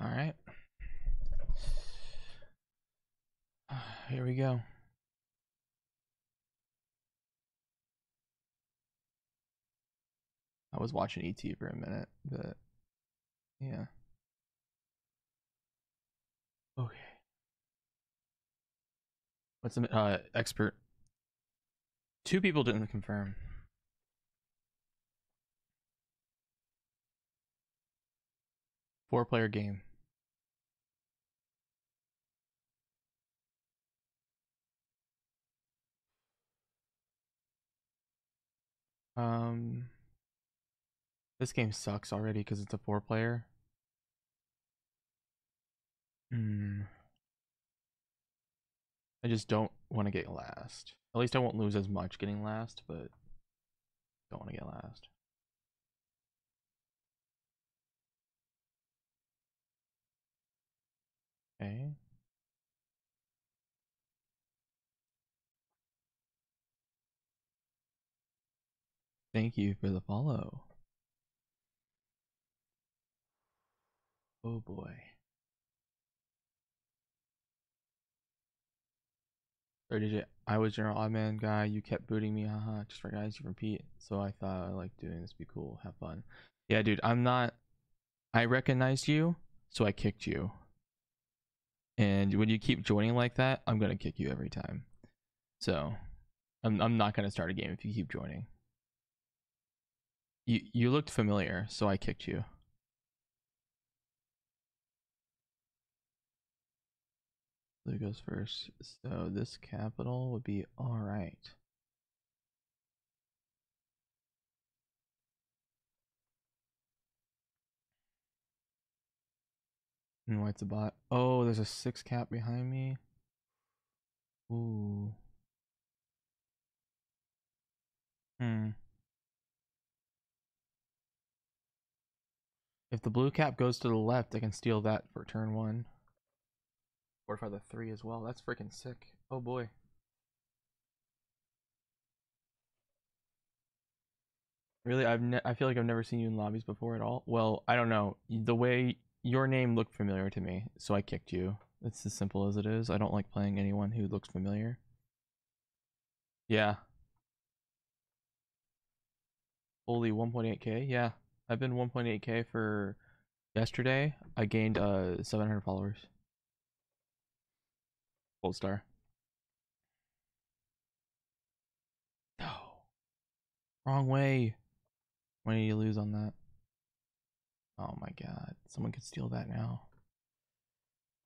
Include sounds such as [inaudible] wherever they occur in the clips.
All right. Here we go. I was watching ET for a minute, but yeah. Okay. What's the uh, expert? Two people didn't confirm. Four player game. Um, this game sucks already because it's a four player. Hmm. I just don't want to get last. At least I won't lose as much getting last, but don't want to get last. Okay. Thank you for the follow. Oh boy. Or you? I was your odd man guy. You kept booting me. Haha. Just for guys you from Pete. So I thought I like doing this. Be cool. Have fun. Yeah, dude. I'm not. I recognized you, so I kicked you. And when you keep joining like that, I'm gonna kick you every time. So, I'm I'm not gonna start a game if you keep joining. You you looked familiar, so I kicked you. Blue goes first. So this capital would be all right. And white's a bot. Oh, there's a six cap behind me. Ooh. Hmm. If the blue cap goes to the left, I can steal that for turn one. Fortify the three as well. That's freaking sick. Oh boy. Really, I've I feel like I've never seen you in lobbies before at all. Well, I don't know. The way your name looked familiar to me, so I kicked you. It's as simple as it is. I don't like playing anyone who looks familiar. Yeah. Holy 1.8k? Yeah. I've been 1.8k for yesterday. I gained uh 700 followers. Gold star. No. Wrong way. When did you lose on that? Oh my god. Someone could steal that now.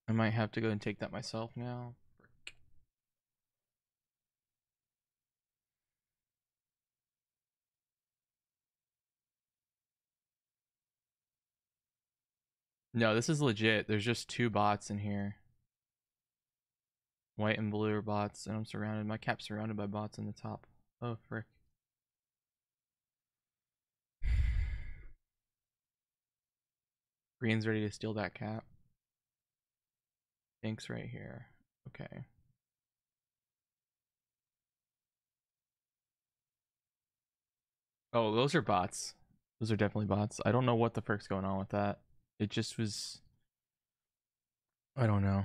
I might have to go and take that myself now. No, this is legit. There's just two bots in here. White and blue are bots, and I'm surrounded. My cap's surrounded by bots in the top. Oh, frick. [sighs] Green's ready to steal that cap. Pink's right here. Okay. Oh, those are bots. Those are definitely bots. I don't know what the frick's going on with that. It just was... I don't know.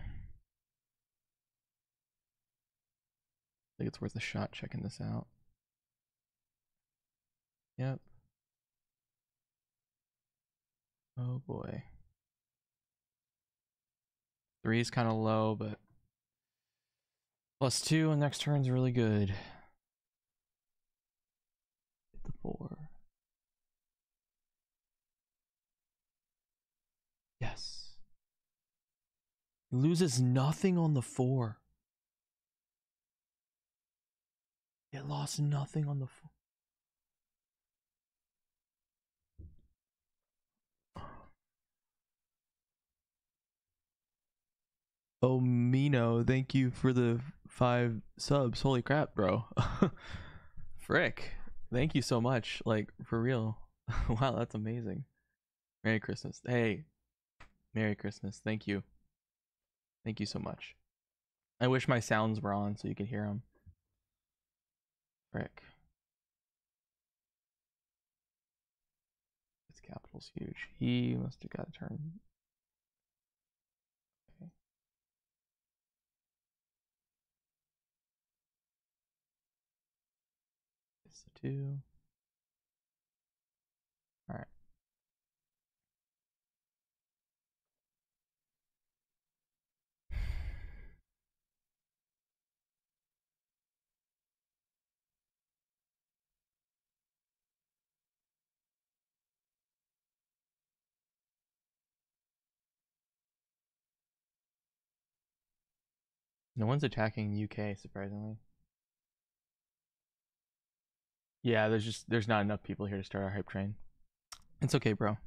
I think it's worth a shot checking this out. Yep. Oh boy. Three is kind of low, but plus two on next turn's really good. Hit the four. Yes. Loses nothing on the four. It lost nothing on the four. Oh, Mino, thank you for the five subs. Holy crap, bro. [laughs] Frick. Thank you so much. Like, for real. [laughs] wow, that's amazing. Merry Christmas. Hey, Merry Christmas. Thank you. Thank you so much. I wish my sounds were on so you could hear them. Frick. His capital's huge. He must have got a turn. Okay. It's two. No one's attacking UK, surprisingly. Yeah, there's just there's not enough people here to start our hype train. It's okay, bro.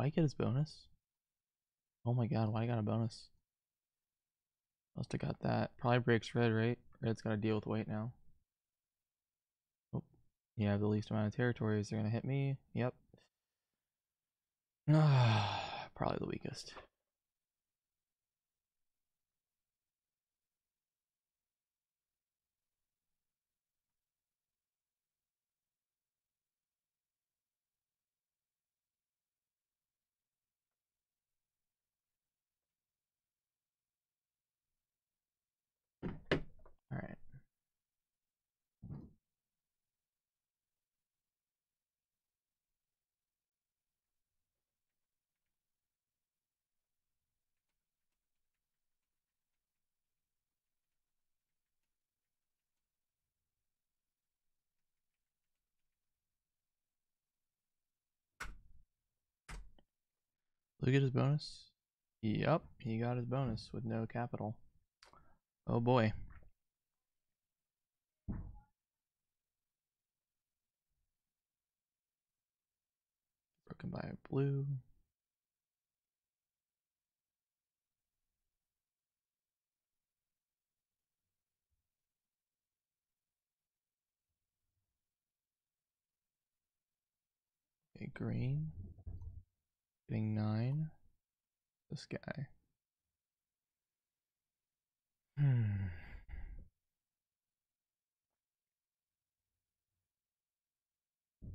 Did White get his bonus? Oh my god, White got a bonus. Must have got that. Probably breaks red, right? Red's got to deal with white now. Oh, you have the least amount of territories. They're gonna hit me. Yep. [sighs] Probably the weakest. Look at his bonus. Yep, he got his bonus with no capital. Oh boy. Broken by a blue. Okay, green. Getting nine. This guy. Hmm. [sighs]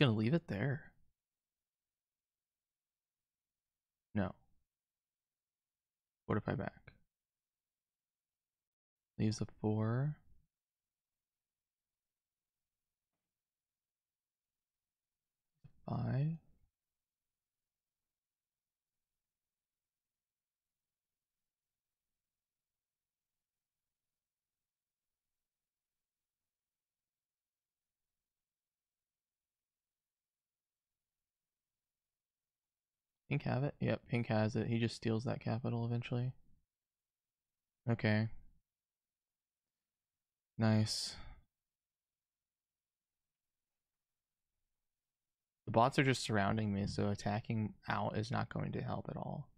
Gonna leave it there. No. Fortify back. Leaves a four. Five. Pink have it? Yep, Pink has it. He just steals that capital eventually. Okay. Nice. The bots are just surrounding me, so attacking out is not going to help at all.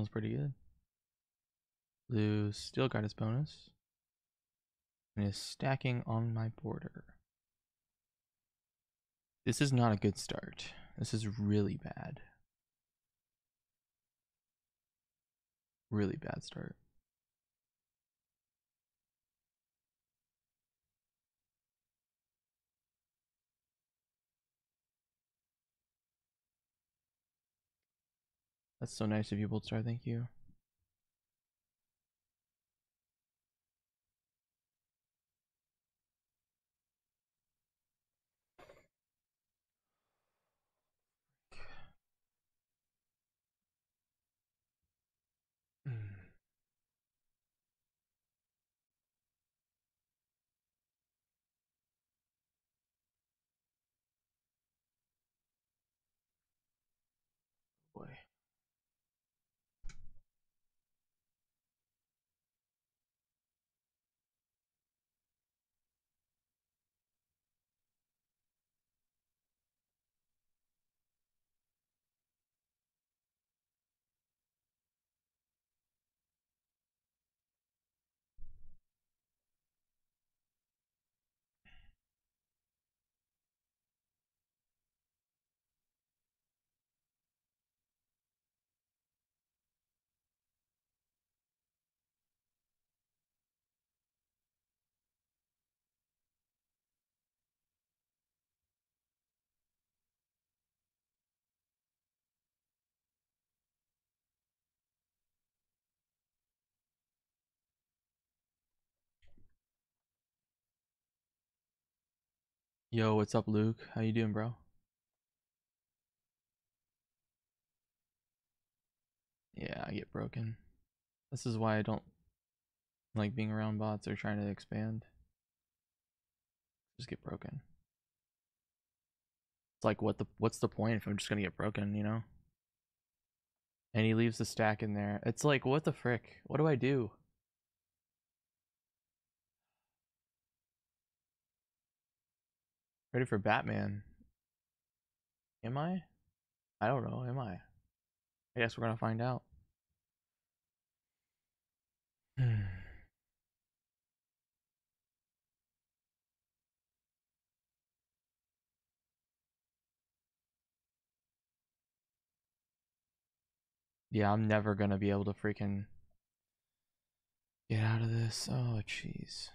Sounds pretty good. Blue still got his bonus. And is stacking on my border. This is not a good start. This is really bad. Really bad start. That's so nice of you, Boltstar. Thank you. Yo, what's up, Luke? How you doing, bro? Yeah, I get broken. This is why I don't like being around bots or trying to expand. Just get broken. It's like what the what's the point if I'm just gonna get broken, you know? And he leaves the stack in there. It's like what the frick? What do I do? Ready for Batman. Am I? I don't know, am I? I guess we're gonna find out. [sighs] yeah, I'm never gonna be able to freaking get out of this. Oh, jeez.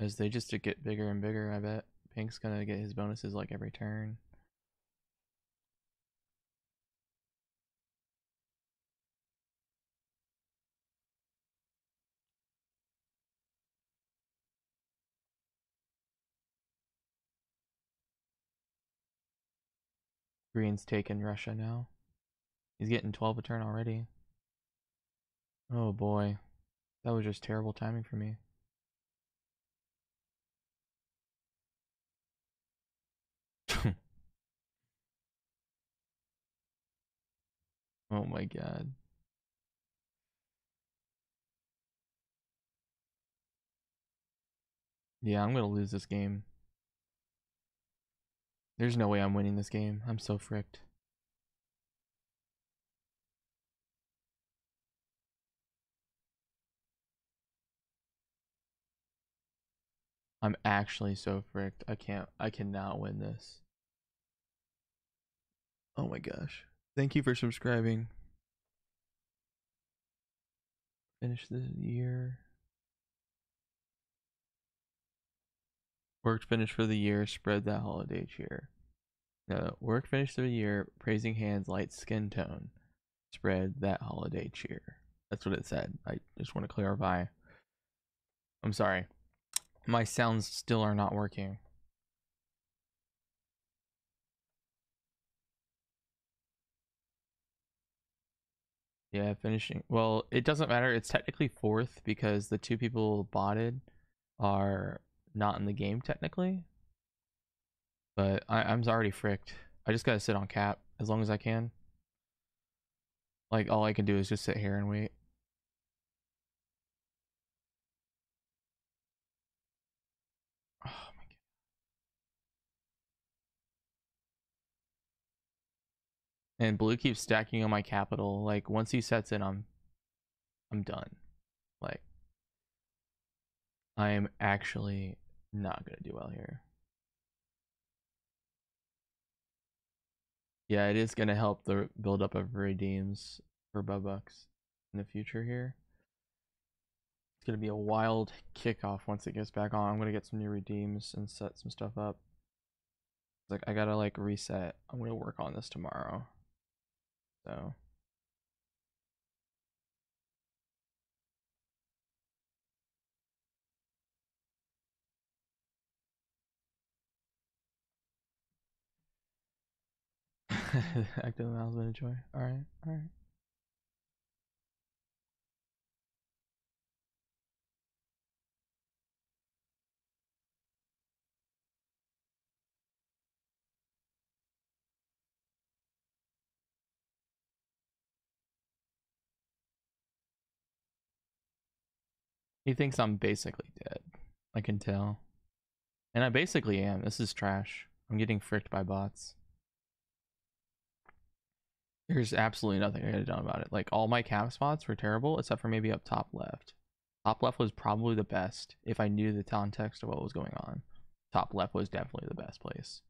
As they just get bigger and bigger, I bet. Pink's gonna get his bonuses like every turn. Green's taken Russia now. He's getting 12 a turn already. Oh boy. That was just terrible timing for me. Oh my god. Yeah, I'm gonna lose this game. There's no way I'm winning this game. I'm so fricked. I'm actually so fricked. I can't, I cannot win this. Oh my gosh. Thank you for subscribing. Finish the year. Work finished for the year, spread that holiday cheer. No, work finished for the year, praising hands, light skin tone, spread that holiday cheer. That's what it said. I just want to clarify. I'm sorry. My sounds still are not working. Yeah, finishing. Well, it doesn't matter. It's technically fourth because the two people botted are not in the game technically. But I, I'm already fricked. I just gotta sit on cap as long as I can. Like all I can do is just sit here and wait. And blue keeps stacking on my capital. Like once he sets in, I'm I'm done. Like I am actually not gonna do well here. Yeah, it is gonna help the build up of redeems for Bucks in the future here. It's gonna be a wild kickoff once it gets back on. I'm gonna get some new redeems and set some stuff up. Like I gotta like reset. I'm gonna work on this tomorrow. So [laughs] Active mouse been enjoy. Alright, alright. He thinks I'm basically dead. I can tell. And I basically am. This is trash. I'm getting fricked by bots. There's absolutely nothing I could have done about it. Like all my cap spots were terrible, except for maybe up top left. Top left was probably the best if I knew the context of what was going on. Top left was definitely the best place.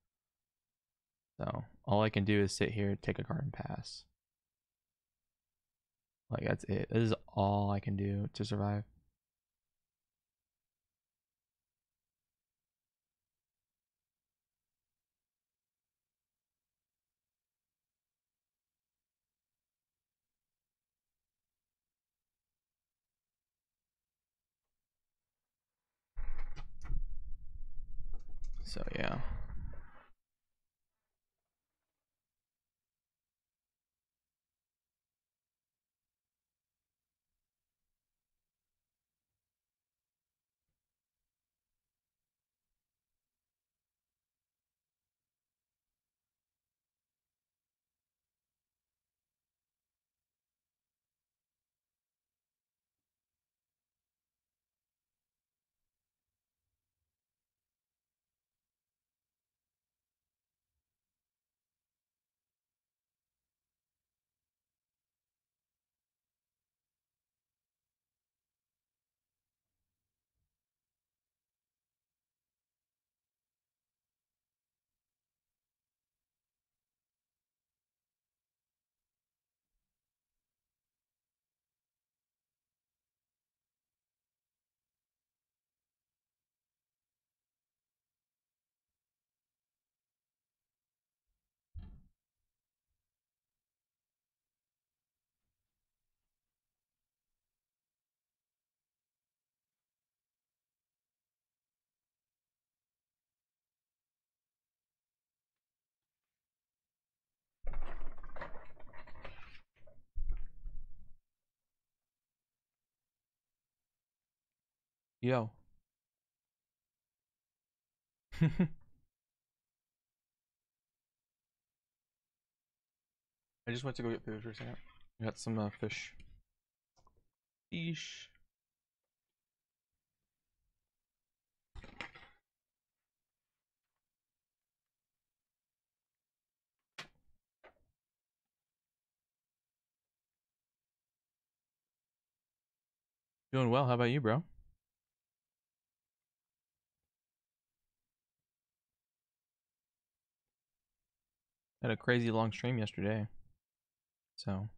So all I can do is sit here, take a card, and pass. Like that's it. This is all I can do to survive. So yeah. Yo. [laughs] I just went to go get food for a second. I got some uh, fish. Fish. Doing well. How about you, bro? Had a crazy long stream yesterday. So,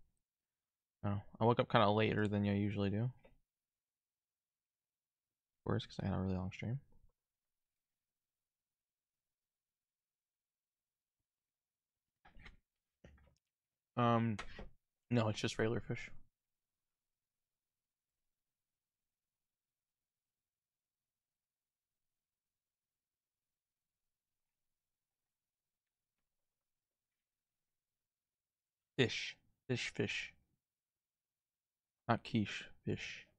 I. I woke up kind of later than I usually do. Of course, because I had a really long stream. Um, no, it's just regular fish. Fish. Fish, fish. Not quiche, fish.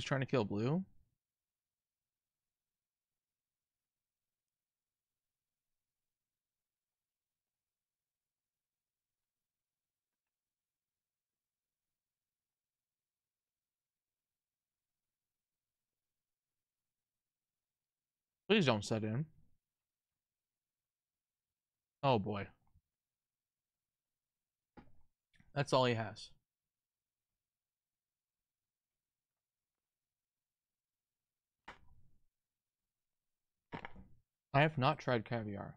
He's trying to kill Blue? Please don't set in. Oh boy. That's all he has. I have not tried caviar.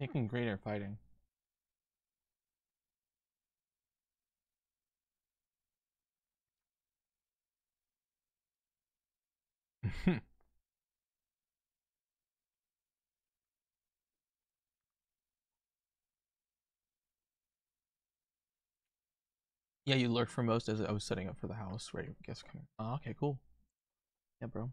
Making great at fighting. [laughs] yeah, you lurked for most as I was setting up for the house. I guess coming. Oh, ah, okay, cool. Yeah, bro.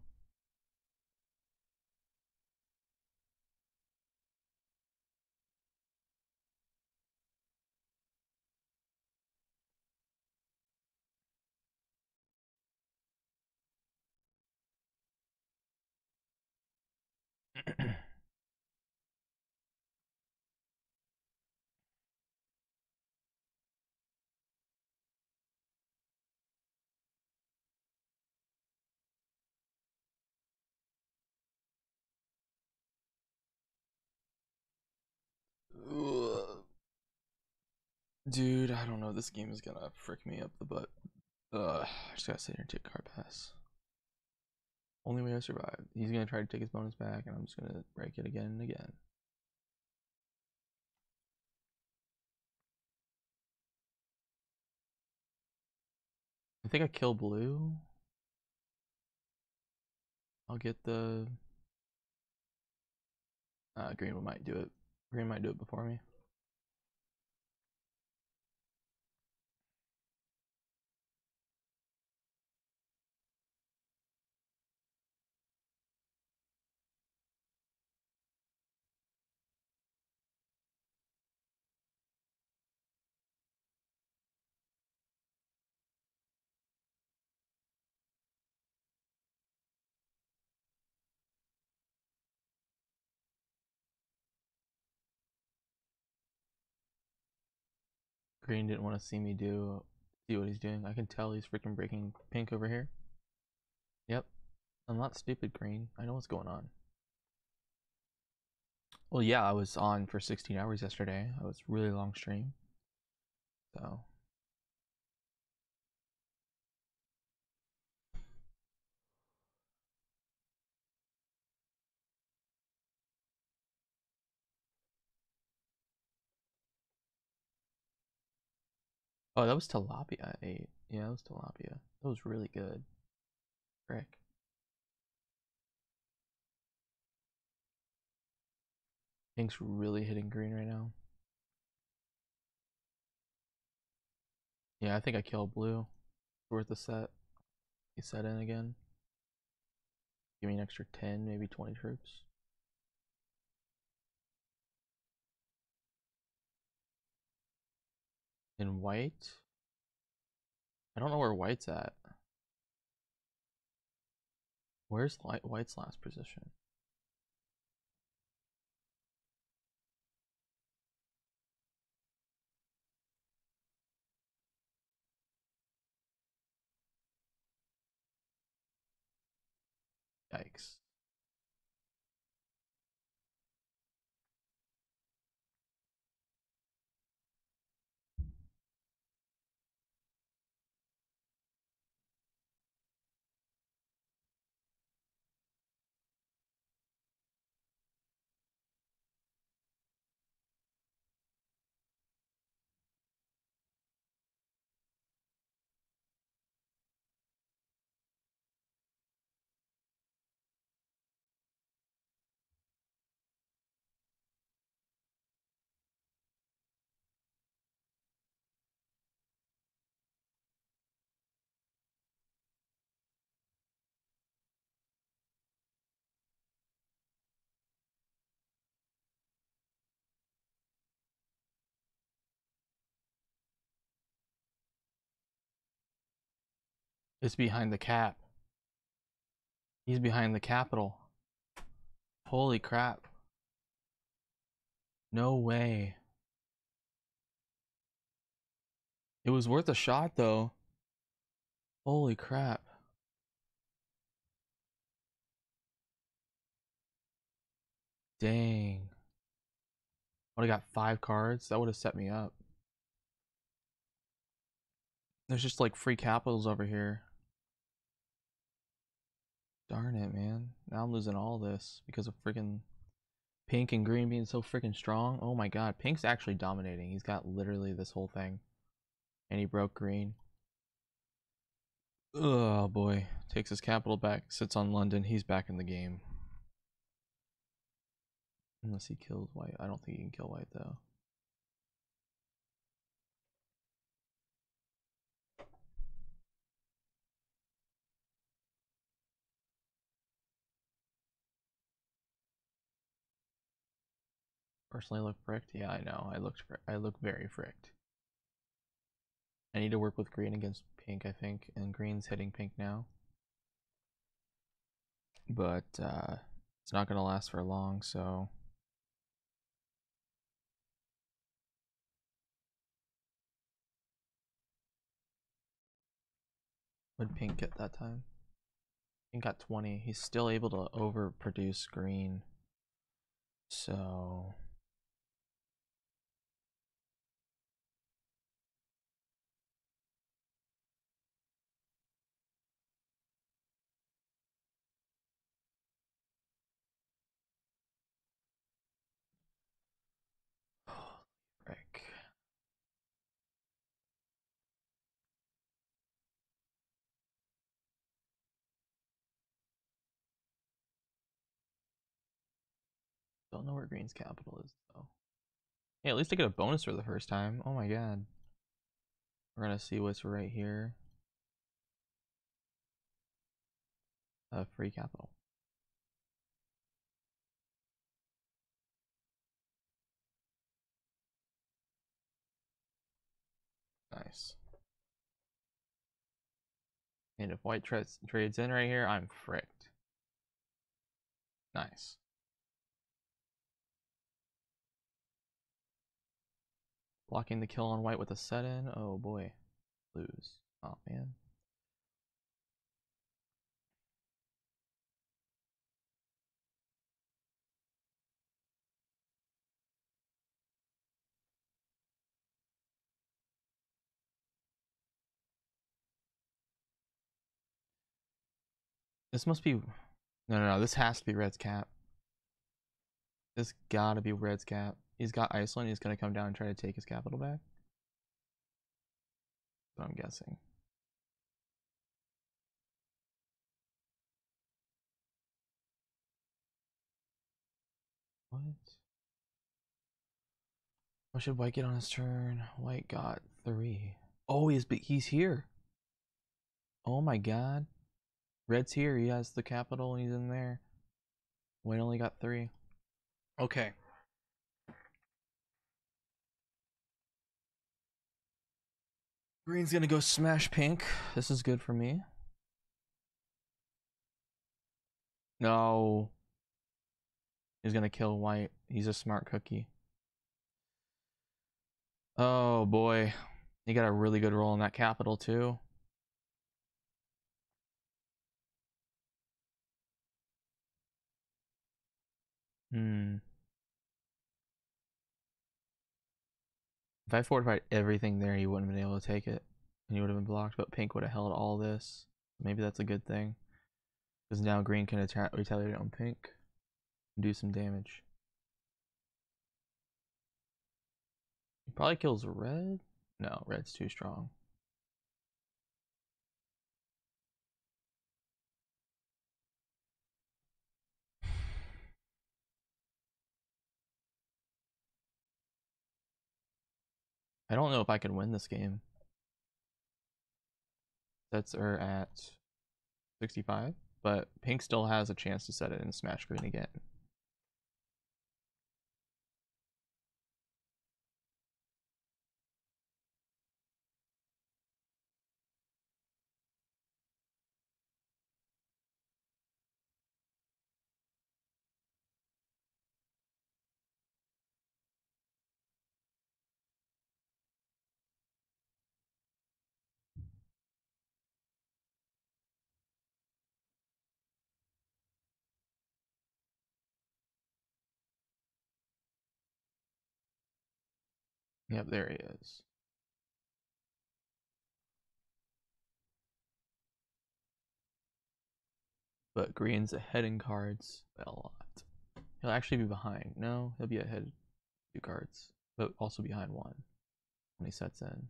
Dude, I don't know. This game is gonna frick me up the butt. Ugh, I just gotta sit here and take car pass. Only way I survive. He's gonna try to take his bonus back, and I'm just gonna break it again and again. I think I kill blue. I'll get the Uh, green might do it. Green might do it before me. Green didn't want to see me do see what he's doing. I can tell he's freaking breaking pink over here. Yep. I'm not stupid, Green. I know what's going on. Well, yeah, I was on for 16 hours yesterday. I was really long stream. So. Oh, that was tilapia I ate. Yeah, that was tilapia. That was really good. Frick. Pink's really hitting green right now. Yeah, I think I killed blue. Worth a set. He set in again. Give me an extra 10, maybe 20 troops. In white? I don't know where white's at. Where's white's last position? Yikes. It's behind the cap. He's behind the capital. Holy crap. No way. It was worth a shot though. Holy crap. Dang. I got five cards. That would have set me up. There's just like free capitals over here. Darn it, man. Now I'm losing all this because of freaking pink and green being so freaking strong. Oh my god, pink's actually dominating. He's got literally this whole thing. And he broke green. Oh boy. Takes his capital back, sits on London. He's back in the game. Unless he kills white. I don't think he can kill white though. Personally look fricked? Yeah, I know. I looked I look very fricked. I need to work with green against pink, I think, and green's hitting pink now. But uh, it's not going to last for long, so... Did pink get that time? Pink got 20. He's still able to overproduce green. So... Don't know where green's capital is though. Hey, at least I get a bonus for the first time. Oh my god. We're gonna see what's right here. Uh, free capital. Nice. And if white trades in right here, I'm fricked. Nice. Blocking the kill on white with a set in. Oh boy. Lose. Oh man. This must be no no no, this has to be Red's cap. This gotta be Red's cap. He's got Iceland, he's gonna come down and try to take his capital back. But I'm guessing. What? What should White get on his turn? White got three. Oh, he's he's here. Oh my god. Red's here. He has the capital and he's in there. White only got three. Okay. Green's gonna go smash pink. This is good for me. No. He's gonna kill white. He's a smart cookie. Oh boy. He got a really good roll in that capital too. Hmm. If I fortified everything there, he wouldn't have been able to take it. And he would have been blocked, but pink would have held all this. Maybe that's a good thing. Because now green can retaliate on pink and do some damage. He probably kills red? No, red's too strong. I don't know if I can win this game. Sets are at 65, but pink still has a chance to set it and smash green again. Yep, there he is. But green's ahead in cards a lot. He'll actually be behind. No, he'll be ahead two cards, but also behind one when he sets in.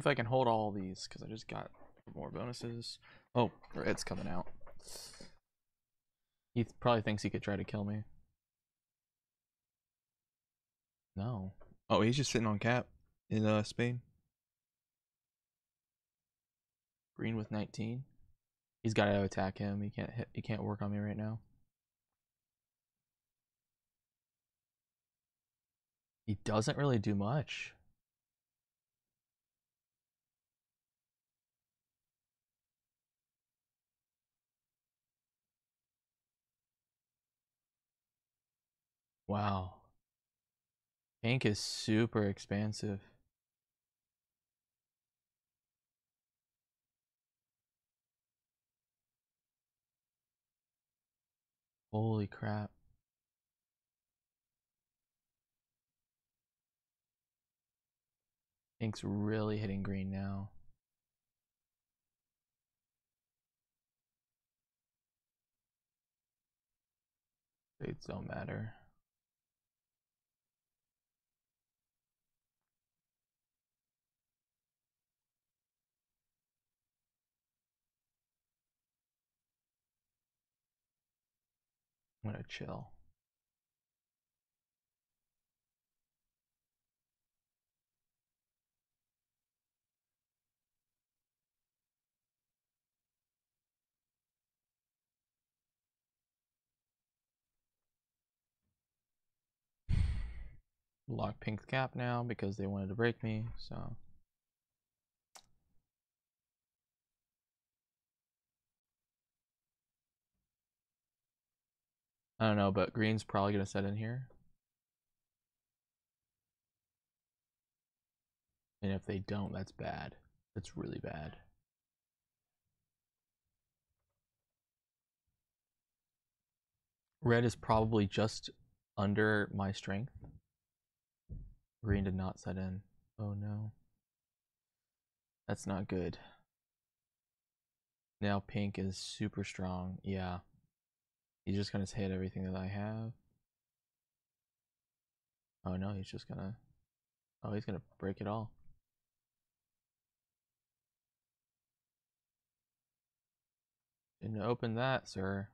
If I can hold all these because I just got more bonuses. Oh, it's coming out. He probably thinks he could try to kill me. No. Oh, he's just sitting on cap in uh, Spain. Green with 19. He's got to attack him. He can't hit. He can't work on me right now. He doesn't really do much. Wow. Pink is super expansive. Holy crap. Pink's really hitting green now. States don't matter. Gonna chill. [sighs] Lock Pink's cap now because they wanted to break me, so. I don't know, but green's probably gonna set in here. And if they don't, that's bad. That's really bad. Red is probably just under my strength. Green did not set in. Oh no. That's not good. Now pink is super strong. Yeah. He's just gonna hit everything that I have. Oh no, he's just gonna... Oh, he's gonna break it all. Didn't open that, sir.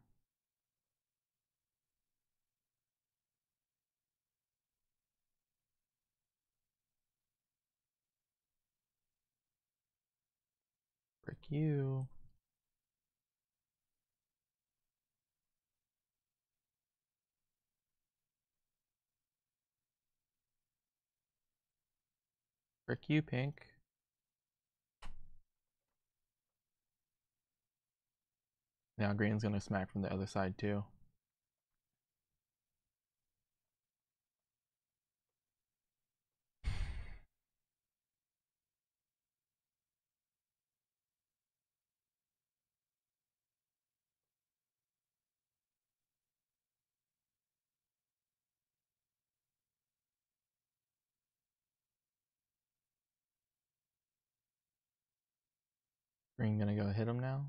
Frick you. Frick you, Pink. Now green's gonna smack from the other side too. Green gonna go hit him now.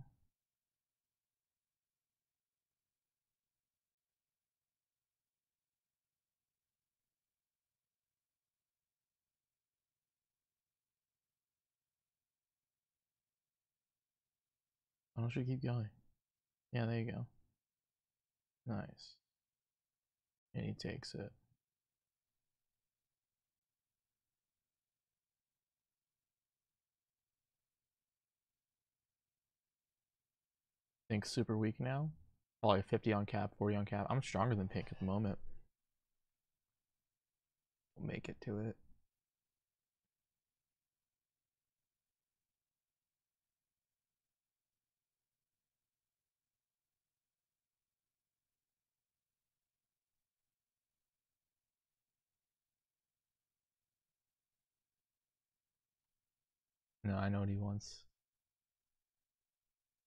Why don't you keep going? Yeah, there you go. Nice. And he takes it. Think super weak now. Probably 50 on cap, 40 on cap. I'm stronger than Pink at the moment. We'll make it to it. No, I know what he wants.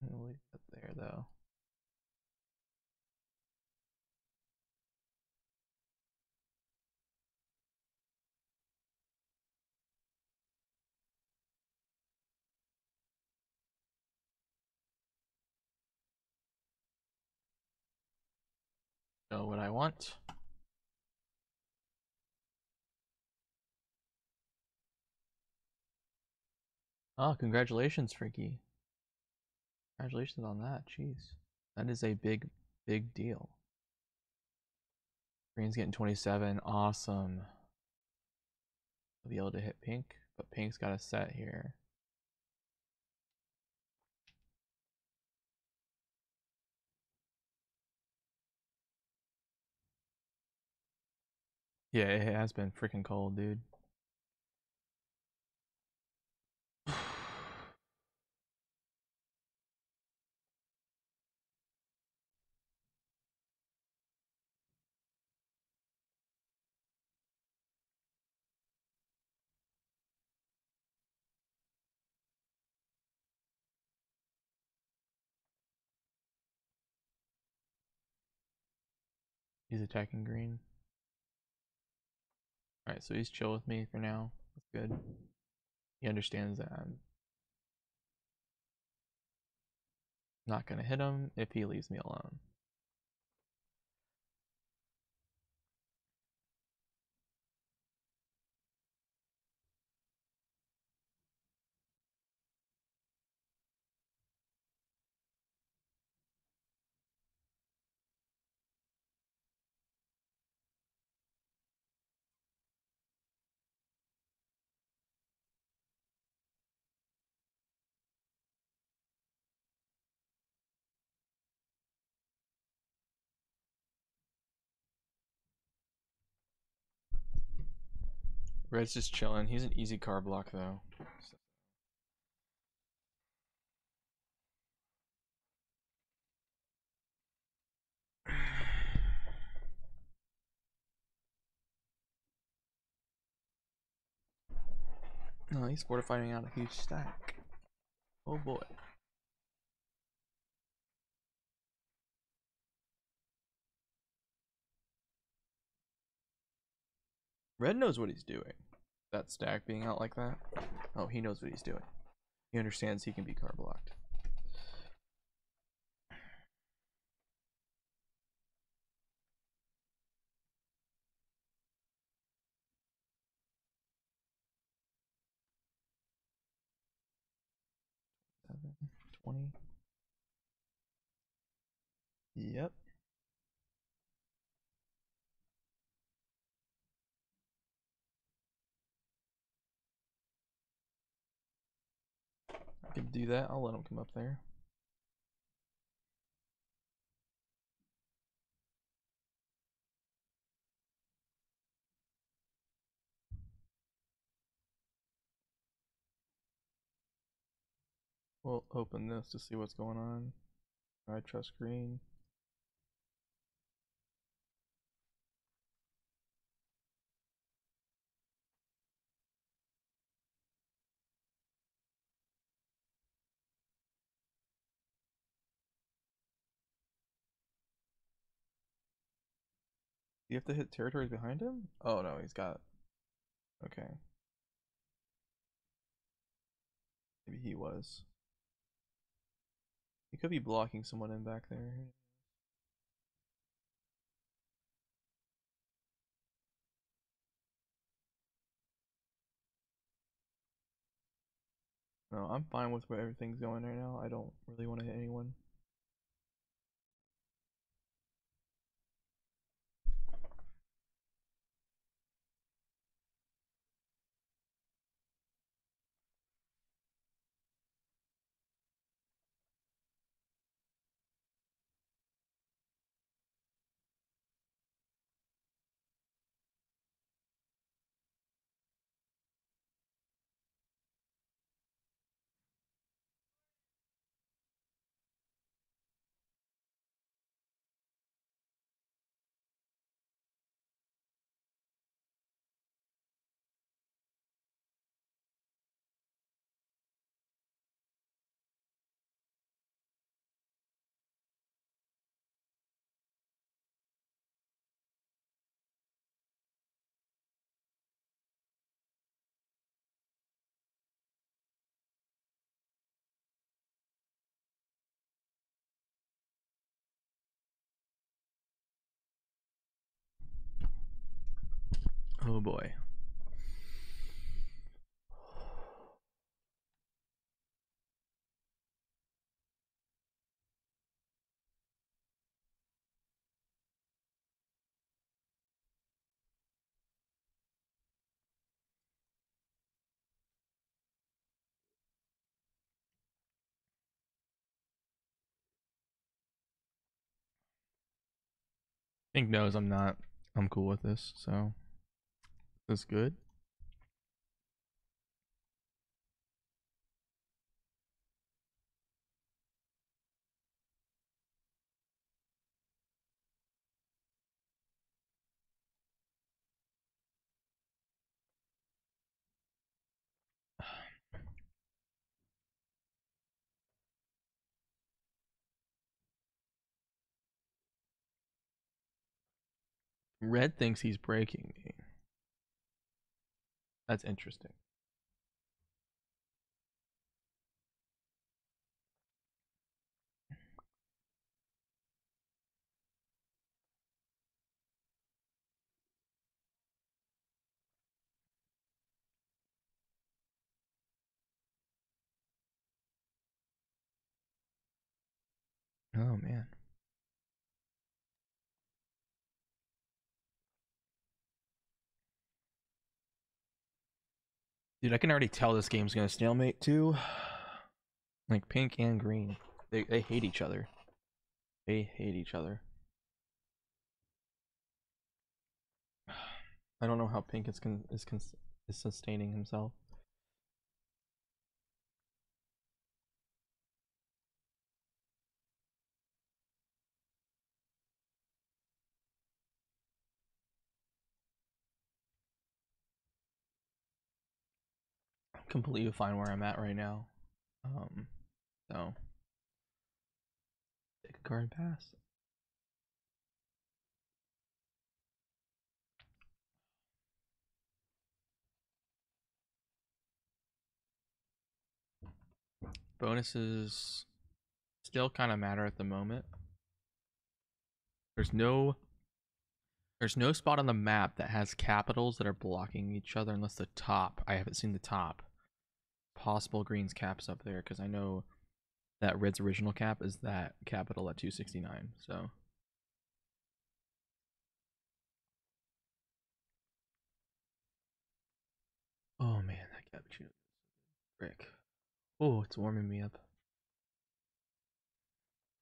I'll leave that there though. Know what I want. Oh, congratulations, Freaky. Congratulations on that. Jeez. That is a big, big deal. Green's getting 27. Awesome. I'll be able to hit pink, but pink's got a set here. Yeah, it has been freaking cold, dude. He's attacking green. Alright, so he's chill with me for now. That's good. He understands that I'm not gonna hit him if he leaves me alone. Red's just chilling. He's an easy car block though. So- [sighs] No, he's fortifying out a huge stack. Oh boy. Red knows what he's doing. That stack being out like that. Oh, he knows what he's doing. He understands he can be car blocked. Seven, twenty. Yep. Can do that. I'll let him come up there. We'll open this to see what's going on. I trust green. You have to hit territories behind him? Oh no, he's got. Okay. Maybe he was. He could be blocking someone in back there. No, I'm fine with where everything's going right now. I don't really want to hit anyone. Oh boy. Pink knows I'm not. I'm cool with this, so this is good. [sighs] Red thinks he's breaking me. That's interesting. Oh man. Dude, I can already tell this game's gonna stalemate too. [sighs] Like pink and green. They they hate each other. They hate each other. [sighs] I don't know how pink is con is con is sustaining himself. Completely fine where I'm at right now. Um, so take a card and pass. Bonuses still kind of matter at the moment. There's no there's no spot on the map that has capitals that are blocking each other unless the top. I haven't seen the top. Possible greens caps up there because I know that red's original cap is that capital at 269. So Oh man, that cappuccino. Frick. Oh, it's warming me up.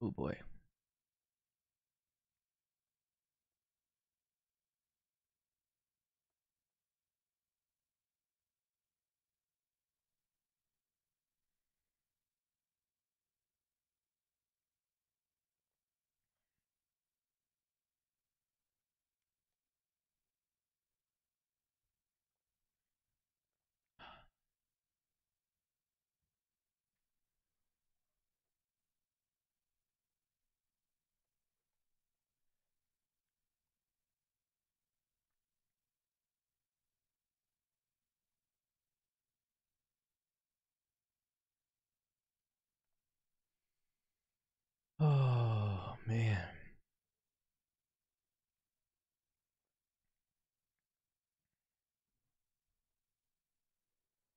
Oh boy. Man.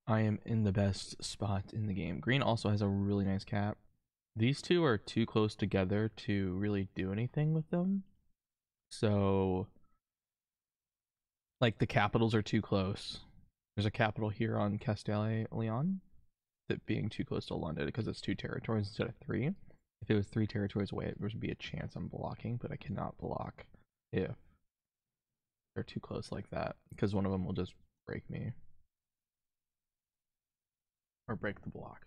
I am in the best spot in the game. Green also has a really nice cap. These two are too close together to really do anything with them. So like the capitals are too close. There's a capital here on Castile Leon that being too close to London because it's two territories instead of three. If it was three territories away, there would be a chance I'm blocking, but I cannot block if they're too close like that because one of them will just break me or break the block.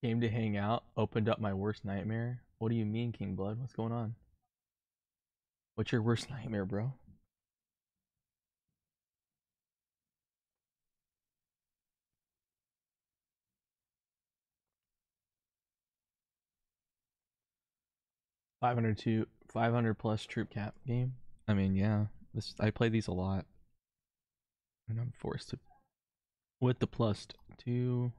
Came to hang out, opened up my worst nightmare. What do you mean, King Blood? What's going on? What's your worst nightmare, bro? Five hundred two, five hundred plus troop cap game. I mean, yeah, this I play these a lot, and I'm forced to with the plus two.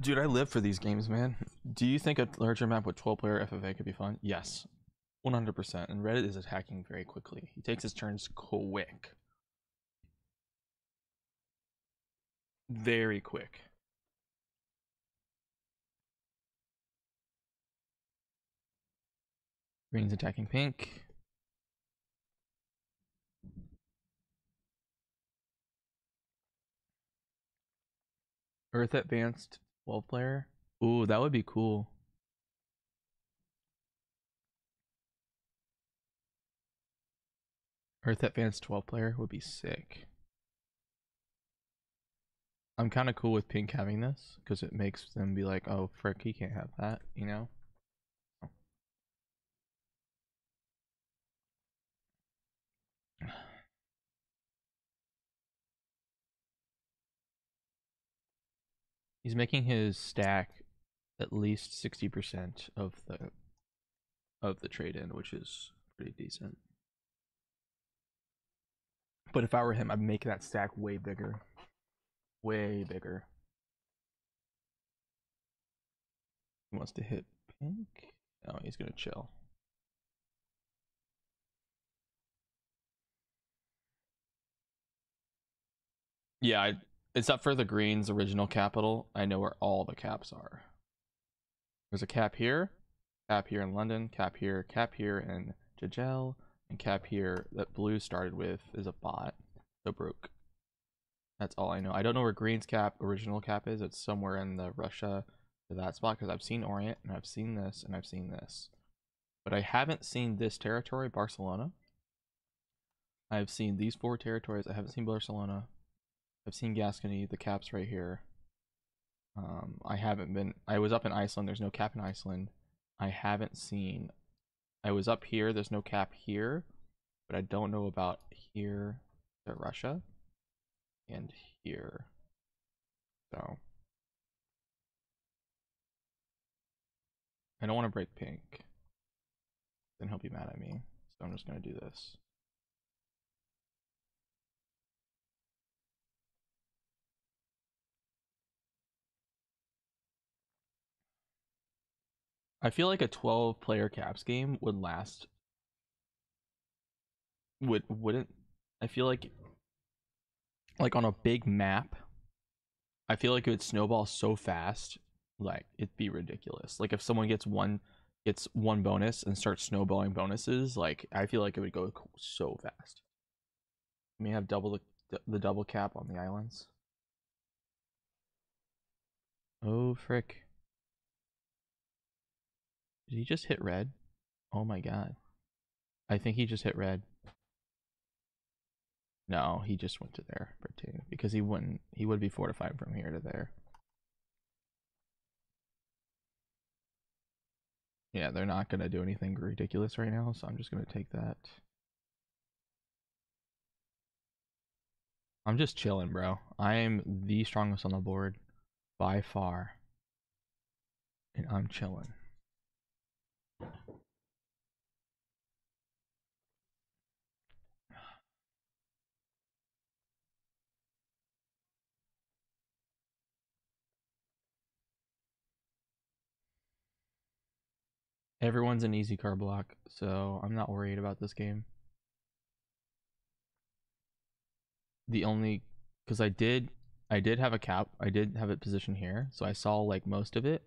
Dude, I live for these games, man. Do you think a larger map with 12 player FFA could be fun? Yes. 100%. And Reddit is attacking very quickly. He takes his turns quick. Very quick. Green's attacking pink. Earth Advanced 12 player. Ooh, that would be cool. Earth Advanced 12 player would be sick. I'm kind of cool with Pink having this because it makes them be like, oh, frick, he can't have that, you know? He's making his stack at least 60% of the of the trade in, which is pretty decent. But if I were him, I'd make that stack way bigger. Way bigger. He wants to hit pink. Oh, he's gonna chill. Yeah, I, except for the Greens original capital, I know where all the caps are. There's a cap here, cap here in London, cap here, cap here in Jajel, and cap here that blue started with is a bot. So broke. That's all I know. I don't know where Green's cap, original cap is. It's somewhere in the Russia to that spot because I've seen Orient and I've seen this and I've seen this. But I haven't seen this territory, Barcelona. I've seen these four territories. I haven't seen Barcelona. I've seen Gascony, the caps right here. Um, I haven't been. I was up in Iceland. There's no cap in Iceland. I haven't seen. I was up here. There's no cap here, but I don't know about here to Russia and here. So I don't want to break pink. Then he'll be mad at me. So I'm just gonna do this. I feel like a 12 player caps game would last would wouldn't I feel like like on a big map I feel like it would snowball so fast like it'd be ridiculous. Like if someone gets one gets one bonus and starts snowballing bonuses, like I feel like it would go so fast. We have double the the double cap on the islands. Oh frick. Did he just hit red? Oh my god. I think he just hit red. No, he just went to there for two because he wouldn't. He would be fortified from here to there. Yeah, they're not gonna do anything ridiculous right now, so I'm just gonna take that. I'm just chilling, bro. I am the strongest on the board by far, and I'm chilling. Everyone's an easy car block, so I'm not worried about this game. The only because I did I did have a cap I did have it positioned here, so I saw like most of it.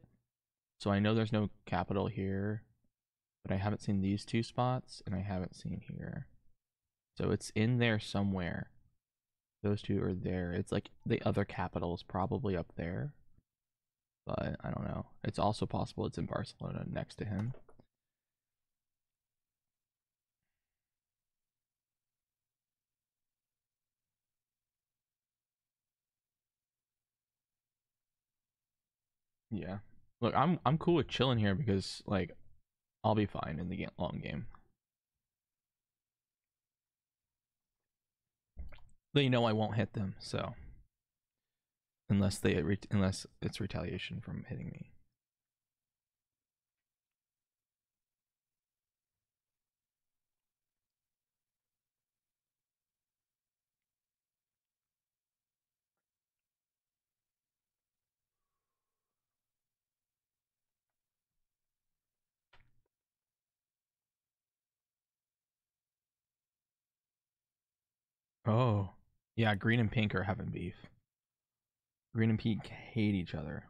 So I know there's no capital here, but I haven't seen these two spots and I haven't seen here. So it's in there somewhere. Those two are there. It's like the other capital is probably up there. But I don't know. It's also possible it's in Barcelona next to him. Yeah. Look, I'm I'm cool with chilling here because like I'll be fine in the long game. They know I won't hit them, so unless they unless it's retaliation from hitting me. Oh, yeah. Green and pink are having beef. Green and pink hate each other.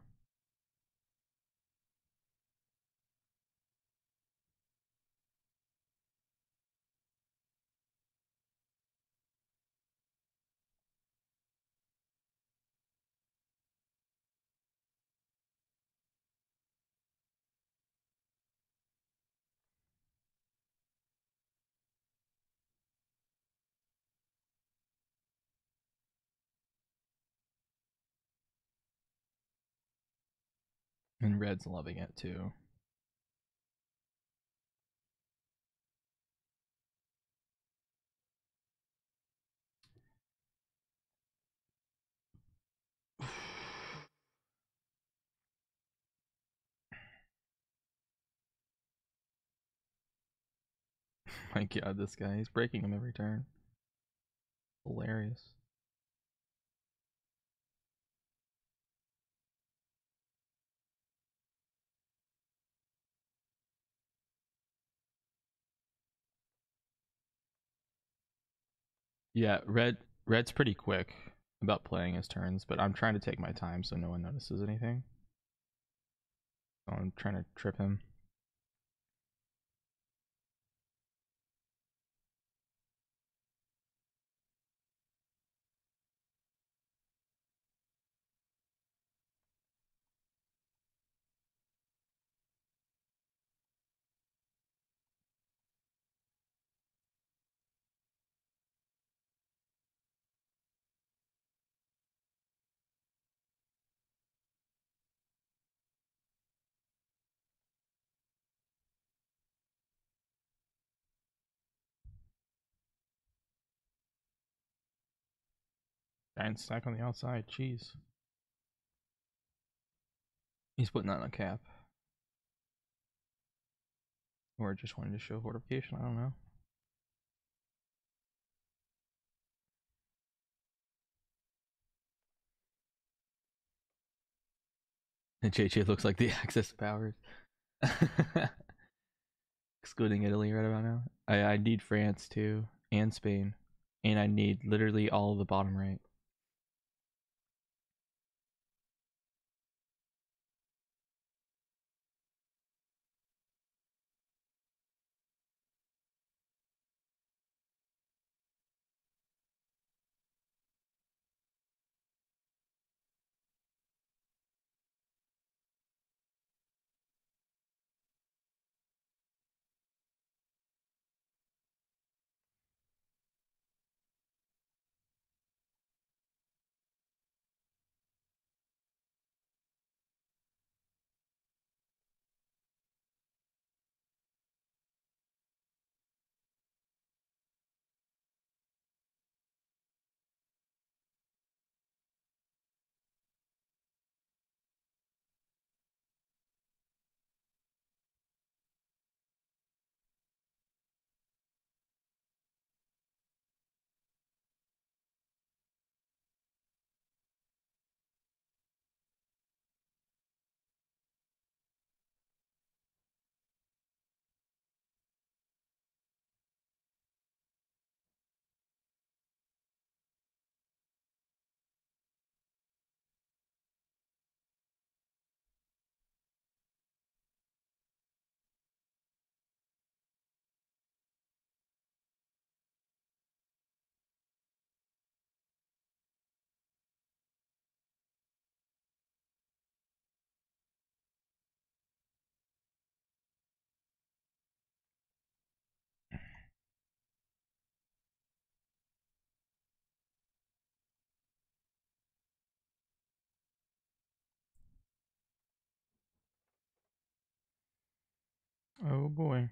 And Red's loving it too. [laughs] My god, this guy, he's breaking him every turn. Hilarious. Yeah, red red's pretty quick about playing his turns, but I'm trying to take my time so no one notices anything. So I'm trying to trip him. Giant stack on the outside. Jeez. He's putting that on a cap. Or just wanted to show fortification. I don't know. [laughs] And JJ looks like the [laughs] Axis powers. [laughs] Excluding Italy right about now. I, I need France too. And Spain. And I need literally all the bottom right. Oh boy.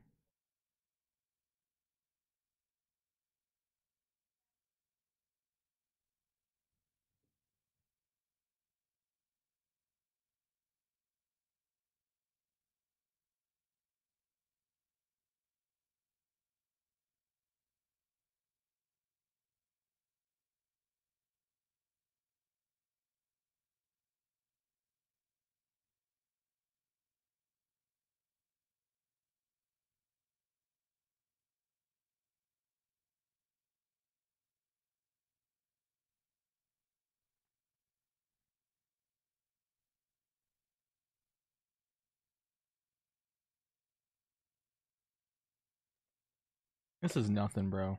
This is nothing, bro.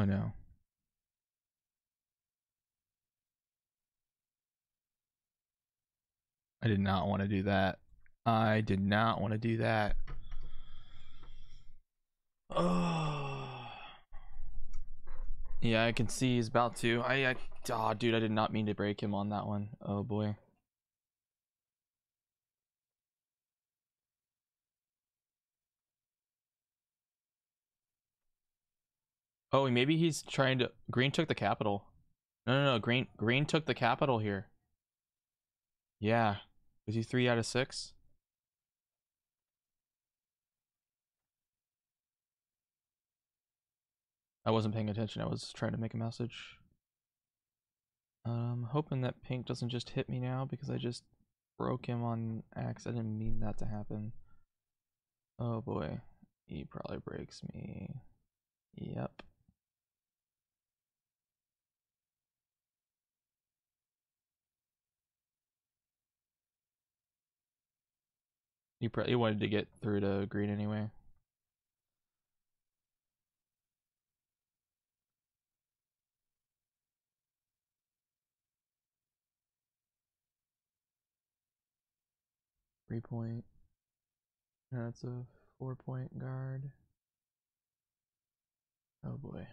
Oh no. I did not want to do that. I did not want to do that. Oh. [sighs] Yeah, I can see he's about to. I, I, oh, dude, I did not mean to break him on that one. Oh boy. Oh, maybe he's trying to. Green took the capital. No, no, no. Green, green took the capital here. Yeah. Is he three out of six? I wasn't paying attention. I was trying to make a message. Um, hoping that pink doesn't just hit me now because I just broke him on axe. I didn't mean that to happen. Oh boy. He probably breaks me. Yep. He probably wanted to get through to green anyway. Three point. That's a four point guard. Oh boy.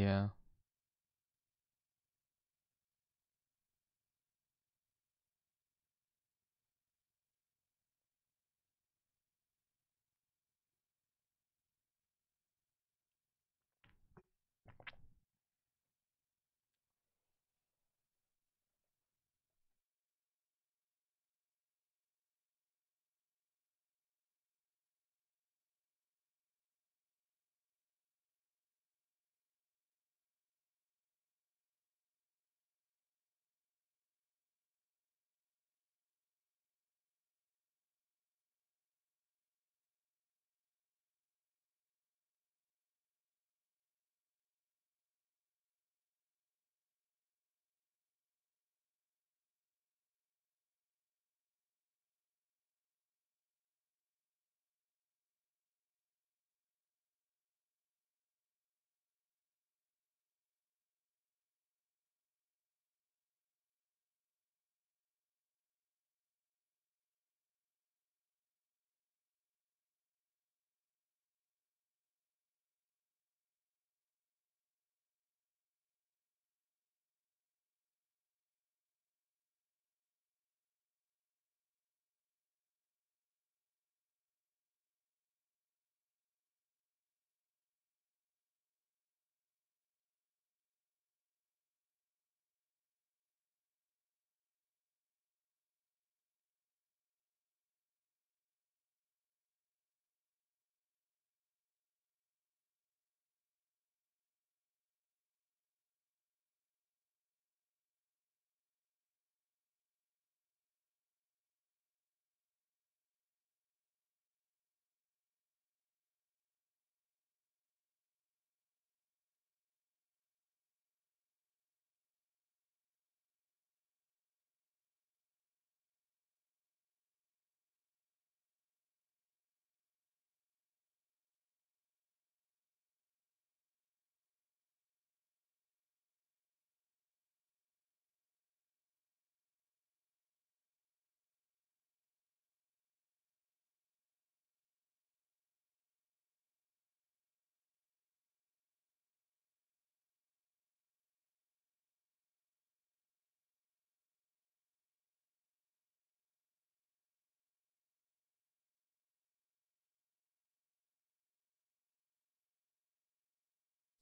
Yeah.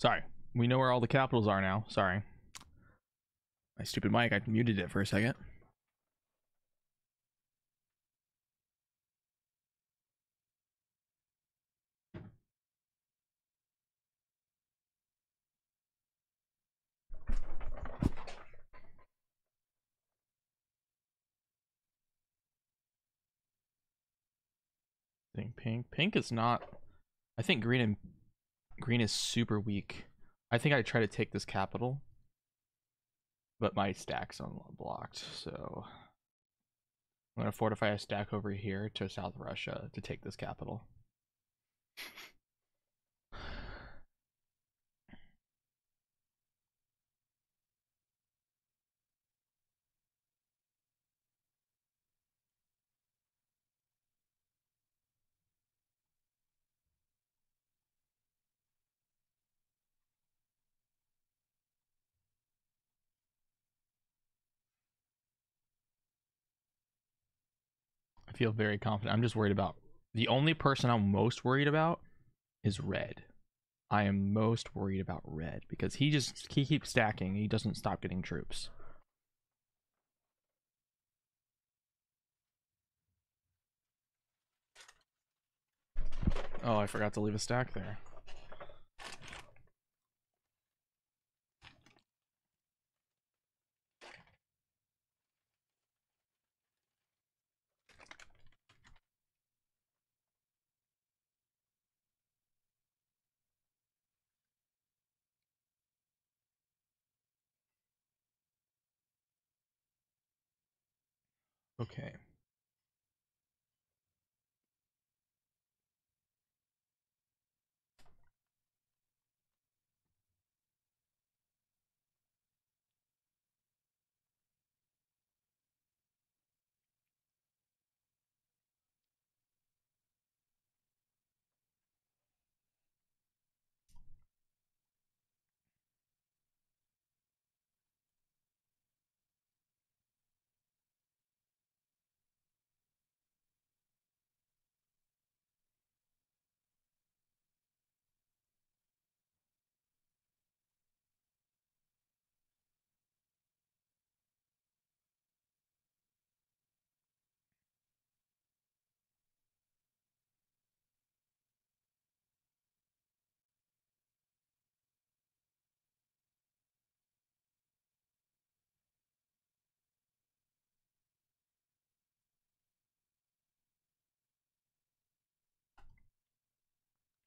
Sorry. We know where all the capitals are now. Sorry. My stupid mic, I muted it for a second. I think pink. Pink is not. I think green and green is super weak. I think I try to take this capital, but my stack's unblocked, so I'm gonna fortify a stack over here to South Russia to take this capital. [laughs] feel very confident. I'm just worried about the only person I'm most worried about is red. I am most worried about red because he just he keeps stacking. He doesn't stop getting troops. Oh, I forgot to leave a stack there. Okay.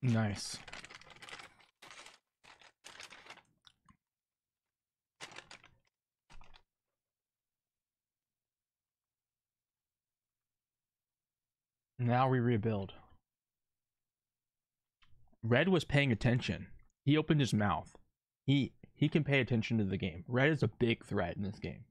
Nice. Now we rebuild. Red was paying attention. He opened his mouth. He he can pay attention to the game. Red is a big threat in this game.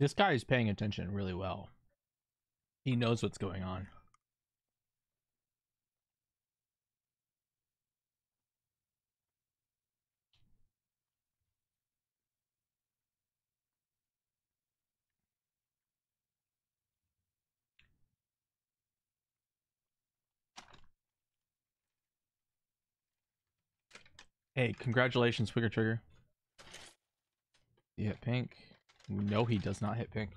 This guy is paying attention really well. He knows what's going on. Hey, congratulations, Wicker Trigger. Hit pink. No, he does not hit pink.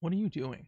What are you doing?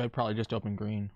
Red probably just opened green.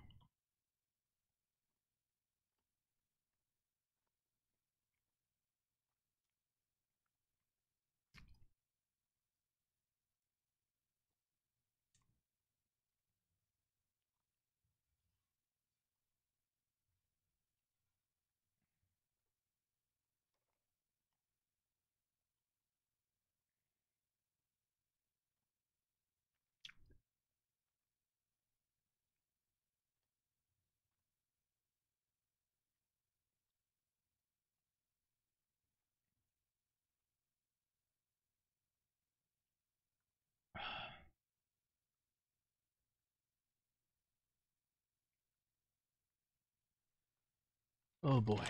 Oh boy.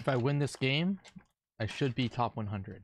If I win this game, I should be top 100.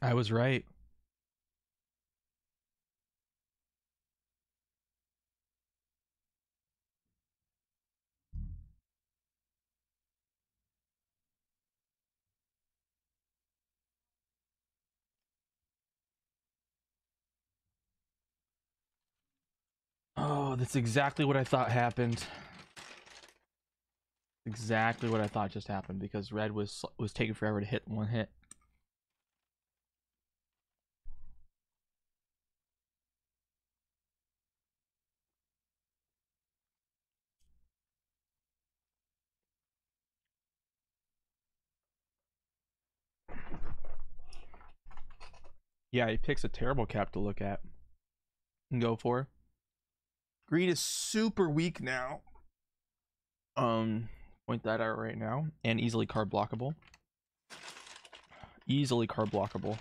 I was right. Oh, that's exactly what I thought happened. Exactly what I thought just happened because red was was taking forever to hit one hit. Yeah, he picks a terrible cap to look at and go for. Greed is super weak now. Um, point that out right now. And easily card blockable. Easily card blockable.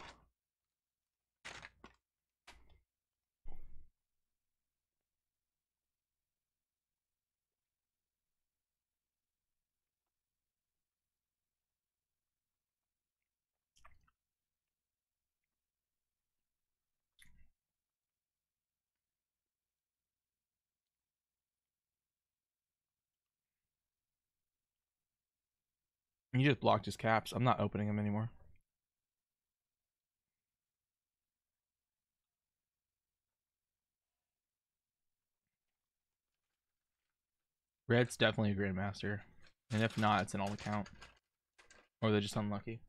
He just blocked his caps. I'm not opening them anymore. Red's definitely a Grandmaster. And if not, it's an alt account. Or they're just unlucky.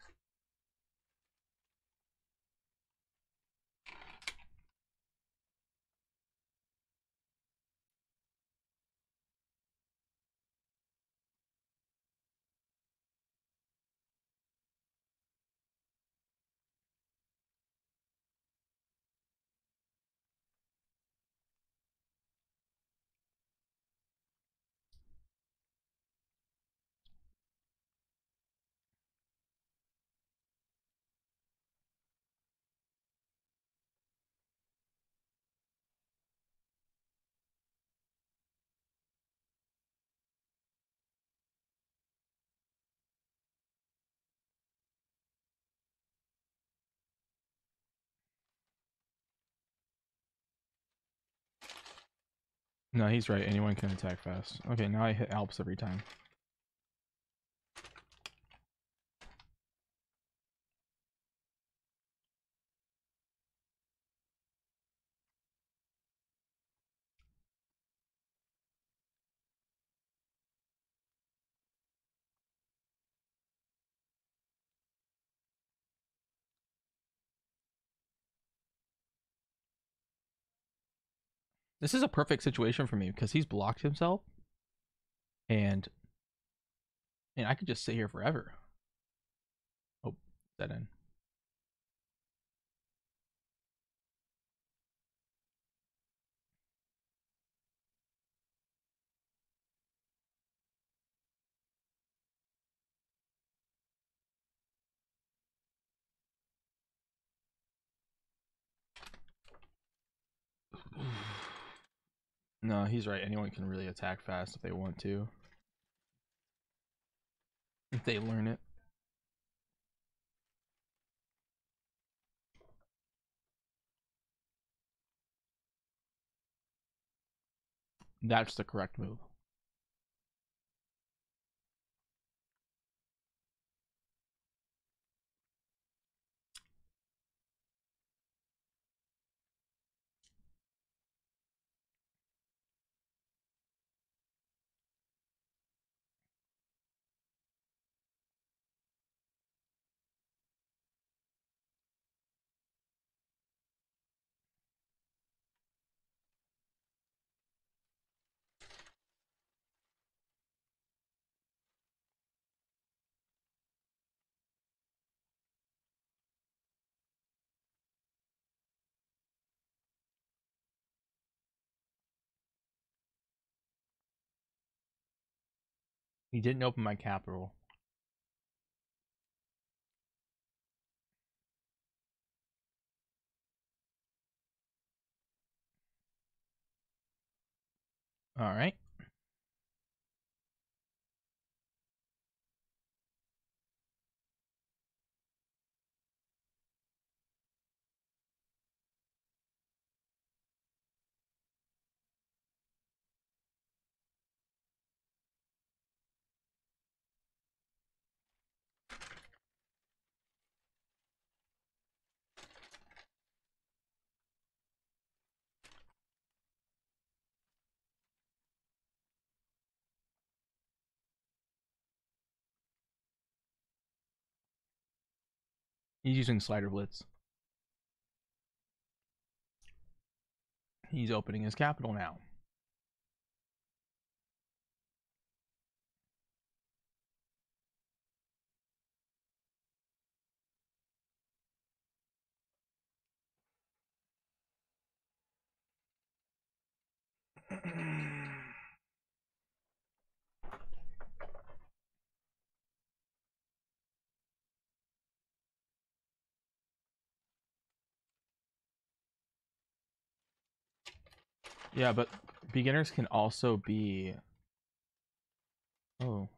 No, he's right. Anyone can attack fast. Okay, now I hit Alps every time. This is a perfect situation for me because he's blocked himself. And and I could just sit here forever. Oh, that in. [sighs] [sighs] No, he's right. Anyone can really attack fast if they want to. If they learn it. That's the correct move. He didn't open my capital. All right. He's using slider blitz. He's opening his capital now. [clears throat] Yeah, but beginners can also be. Oh.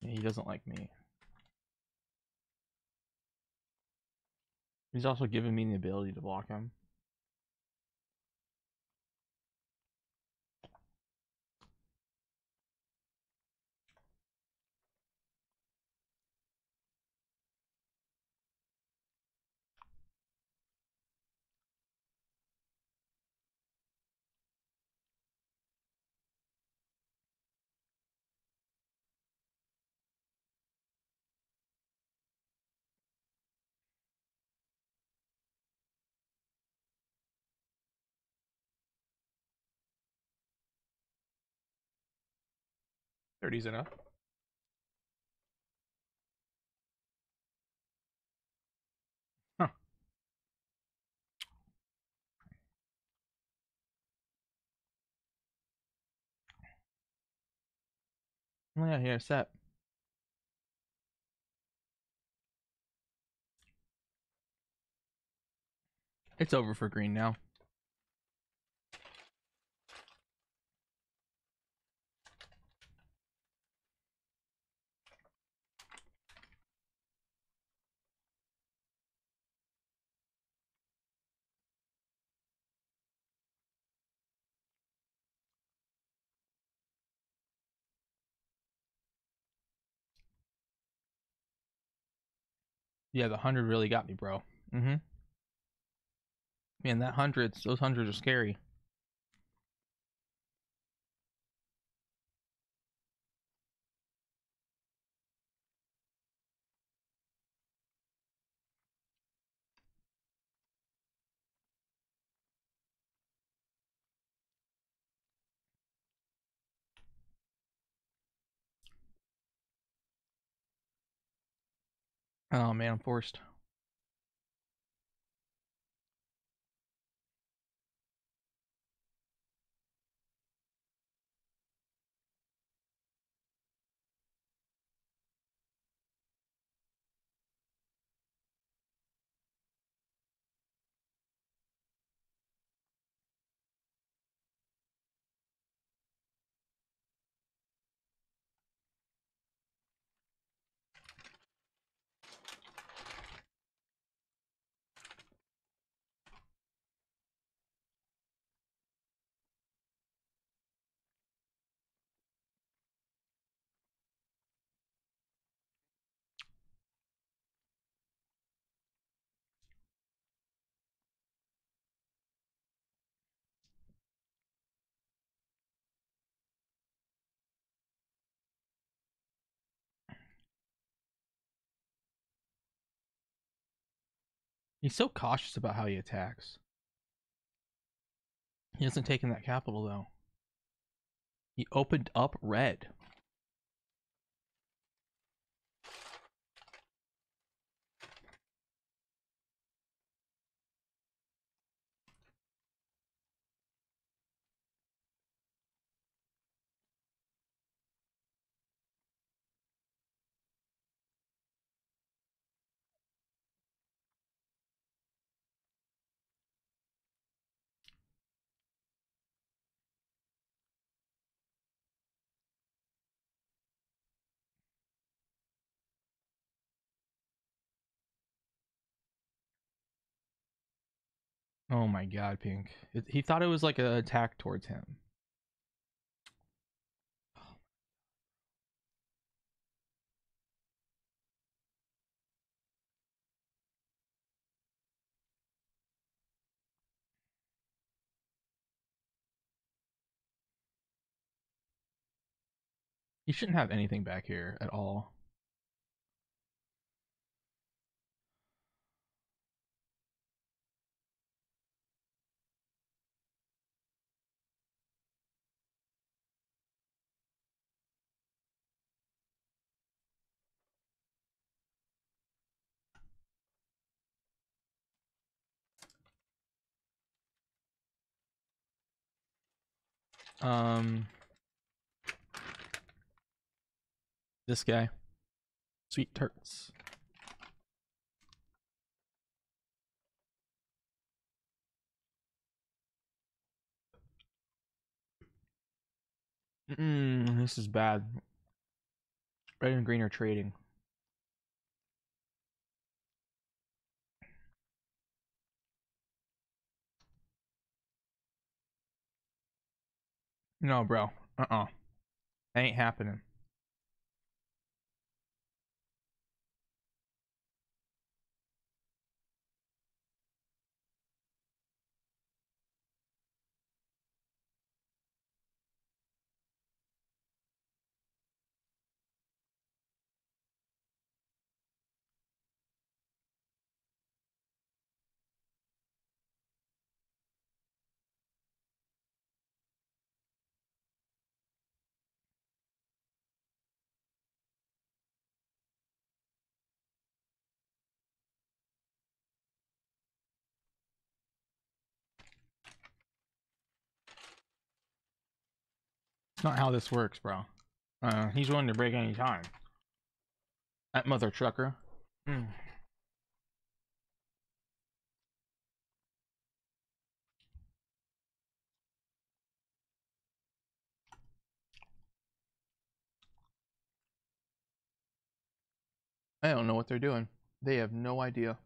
He doesn't like me. He's also giving me the ability to block him. Thirty's enough. Huh. Oh yeah, here, set. It's over for green now. Yeah, the hundred really got me, bro. Mm-hmm. Man, that hundreds, those hundreds are scary. Oh man, I'm forced. He's so cautious about how he attacks. He hasn't taken that capital though. He opened up red. Oh my god, Pink. It, he thought it was like an attack towards him. Oh he shouldn't have anything back here at all. Um, this guy, sweet tarts. Mm, this is bad. Red and green are trading. No, bro. Uh-uh. ain't happening. Not how this works, bro. Uh, he's willing to break any time. That mother trucker. Mm. I don't know what they're doing. They have no idea.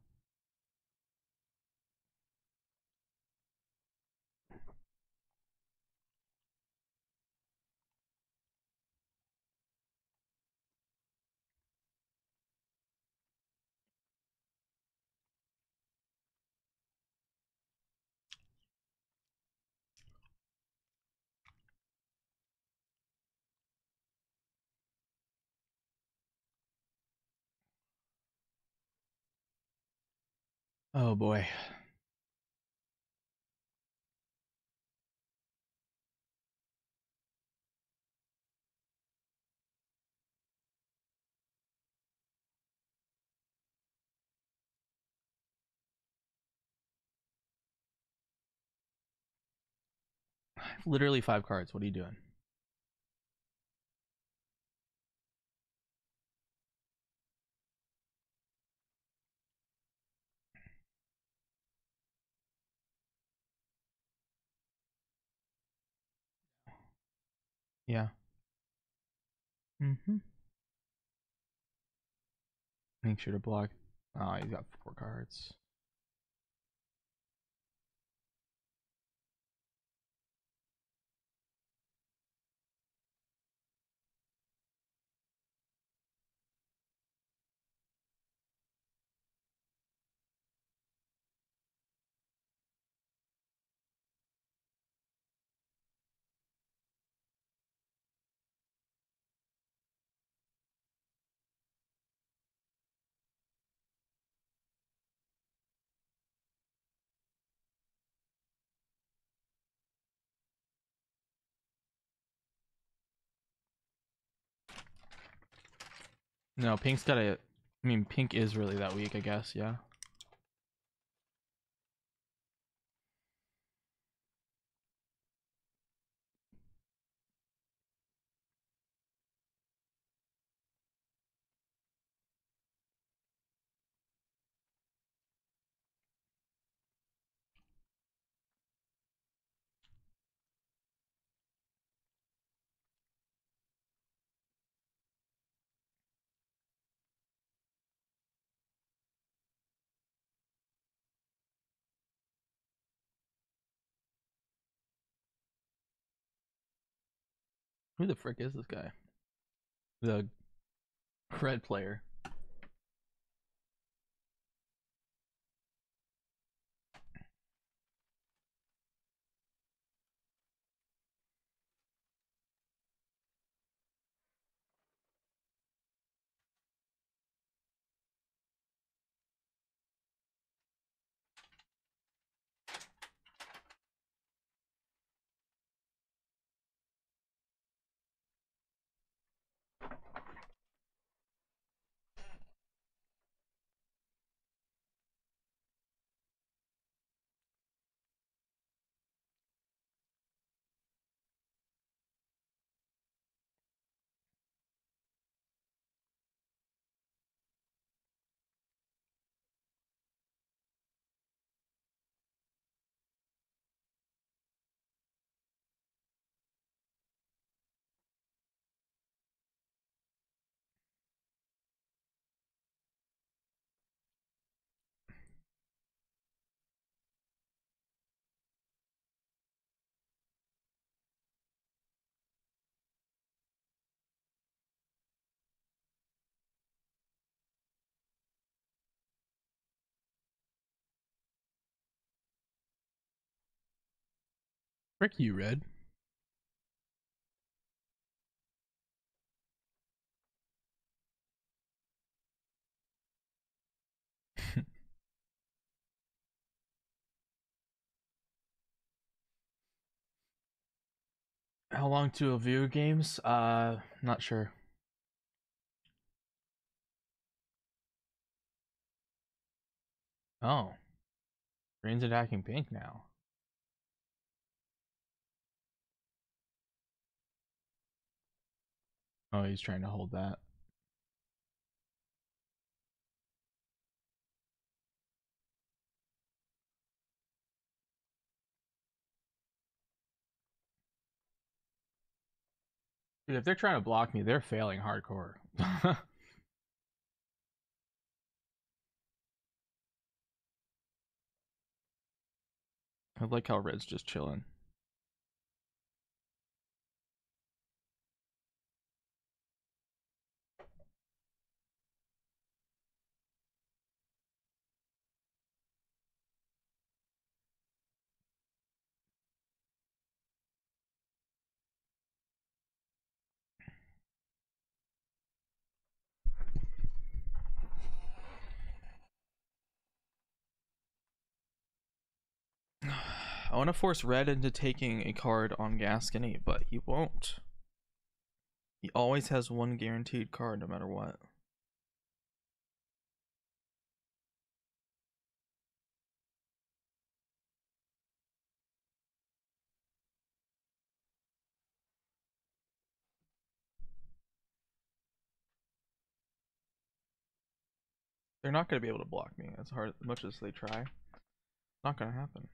Oh boy. Literally five cards. What are you doing? Yeah. Mm-hmm. Make sure to block. Oh, he's got four cards. No, Pink's got a. I mean, Pink is really that weak, I guess. Yeah. Who the frick is this guy? The red player. Frick you, Red. [laughs] How long to a view games? Uh, not sure. Oh. Green's attacking pink now. Oh, he's trying to hold that. Dude, if they're trying to block me, they're failing hardcore. [laughs] I like how Red's just chilling. I want to force Red into taking a card on Gascony, but he won't. He always has one guaranteed card no matter what. They're not going to be able to block me as hard as much as they try. Not going to happen.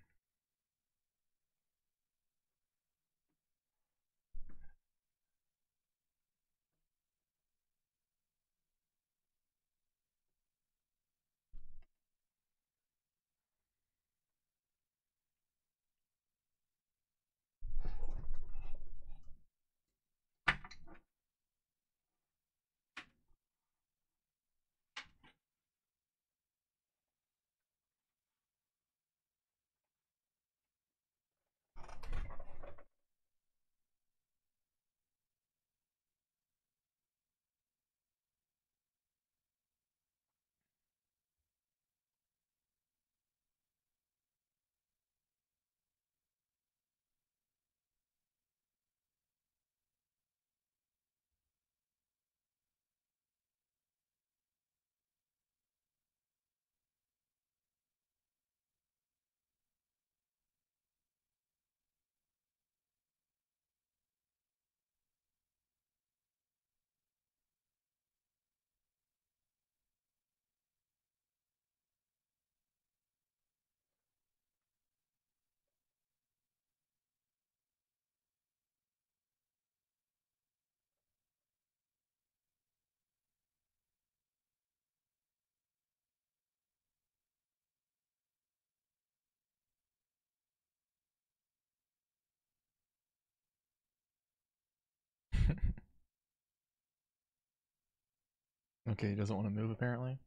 Okay, he doesn't want to move apparently.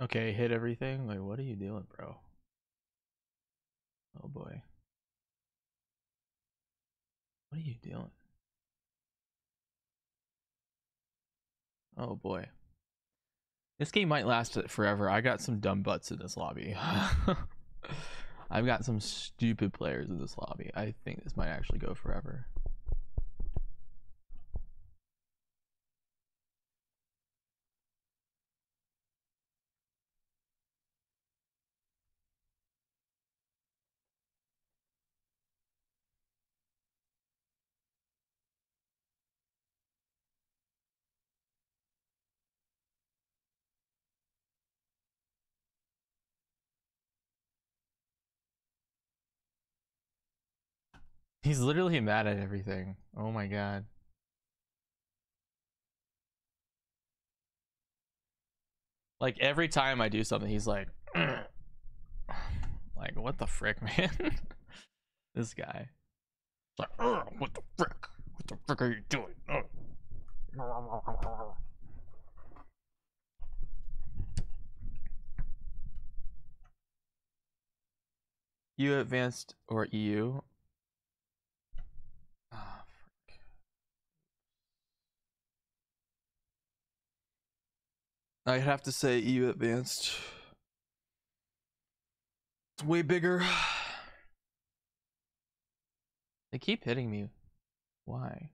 Okay, hit everything. Like, what are you doing, bro? Oh boy. What are you doing? Oh boy. This game might last forever. I got some dumb butts in this lobby. [laughs] I've got some stupid players in this lobby. I think this might actually go forever. He's literally mad at everything. Oh my god. Like every time I do something, he's like, [clears throat] like what the frick, [laughs] man? this guy. Like, what the frick? What the frick are you doing? You advanced or EU? I'd have to say EU advanced. It's way bigger. [sighs] They keep hitting me. Why?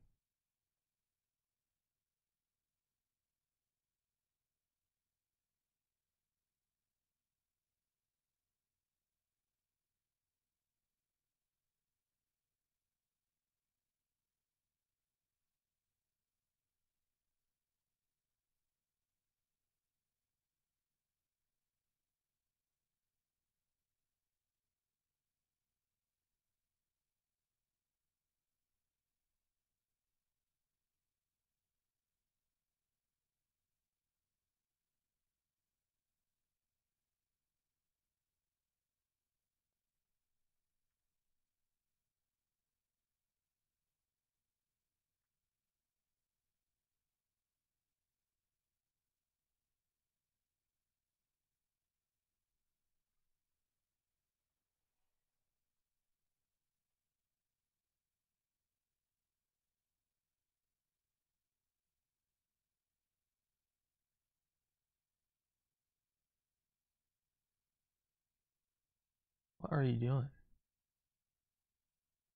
What are you doing?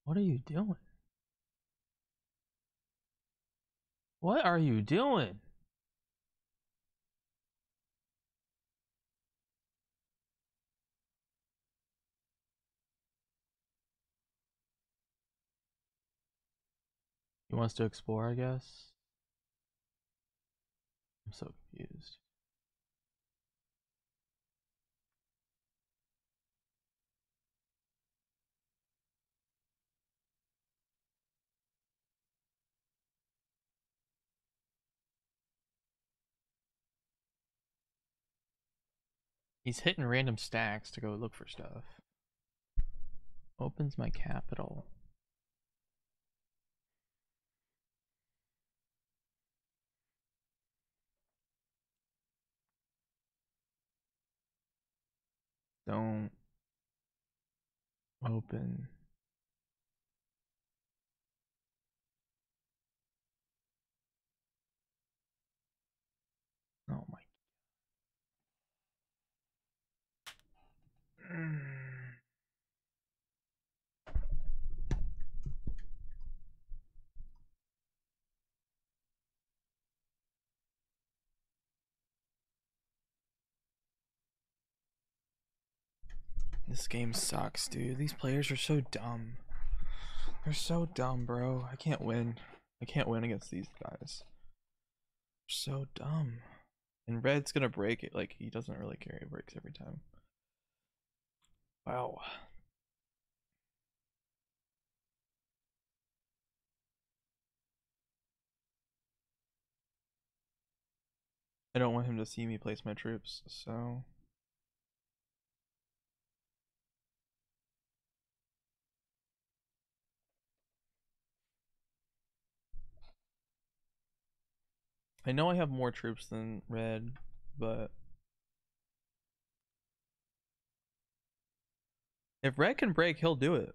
What are you doing? What are you doing? He wants to explore, I guess. I'm so confused. He's hitting random stacks to go look for stuff. Opens my capital. Don't open. Oh my. Mm. [sighs] This game sucks, dude. These players are so dumb. They're so dumb, bro. I can't win. I can't win against these guys. They're so dumb. And Red's gonna break it. Like, he doesn't really care. He breaks every time. Wow. I don't want him to see me place my troops, so... I know I have more troops than red, but if red can break, he'll do it.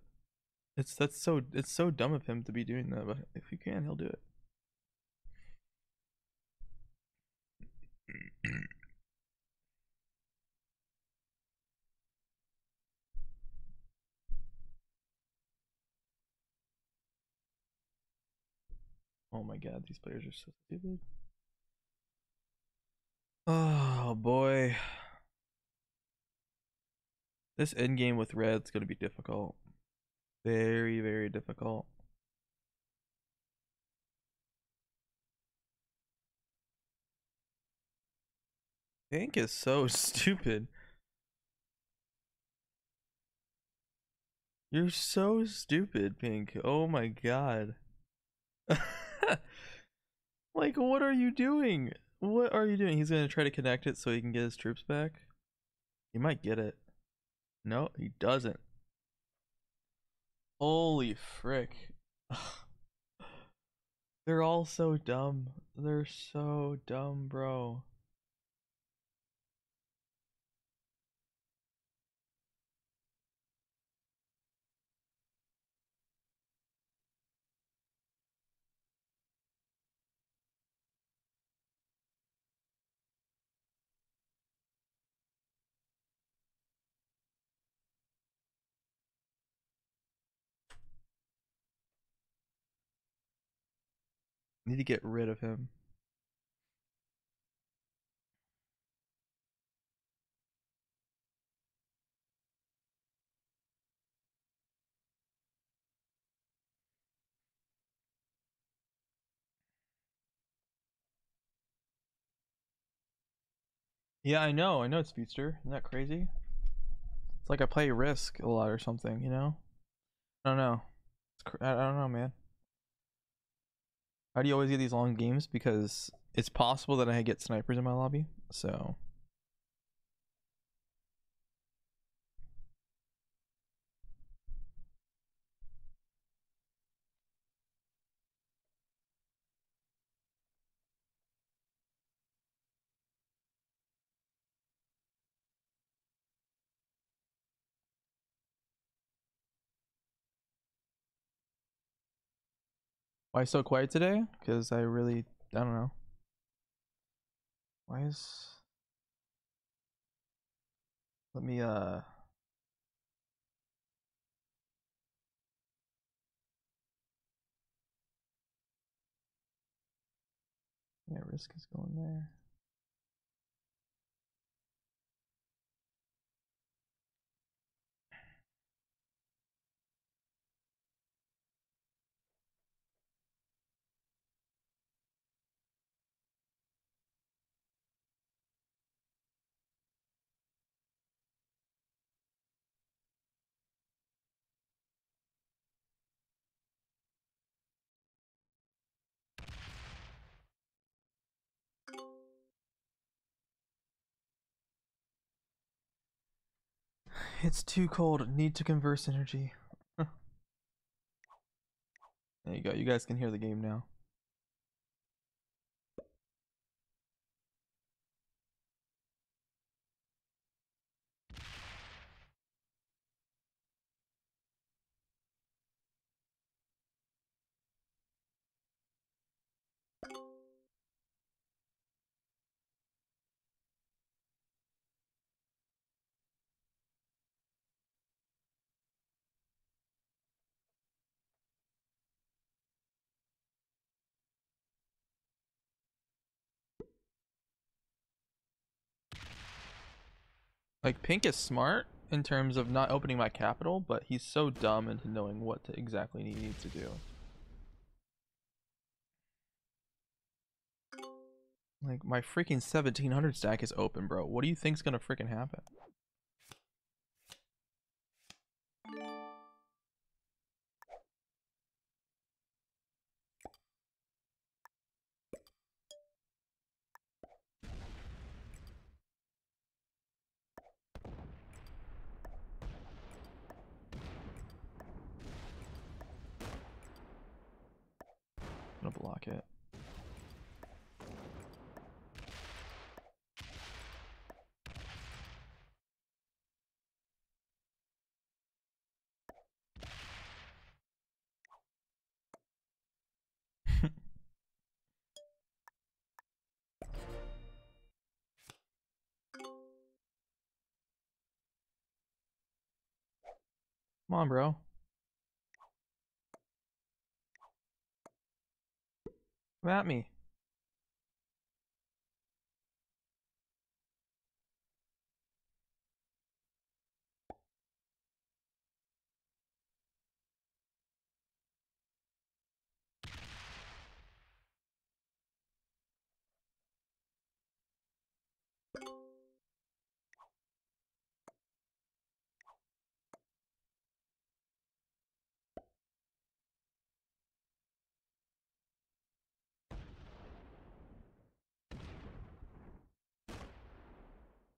It's that's so it's so dumb of him to be doing that, but if he can, he'll do it. [clears throat] Oh my god, these players are so stupid. Oh boy. This end game with red's gonna be difficult. Very, very difficult. Pink is so [laughs] stupid. You're so stupid, Pink. Oh my god. [laughs] like, what are you doing? What are you doing? He's gonna try to connect it so he can get his troops back? He might get it. No, he doesn't. Holy frick. [sighs] They're all so dumb. They're so dumb, bro. Need to get rid of him. Yeah, I know. I know it's Speedster. Isn't that crazy? It's like I play Risk a lot or something, you know? I don't know. I don't know, man. How do you always get these long games? Because it's possible that I get snipers in my lobby, so. Why so quiet today? Because I really, I don't know. Why is... Let me, uh... Yeah, risk is going there. It's too cold. Need to converse energy. [laughs] there you go. You guys can hear the game now. Like Pink is smart in terms of not opening my capital, but he's so dumb into knowing what to exactly he needs to do. Like my freaking 1700 stack is open, bro. What do you think's gonna freaking happen? Come on, bro. Come at me.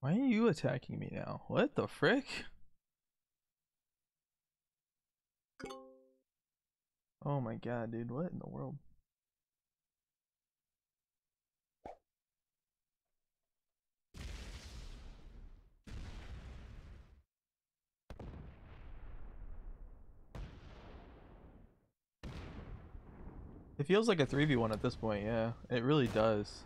Why are you attacking me now? What the frick? Oh my god, dude, what in the world? It feels like a 3v1 at this point, yeah. It really does.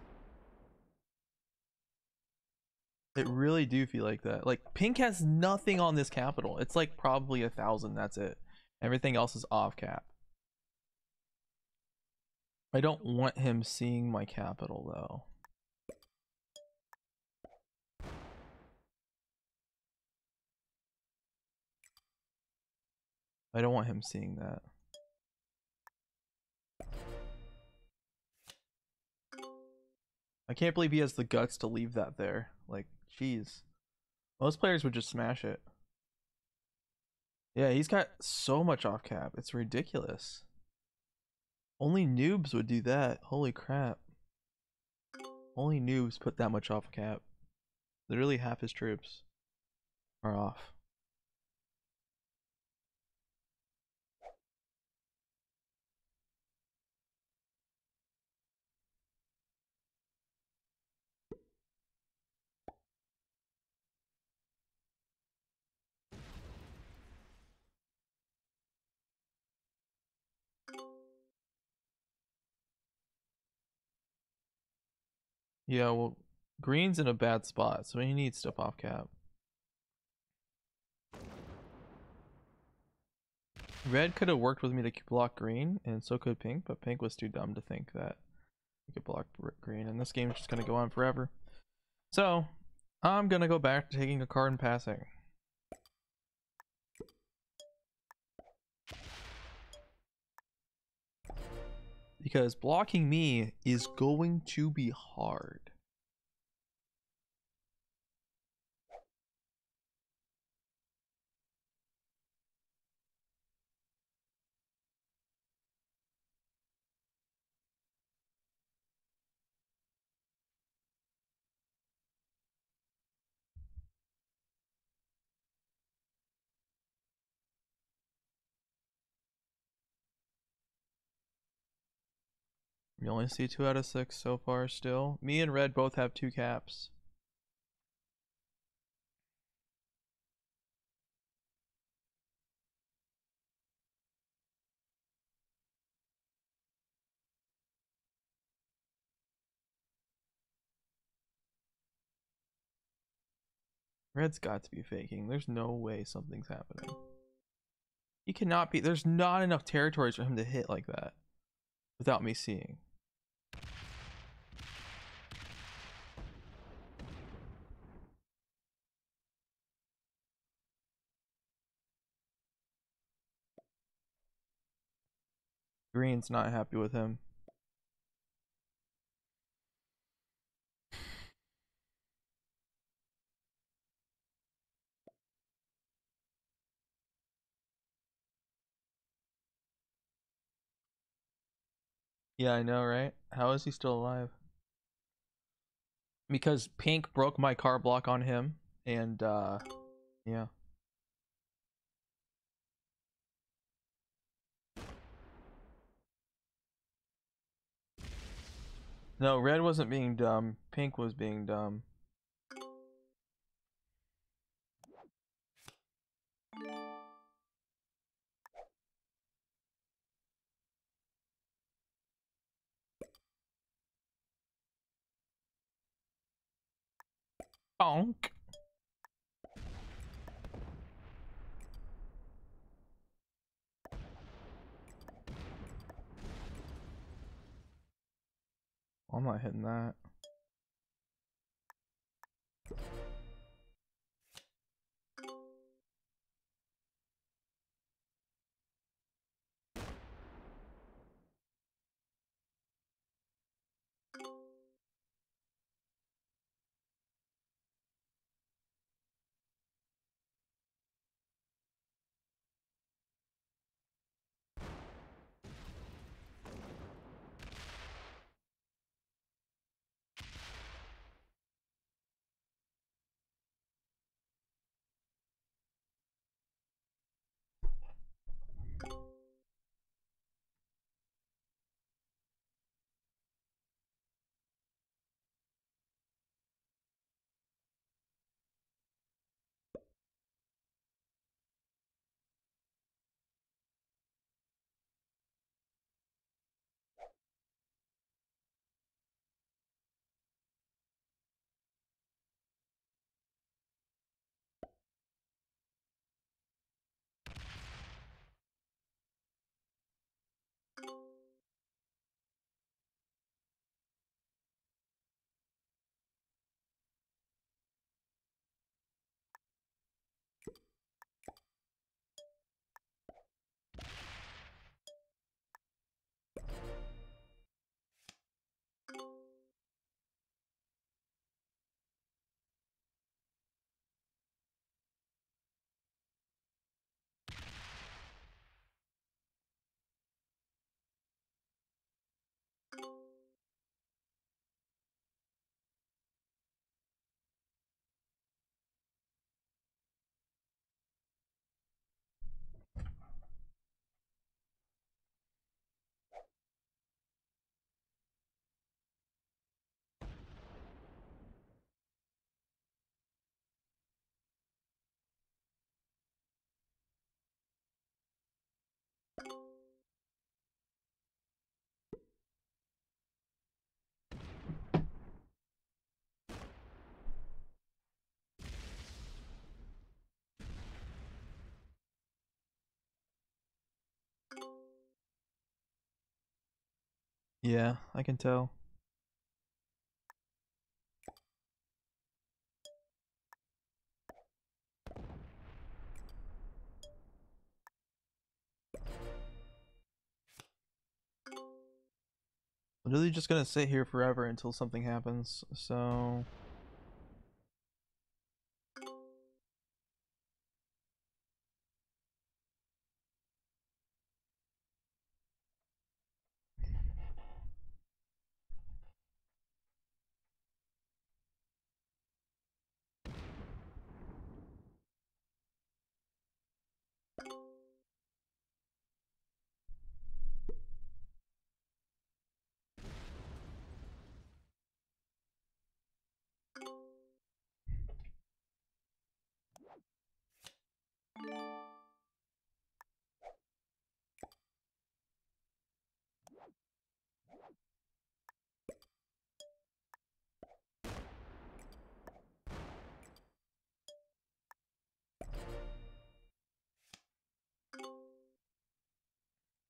It really do feel like that. Like pink has nothing on this capital. It's like probably a thousand. That's it. Everything else is off cap. I don't want him seeing my capital though. I don't want him seeing that. I can't believe he has the guts to leave that there. Like, jeez. Most players would just smash it. Yeah, he's got so much off cap. It's ridiculous. Only noobs would do that. Holy crap. Only noobs put that much off cap. Literally half his troops are off. Yeah, well, green's in a bad spot, so he needs stuff off cap. Red could have worked with me to block green, and so could pink, but pink was too dumb to think that he could block green, and this game's just gonna go on forever. So, I'm gonna go back to taking a card and passing. Because blocking me is going to be hard. You only see two out of six so far still. Me and Red both have two caps. Red's got to be faking. There's no way something's happening. He cannot be. There's not enough territories for him to hit like that without me seeing. Green's not happy with him. Yeah, I know, right? How is he still alive? Because Pink broke my card block on him, and uh, yeah. No, red wasn't being dumb. Pink was being dumb. Bonk. I'm not hitting that. Yeah, I can tell. Literally just gonna sit here forever until something happens, so...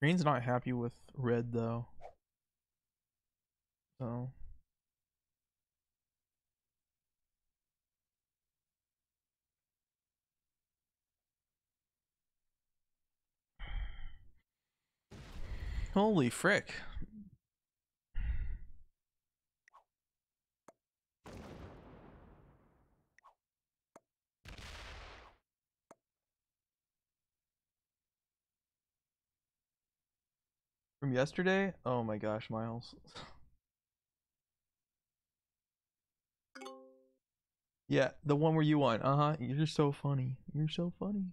Green's not happy with red though. So Holy frick. From yesterday? Oh my gosh, Miles. yeah, the one where you won. Uh-huh. You're so funny. You're so funny.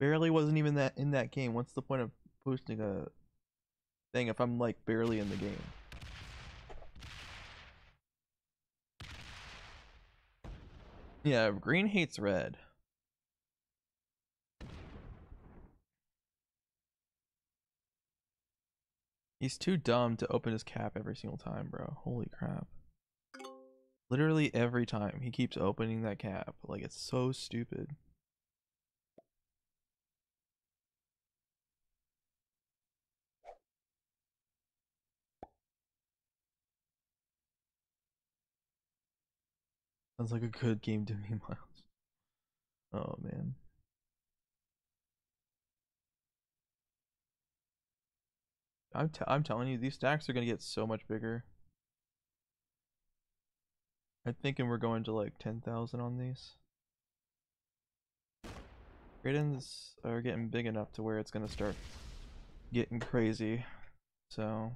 Barely wasn't even that in that game. What's the point of posting a thing if I'm like barely in the game? Yeah, green hates red. He's too dumb to open his cap every single time, bro. Holy crap. Literally every time he keeps opening that cap. Like, it's so stupid. Sounds like a good game to me, [laughs] Miles. Oh, man. I'm t- I'm telling you, these stacks are gonna get so much bigger. I'm thinking we're going to like ten thousand on these. Trade-ins are getting big enough to where it's gonna start getting crazy. So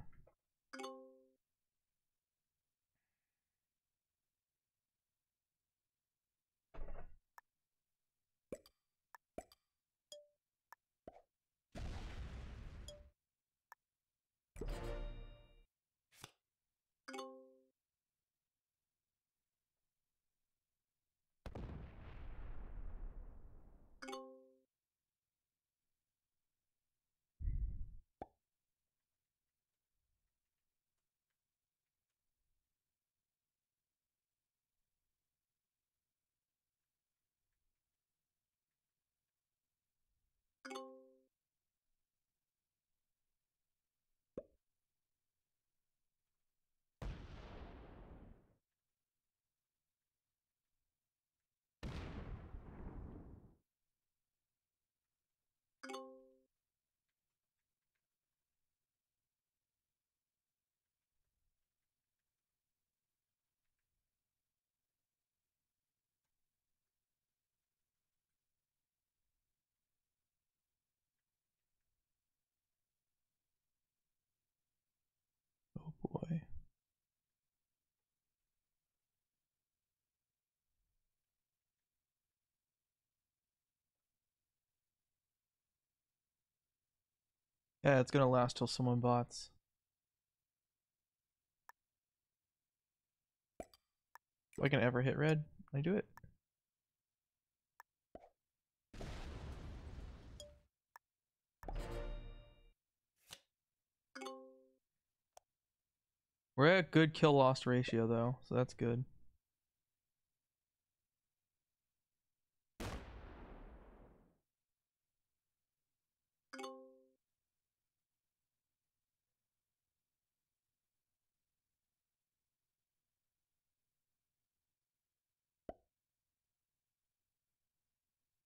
あ。Boy. Yeah, it's gonna last till someone bots. I can ever hit red, I do it. We're at a good kill loss ratio though, so that's good.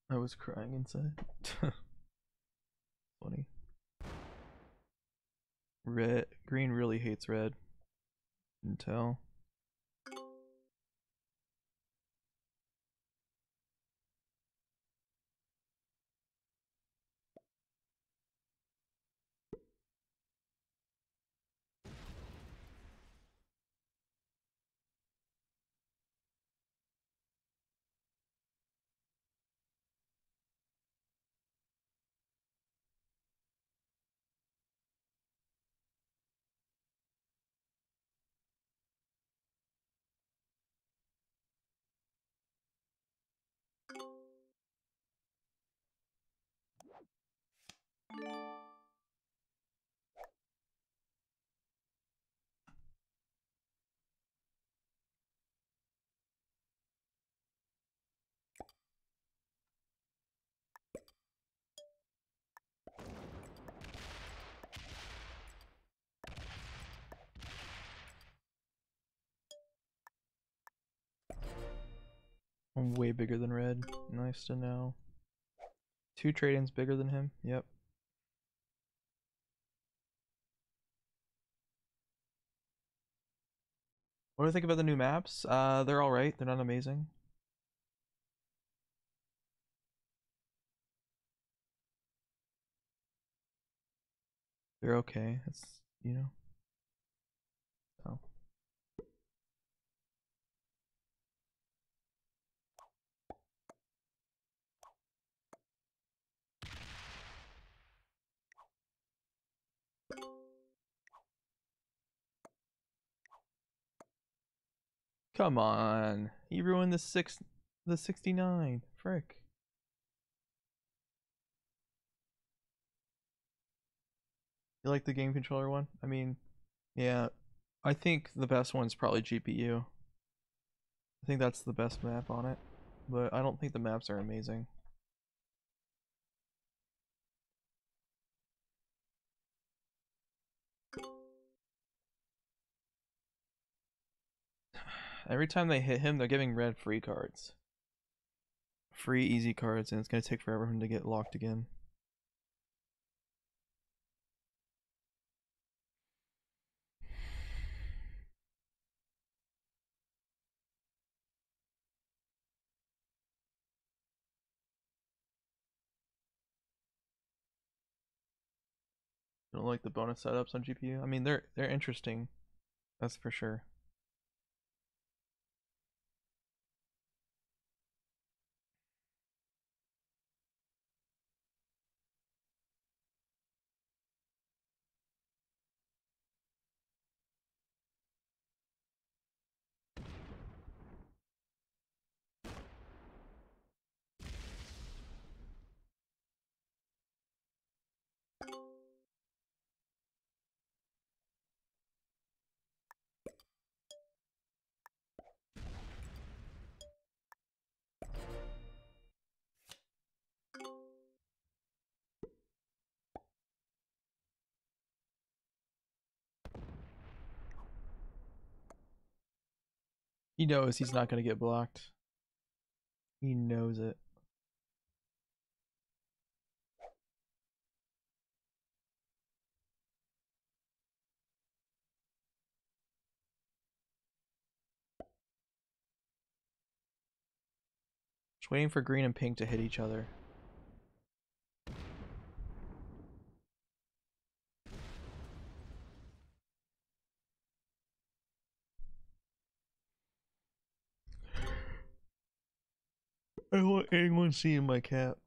I was crying inside. [laughs] Funny. Red green really hates red. Tell. I'm way bigger than red. Nice to know. Two trade-ins bigger than him. Yep. What do I think about the new maps? Uh, they're all right. They're not amazing. They're okay. It's you know. Come on. He ruined the six the 69. Frick. You like the game controller one? I mean, yeah. I think the best one's probably GPU. I think that's the best map on it. But I don't think the maps are amazing. Every time they hit him, they're giving red free cards. Free easy cards, and it's gonna take forever for him to get locked again. I don't like the bonus setups on GPU. I mean, they're they're interesting. That's for sure. He knows he's not gonna get blocked. He knows it. Just waiting for green and pink to hit each other. I don't want anyone seeing my cat.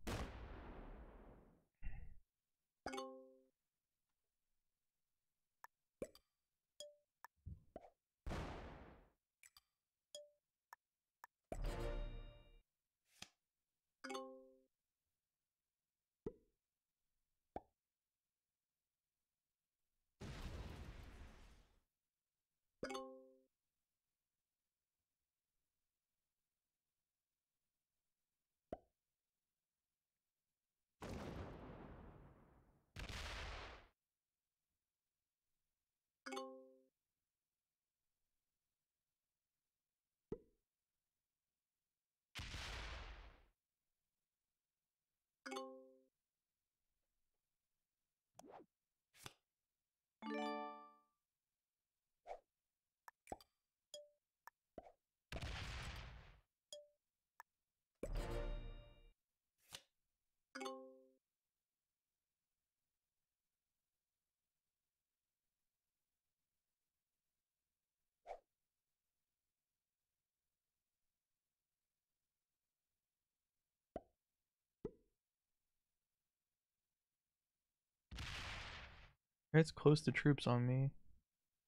It's close to troops on me.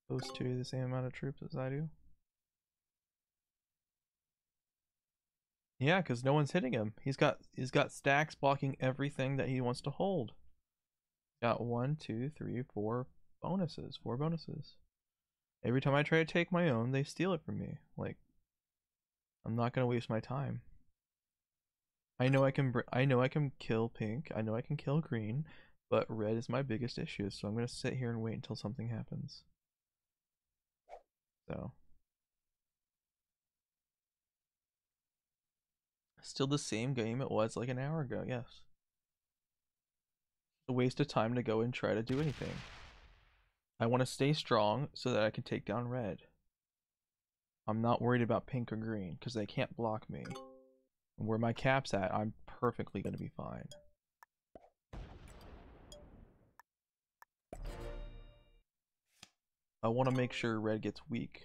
Close to the same amount of troops as I do. Yeah, because no one's hitting him. He's got he's got stacks blocking everything that he wants to hold. Got one, two, three, four bonuses. Four bonuses. Every time I try to take my own, they steal it from me. Like, I'm not gonna waste my time. I know I can. I know I can kill pink. I know I can kill green, but red is my biggest issue. So I'm gonna sit here and wait until something happens. So. Still the same game it was like an hour ago, yes. a waste of time to go and try to do anything. I want to stay strong so that I can take down red. I'm not worried about pink or green because they can't block me. And where my cap's at, I'm perfectly going to be fine. I want to make sure red gets weak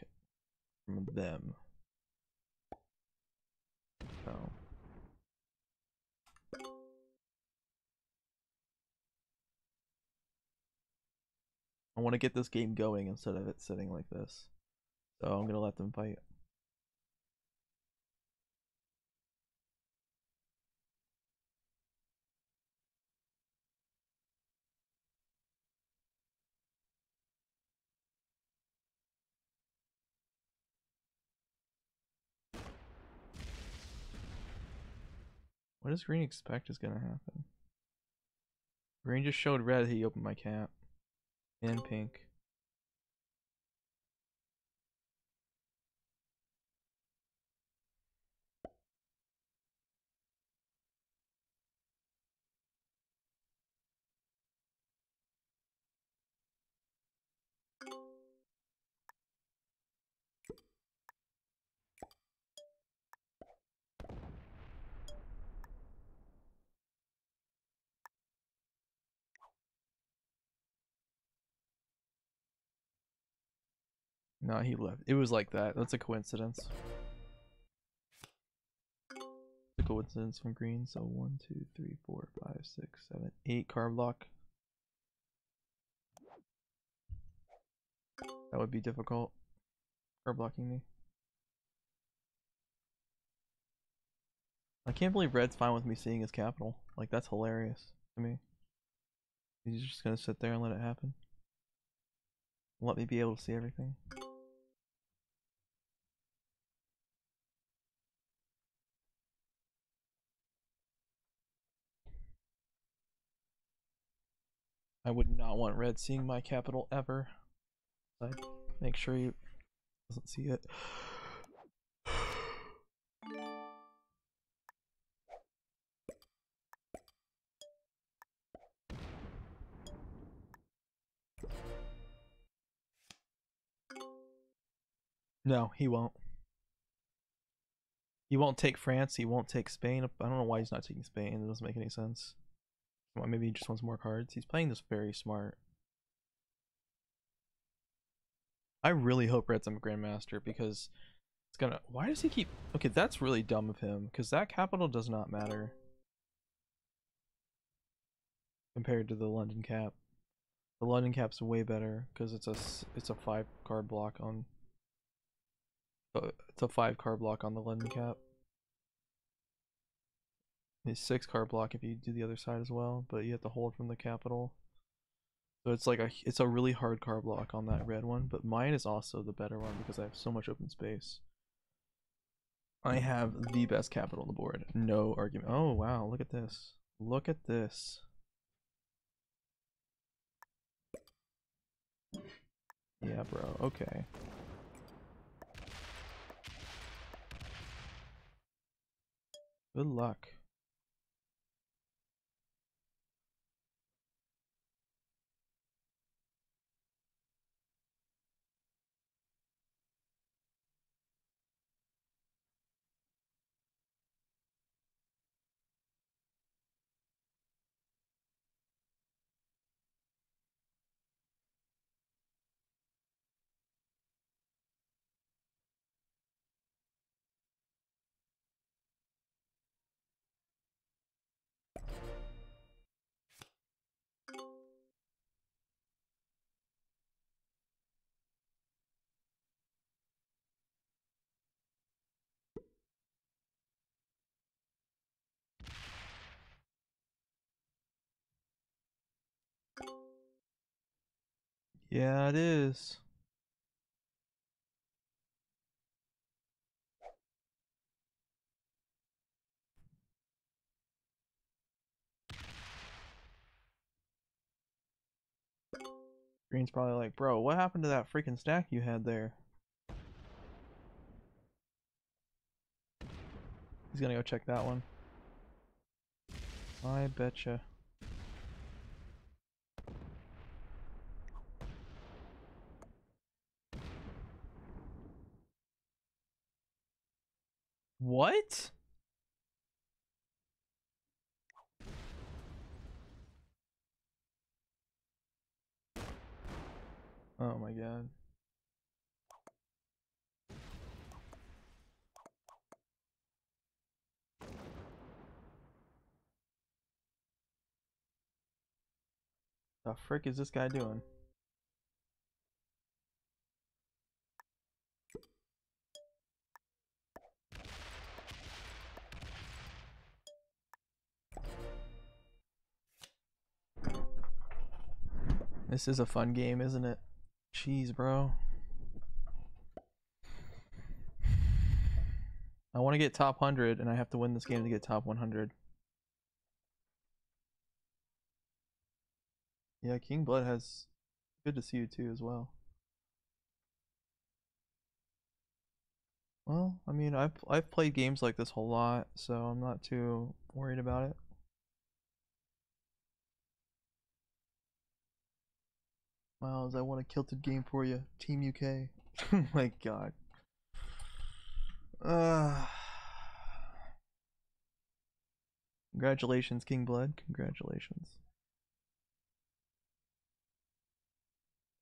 from them. So. I want to get this game going instead of it sitting like this. So I'm going to let them fight. What does green expect is gonna happen? Green just showed red, he opened my cap. And pink. No, he left. It was like that. That's a coincidence. A coincidence from green. So one, two, three, four, five, six, seven, eight card block. That would be difficult. Card blocking me. I can't believe Red's fine with me seeing his capital. Like that's hilarious to me. He's just gonna sit there and let it happen. Let me be able to see everything. I would not want Red seeing my capital ever. I'd make sure he doesn't see it. No, he won't. He won't take France. He won't take Spain. I don't know why he's not taking Spain. It doesn't make any sense. Well, maybe he just wants more cards. He's playing this very smart. I really hope Red's a Grandmaster because it's gonna. Why does he keep? Okay, that's really dumb of him because that capital does not matter compared to the London cap. The London cap's way better because it's a it's a five card block on. uh, It's a five card block on the London cap. It's six card block if you do the other side as well, but you have to hold from the capital. So it's like a it's a really hard card block on that red one, but mine is also the better one because I have so much open space. I have the best capital on the board. No argument. Oh wow, look at this. Look at this. Yeah, bro. Okay. Good luck. Yeah, it is. Green's probably like, bro, what happened to that freaking stack you had there? He's gonna go check that one. I betcha. What? Oh my god. The frick is this guy doing? This is a fun game, isn't it? Jeez, bro. I want to get top 100 and I have to win this game to get top 100. Yeah, King Blood has good to see you too as well. Well, I mean, I've I've played games like this a whole lot, so I'm not too worried about it. Miles, I want a kilted game for you, Team UK. [laughs] oh my god. Uh, [sighs] congratulations, King Blood. Congratulations.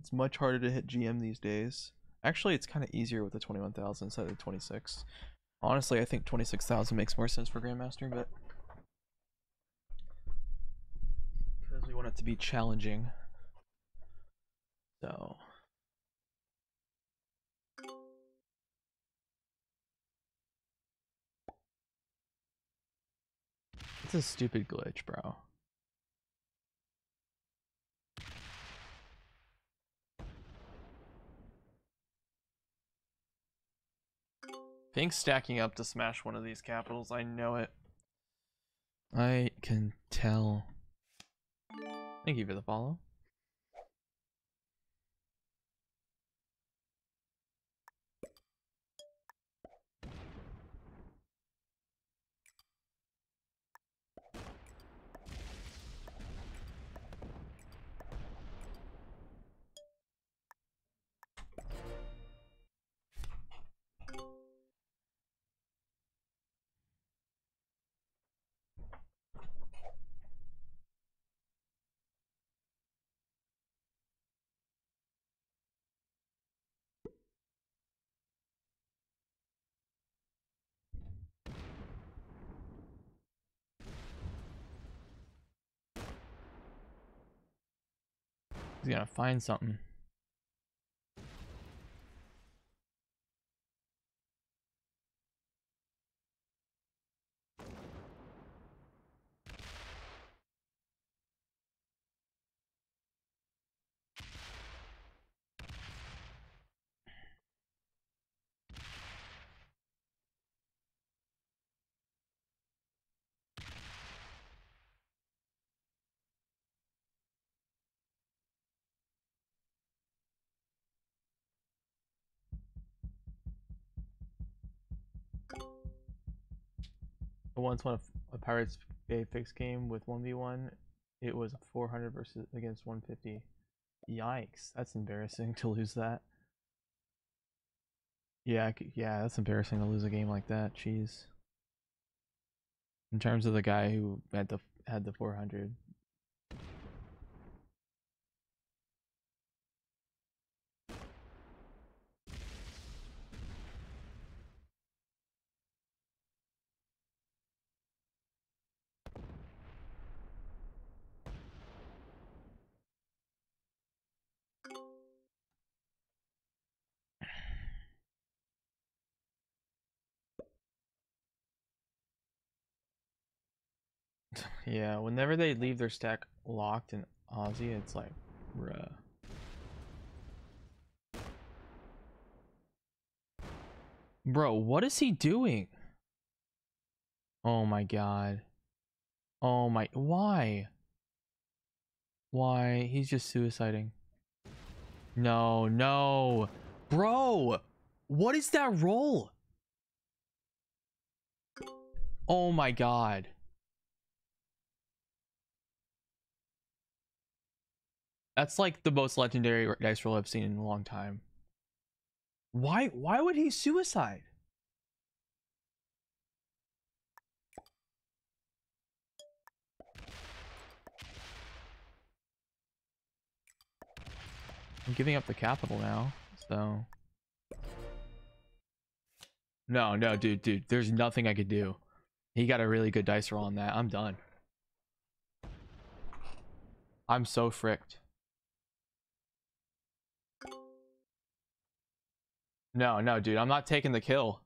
It's much harder to hit GM these days. Actually, it's kind of easier with the 21,000 instead of the 26. Honestly, I think 26,000 makes more sense for Grandmaster, but because we want it to be challenging. So It's a stupid glitch, bro. Pink's stacking up to smash one of these capitals. I know it. I can tell. Thank you for the follow. He's gonna find something. I once won a Pirates Bay fix game with 1v1. It was 400 versus against 150. Yikes, that's embarrassing [laughs] to lose that. Yeah, yeah, that's embarrassing to lose a game like that. Jeez. In terms of the guy who had the had the 400. Yeah, whenever they leave their stack locked in Aussie, it's like, bruh. Bro, what is he doing? Oh my god. Oh my, why? Why? He's just suiciding. No, no. Bro, what is that roll? Oh my god. That's like the most legendary dice roll I've seen in a long time. Why why would he suicide? I'm giving up the capital now, so No, no, dude, dude, there's nothing I could do. He got a really good dice roll on that. I'm done. I'm so fricked. No, no, dude, I'm not taking the kill.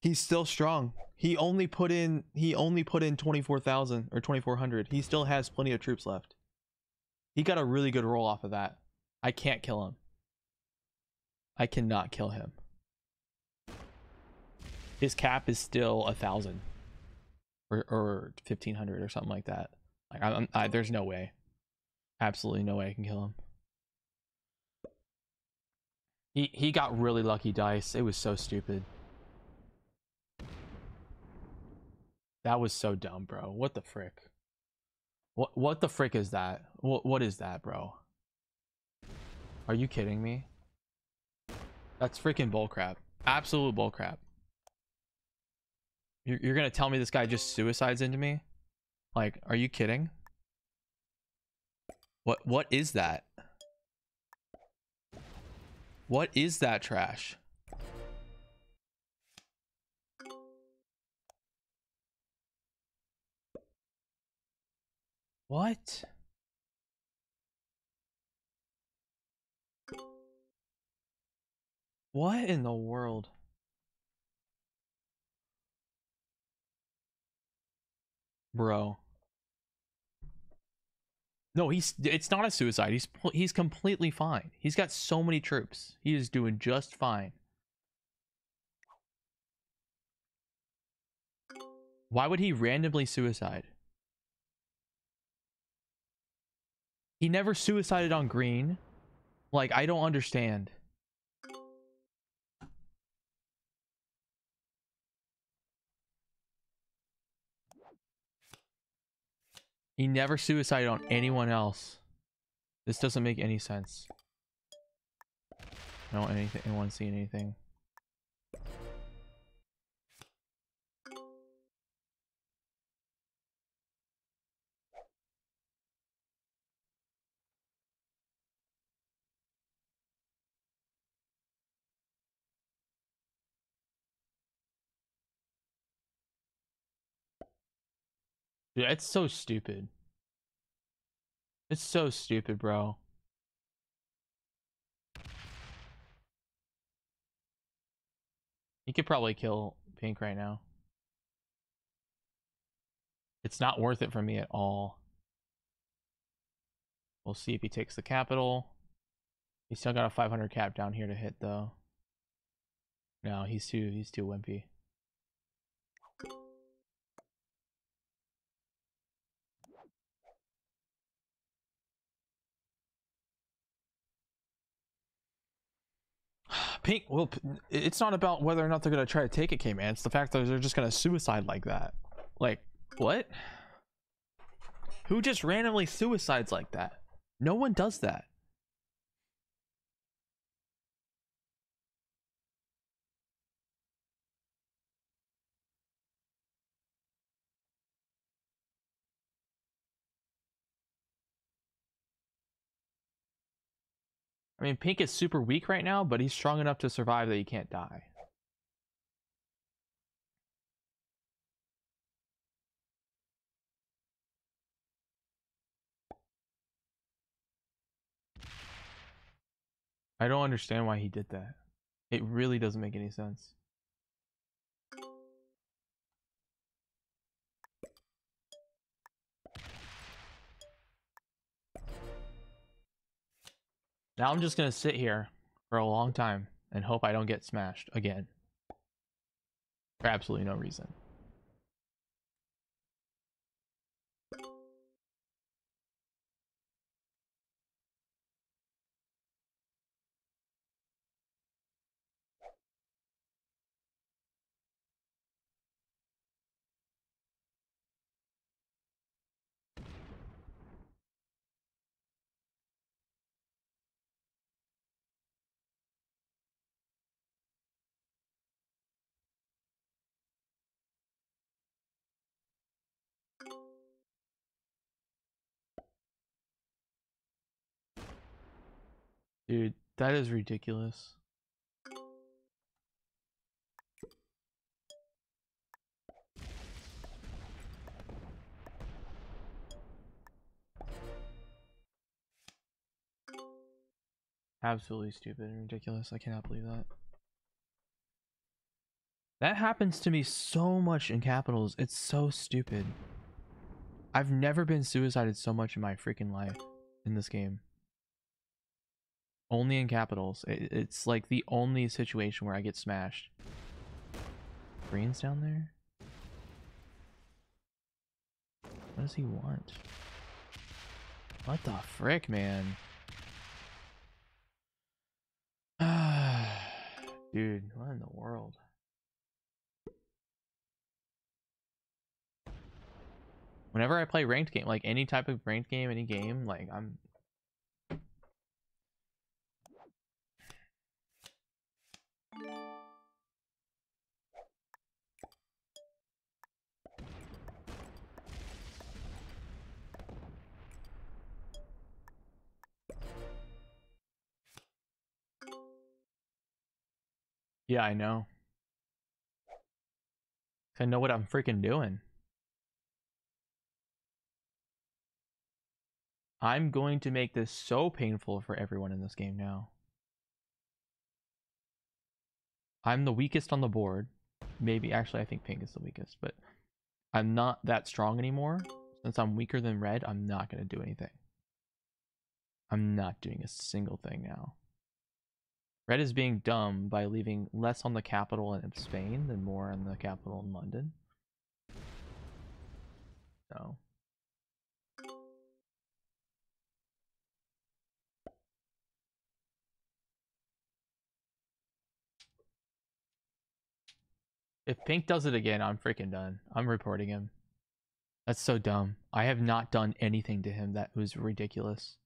He's still strong. He only put in he only put in 24,000 or 2400. He still has plenty of troops left. He got a really good roll off of that. I can't kill him. I cannot kill him. His cap is still a thousand or or 1500 or something like that. Like I, I, there's no way. Absolutely no way I can kill him. He he got really lucky dice. It was so stupid. That was so dumb, bro. What the frick? What what the frick is that? What what is that, bro? Are you kidding me? That's freaking bullcrap. Absolute bullcrap. You're you're gonna tell me this guy just suicides into me? Like, are you kidding? What what is that? What is that trash? What? What in the world? Bro. No, he's it's not a suicide. He's he's completely fine. He's got so many troops. He is doing just fine. Why would he randomly suicide? He never suicided on green. Like, I don't understand. He never suicided on anyone else. This doesn't make any sense. I don't anyone see anything. Yeah, it's so stupid. It's so stupid, bro. He could probably kill Pink right now. It's not worth it for me at all. We'll see if he takes the capital. He's still got a 500 cap down here to hit though. No, he's too he's too wimpy. Pink, well, it's not about whether or not they're gonna try to take it, K man. It's the fact that they're just gonna suicide like that. Like, what? Who just randomly suicides like that? No one does that. I mean, Pink is super weak right now, but he's strong enough to survive that he can't die. I don't understand why he did that. It really doesn't make any sense. Now I'm just gonna sit here for a long time and hope I don't get smashed again. For absolutely no reason. Dude, that is ridiculous. Absolutely stupid and ridiculous. I cannot believe that. That happens to me so much in capitals. It's so stupid. I've never been suicided so much in my freaking life in this game. Only in capitals. It, it's like the only situation where I get smashed. Green's down there? What does he want? What the frick, man? [sighs] Dude, what in the world? Whenever I play ranked game, like any type of ranked game, any game, like I'm Yeah, I know. I know what I'm freaking doing. I'm going to make this so painful for everyone in this game now. I'm the weakest on the board. Maybe, actually, I think pink is the weakest, but I'm not that strong anymore. Since I'm weaker than red, I'm not going to do anything. I'm not doing a single thing now. Red is being dumb by leaving less on the capital in Spain than more on the capital in London. So. If Pink does it again, I'm freaking done. I'm reporting him. That's so dumb. I have not done anything to him that was ridiculous.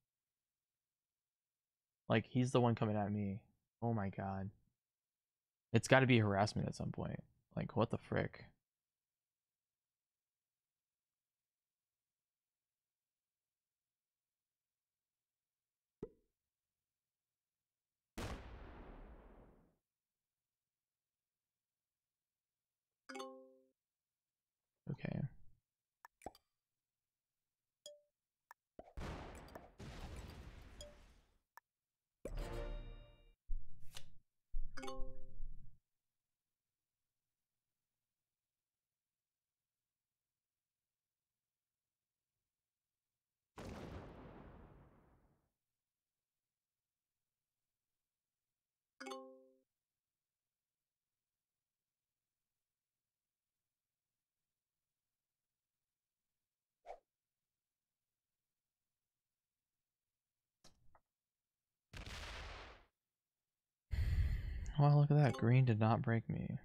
Like, he's the one coming at me. Oh my god. It's got to be harassment at some point. Like, what the frick? Okay. Wow, look at that. Green did not break me.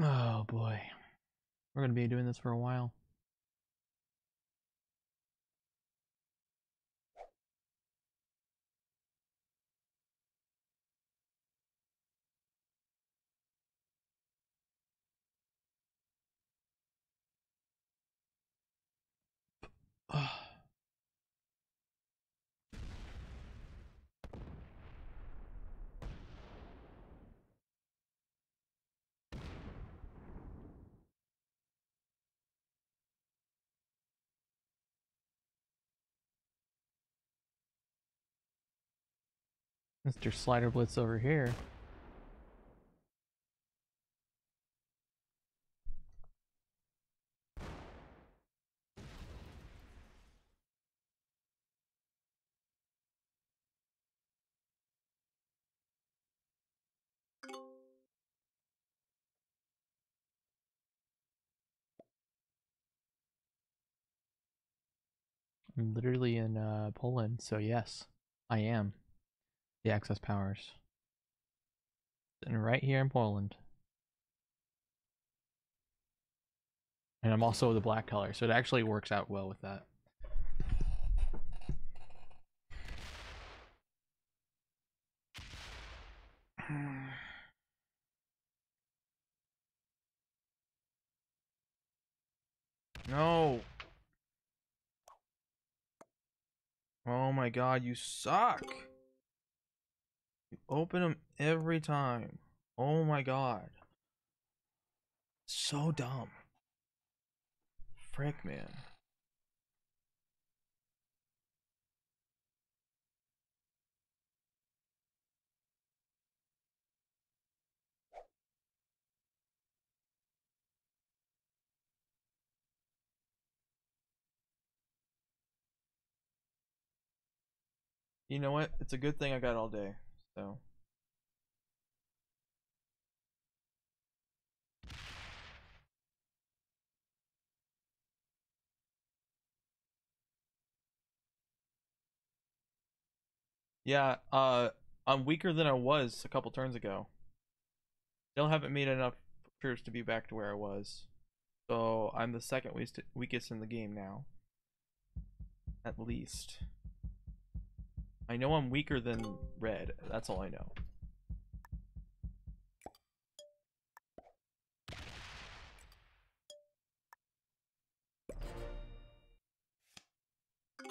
Oh boy. We're going to be doing this for a while. Mr. Slider Blitz over here. I'm literally in uh, Poland, so yes, I am. The Axis Powers. And right here in Poland. And I'm also the black color, so it actually works out well with that. [sighs] No. Oh my god, you suck. Open them every time. Oh my god. So dumb. Frick, man. You know what? It's a good thing I got all day. So. Yeah, uh, I'm weaker than I was a couple turns ago. Still haven't made enough troops to be back to where I was. So I'm the second weakest weakest in the game now. At least. I know I'm weaker than red. That's all I know.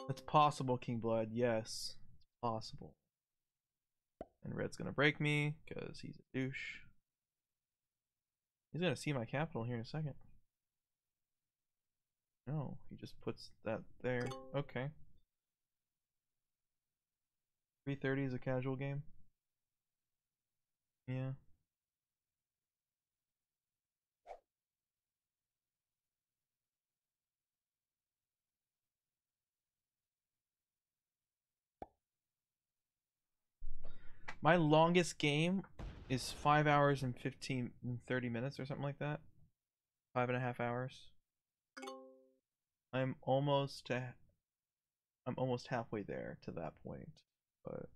It's possible, King Blood. Yes, it's possible. And red's gonna break me because he's a douche. He's gonna see my capital here in a second. No, he just puts that there. Okay. 330 is a casual game. Yeah. My longest game is 5 hours and 15 and 30 minutes or something like that. Five and a half hours. I'm almost I'm almost halfway there to that point but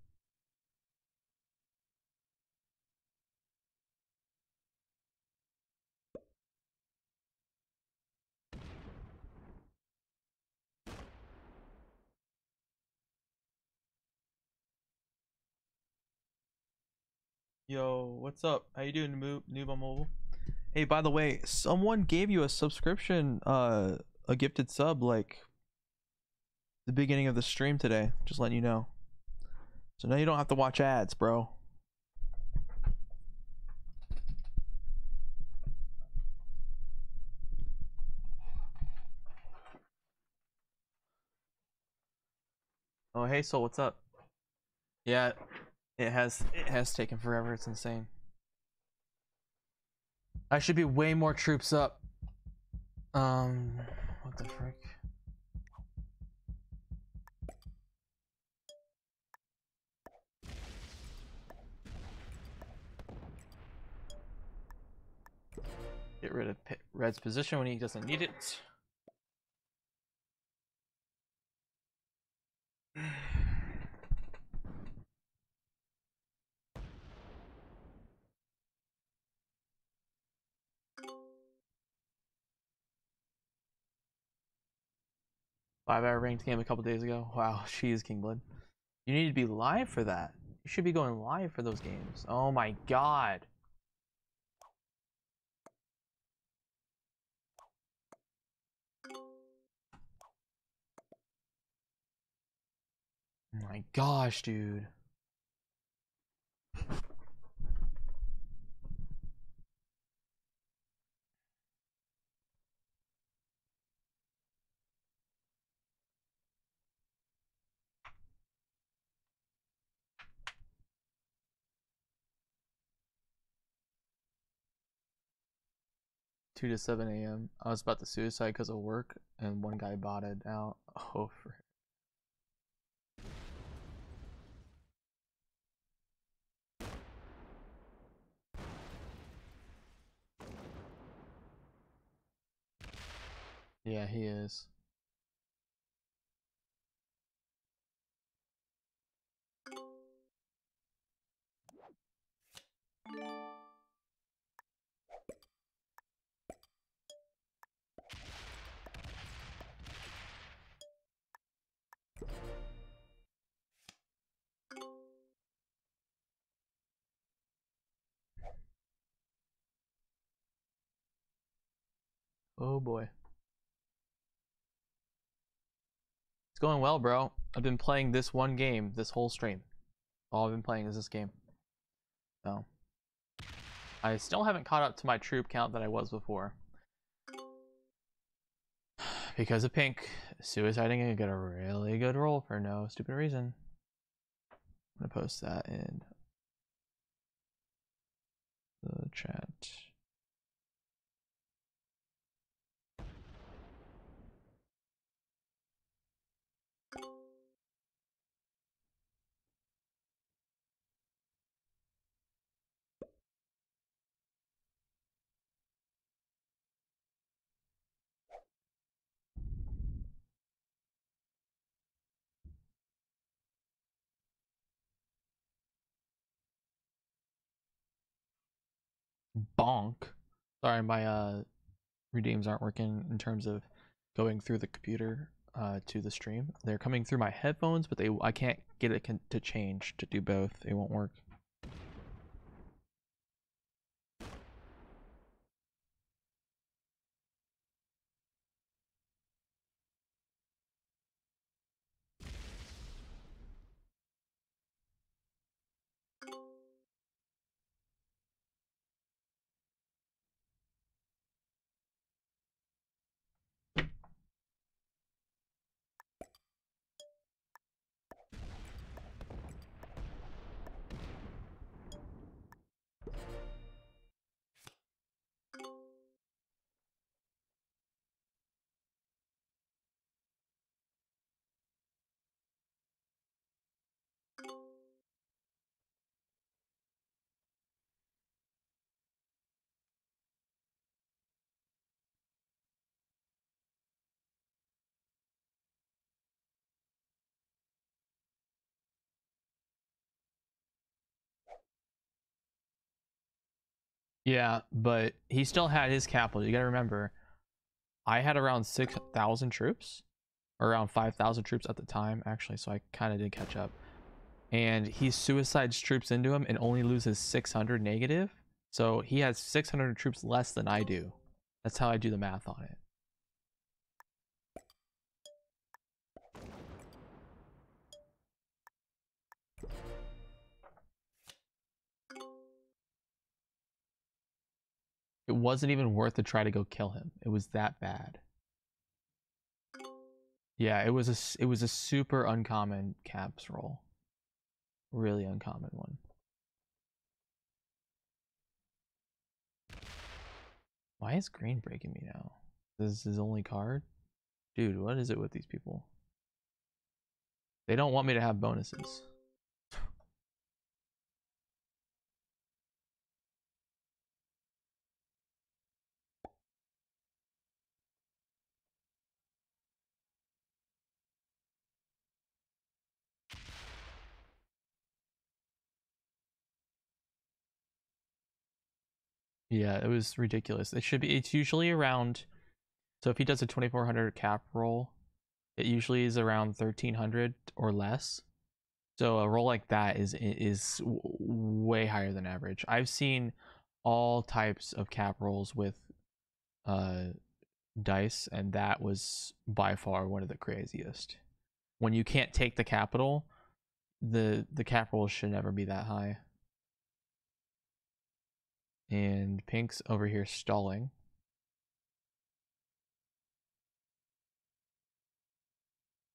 Yo, what's up? How you doing, Noob, Noob on mobile? Hey, by the way, someone gave you a subscription, uh, a gifted sub, like the beginning of the stream today. Just letting you know. So now you don't have to watch ads, bro. Oh, hey, Soul, what's up? Yeah, it has it has taken forever. It's insane. I should be way more troops up. Um, what the frick? Get rid of Red's position when he doesn't need it. Five hour ranked game a couple days ago. [laughs] Wow, she's Kingblood. You need to be live for that. You should be going live for those games. Oh my god. My gosh, dude. Two to seven a.m. I was about to suicide because of work, and one guy botted out. [laughs] Oh, for Yeah, he is. Oh boy. Going well, bro. I've been playing this one game this whole stream. All I've been playing is this game. So I still haven't caught up to my troop count that I was before. [sighs] Because of Pink suiciding and get a really good roll for no stupid reason. I'm gonna post that in the chat. Bonk. Sorry, my uh redeems aren't working in terms of going through the computer uh to the stream. They're coming through my headphones, but they I can't get it to change to do both. It won't work. Yeah, but he still had his capital. You gotta remember, I had around six thousand troops, around five thousand troops at the time, actually. So I kind of did catch up. And he suicides troops into him and only loses six hundred negative. So he has six hundred troops less than I do. That's how I do the math on it. It wasn't even worth to try to go kill him. It was that bad. Yeah, it was a it was a super uncommon caps roll. Really uncommon one. Why is green breaking me now? This is his only card? Dude, what is it with these people? They don't want me to have bonuses. Yeah, it was ridiculous. It should be it's usually around so if he does a 2400 cap roll, it usually is around 1300 or less. So a roll like that is is way higher than average. I've seen all types of cap rolls with uh dice and that was by far one of the craziest. When you can't take the capital, the the cap roll should never be that high. And Pink's over here stalling.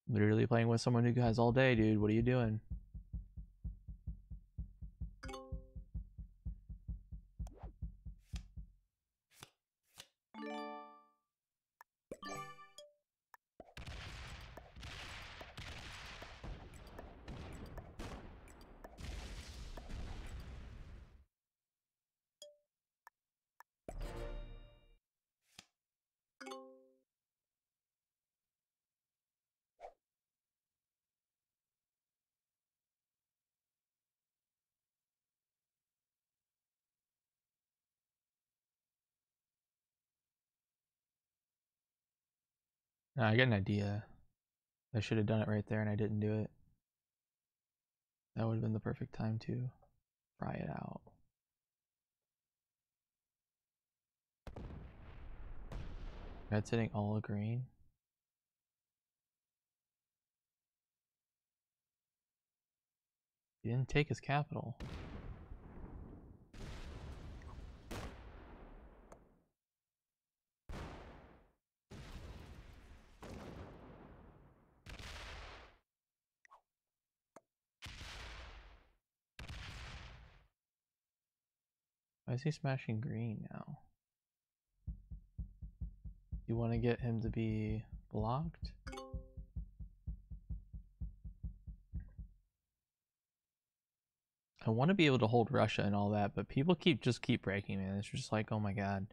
Literally playing with someone who has all day, dude. What are you doing? I got an idea. I should have done it right there and I didn't do it. That would have been the perfect time to try it out. Red's hitting all green. He didn't take his capital. Why is he smashing green now? You want to get him to be blocked? I want to be able to hold Russia and all that, but people keep just keep breaking, man. It's just like, oh my god.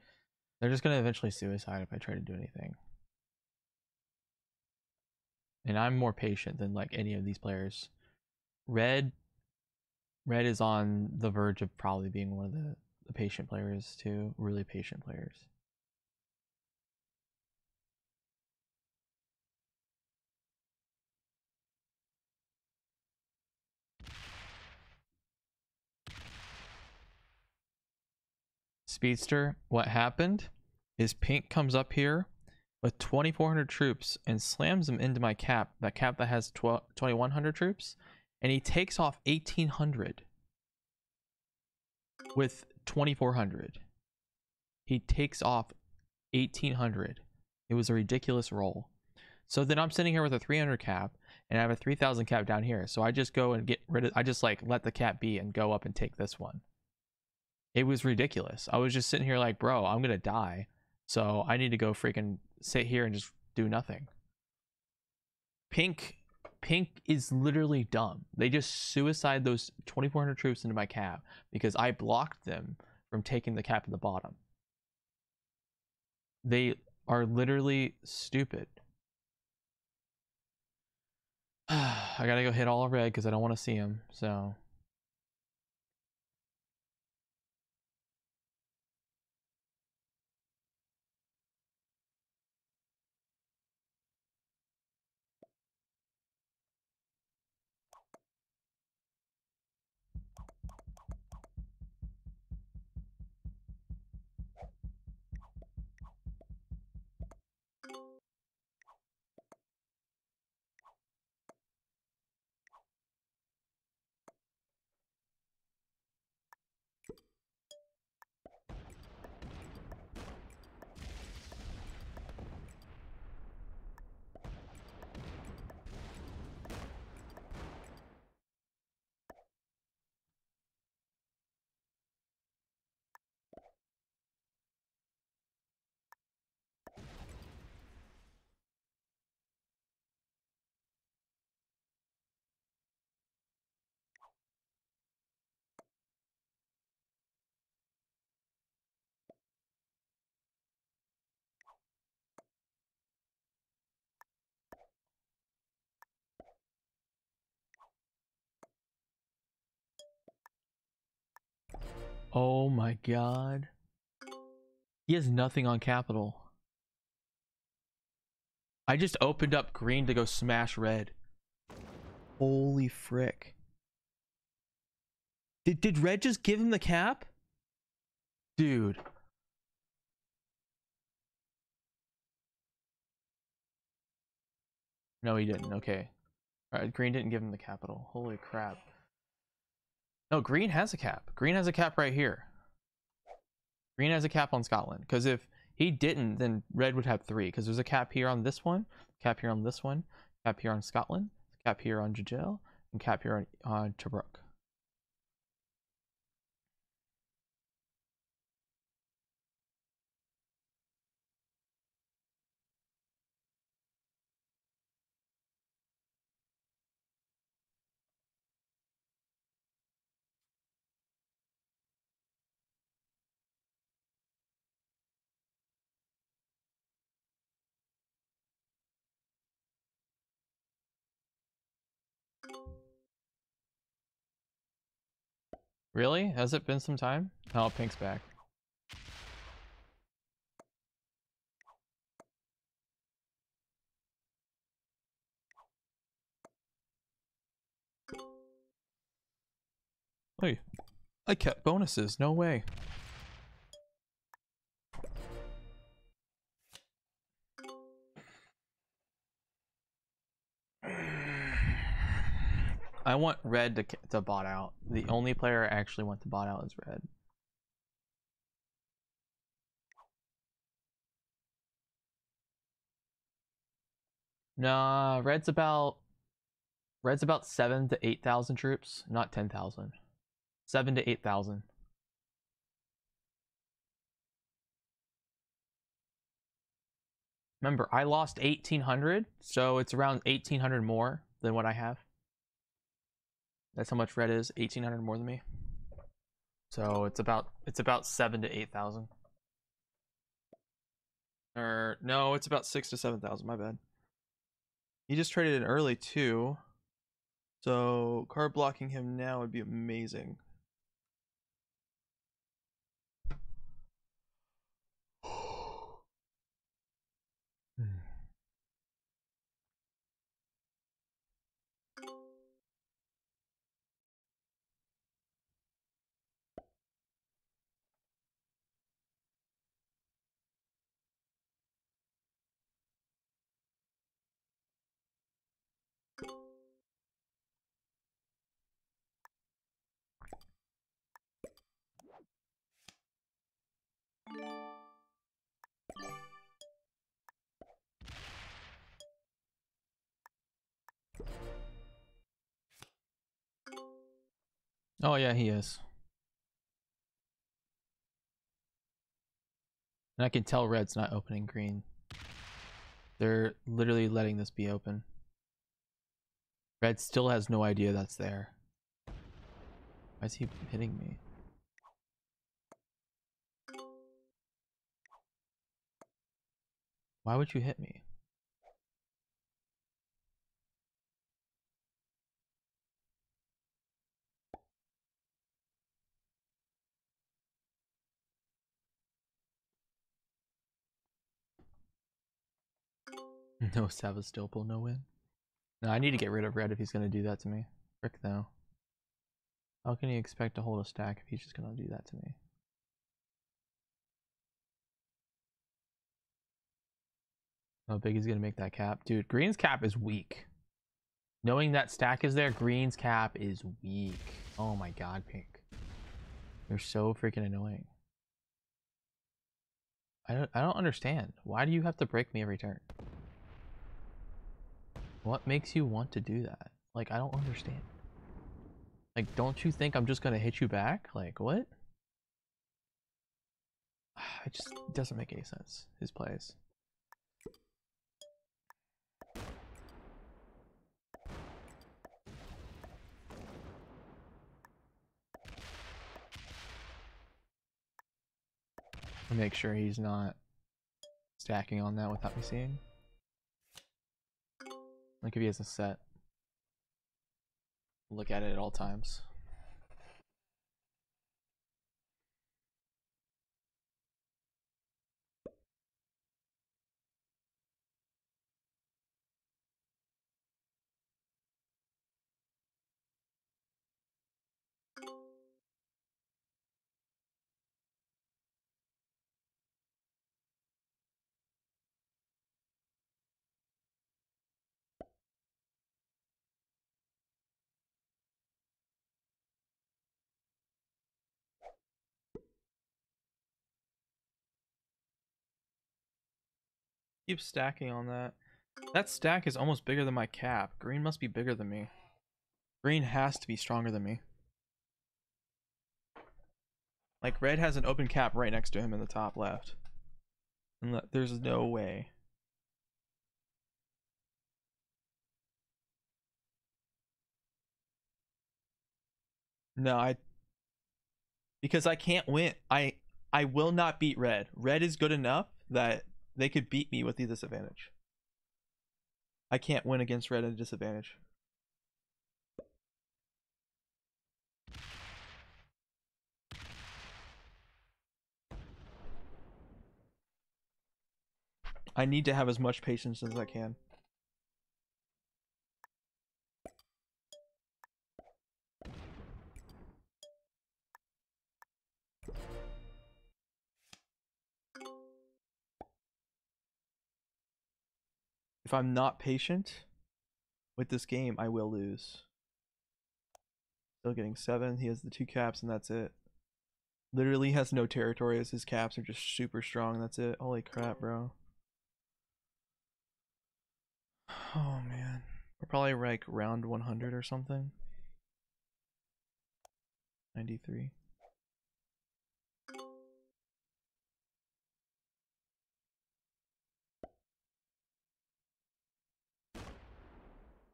They're just gonna eventually suicide if I try to do anything. And I'm more patient than like any of these players. Red Red is on the verge of probably being one of the, the patient players too. Really patient players. Speedster, what happened is Pink comes up here with 2,400 troops and slams them into my cap, that cap that has 2,100 troops, and he takes off 1,800 with 2,400. He takes off 1,800. It was a ridiculous roll. So then I'm sitting here with a 300 cap, and I have a 3,000 cap down here. So I just go and get rid of, I just like let the cap be and go up and take this one. It was ridiculous. I was just sitting here like, bro, I'm gonna die. So I need to go freaking sit here and just do nothing. Pink Pink is literally dumb. They just suicide those 2400 troops into my cap because I blocked them from taking the cap at the bottom. They are literally stupid. [sighs] I gotta go hit all red because I don't want to see him. So Oh my god. He has nothing on capital. I just opened up green to go smash red. Holy frick. Did, did red just give him the cap? Dude. No, he didn't. Okay. Alright, green didn't give him the capital. Holy crap. No, green has a cap. Green has a cap right here. Green has a cap on Scotland. Because if he didn't, then red would have three. Because there's a cap here on this one, cap here on this one, cap here on Scotland, cap here on Jajel, and cap here on, on Tobruk. Really? Has it been some time? Oh, Pink's back. Hey, I kept bonuses. No way. I want red to to bot out. The only player I actually want to bot out is red. Nah, red's about red's about seven to eight thousand troops, not ten thousand. Seven to eight thousand. Remember, I lost eighteen hundred, so it's around eighteen hundred more than what I have. That's how much red is. Eighteen hundred more than me. So it's about it's about seven to eight thousand. Or no, it's about six to seven thousand. My bad. He just traded in early too, so card blocking him now would be amazing. Oh yeah, he is. And I can tell red's not opening green. They're literally letting this be open. Red still has no idea that's there. Why is he hitting me? Why would you hit me? [laughs] No Sevastopol, no win. No, I need to get rid of red if he's gonna do that to me. Frick though. How can he expect to hold a stack if he's just gonna do that to me? Oh, How big is he gonna make that cap? Dude, green's cap is weak. Knowing that stack is there, green's cap is weak. Oh my god, pink. You're so freaking annoying. I don't I don't understand. Why do you have to break me every turn? What makes you want to do that? Like I don't understand. Like don't you think I'm just gonna hit you back? Like what? [sighs] It just doesn't make any sense. His plays. Make sure he's not stacking on that without me seeing. Like if he has a set. Look at it at all times. Keep stacking on that. That stack is almost bigger than my cap. Green must be bigger than me. Green has to be stronger than me. Like red has an open cap right next to him in the top left. And there's no way. No, I because I can't win. I I will not beat red. Red is good enough that they could beat me with the disadvantage. I can't win against red at a disadvantage. I need to have as much patience as I can. If I'm not patient with this game, I will lose. Still getting seven. He has the two caps, and that's it. Literally has no territories. His caps are just super strong. That's it. Holy crap, bro. [sighs] Oh man. We're probably like round 100 or something. 93.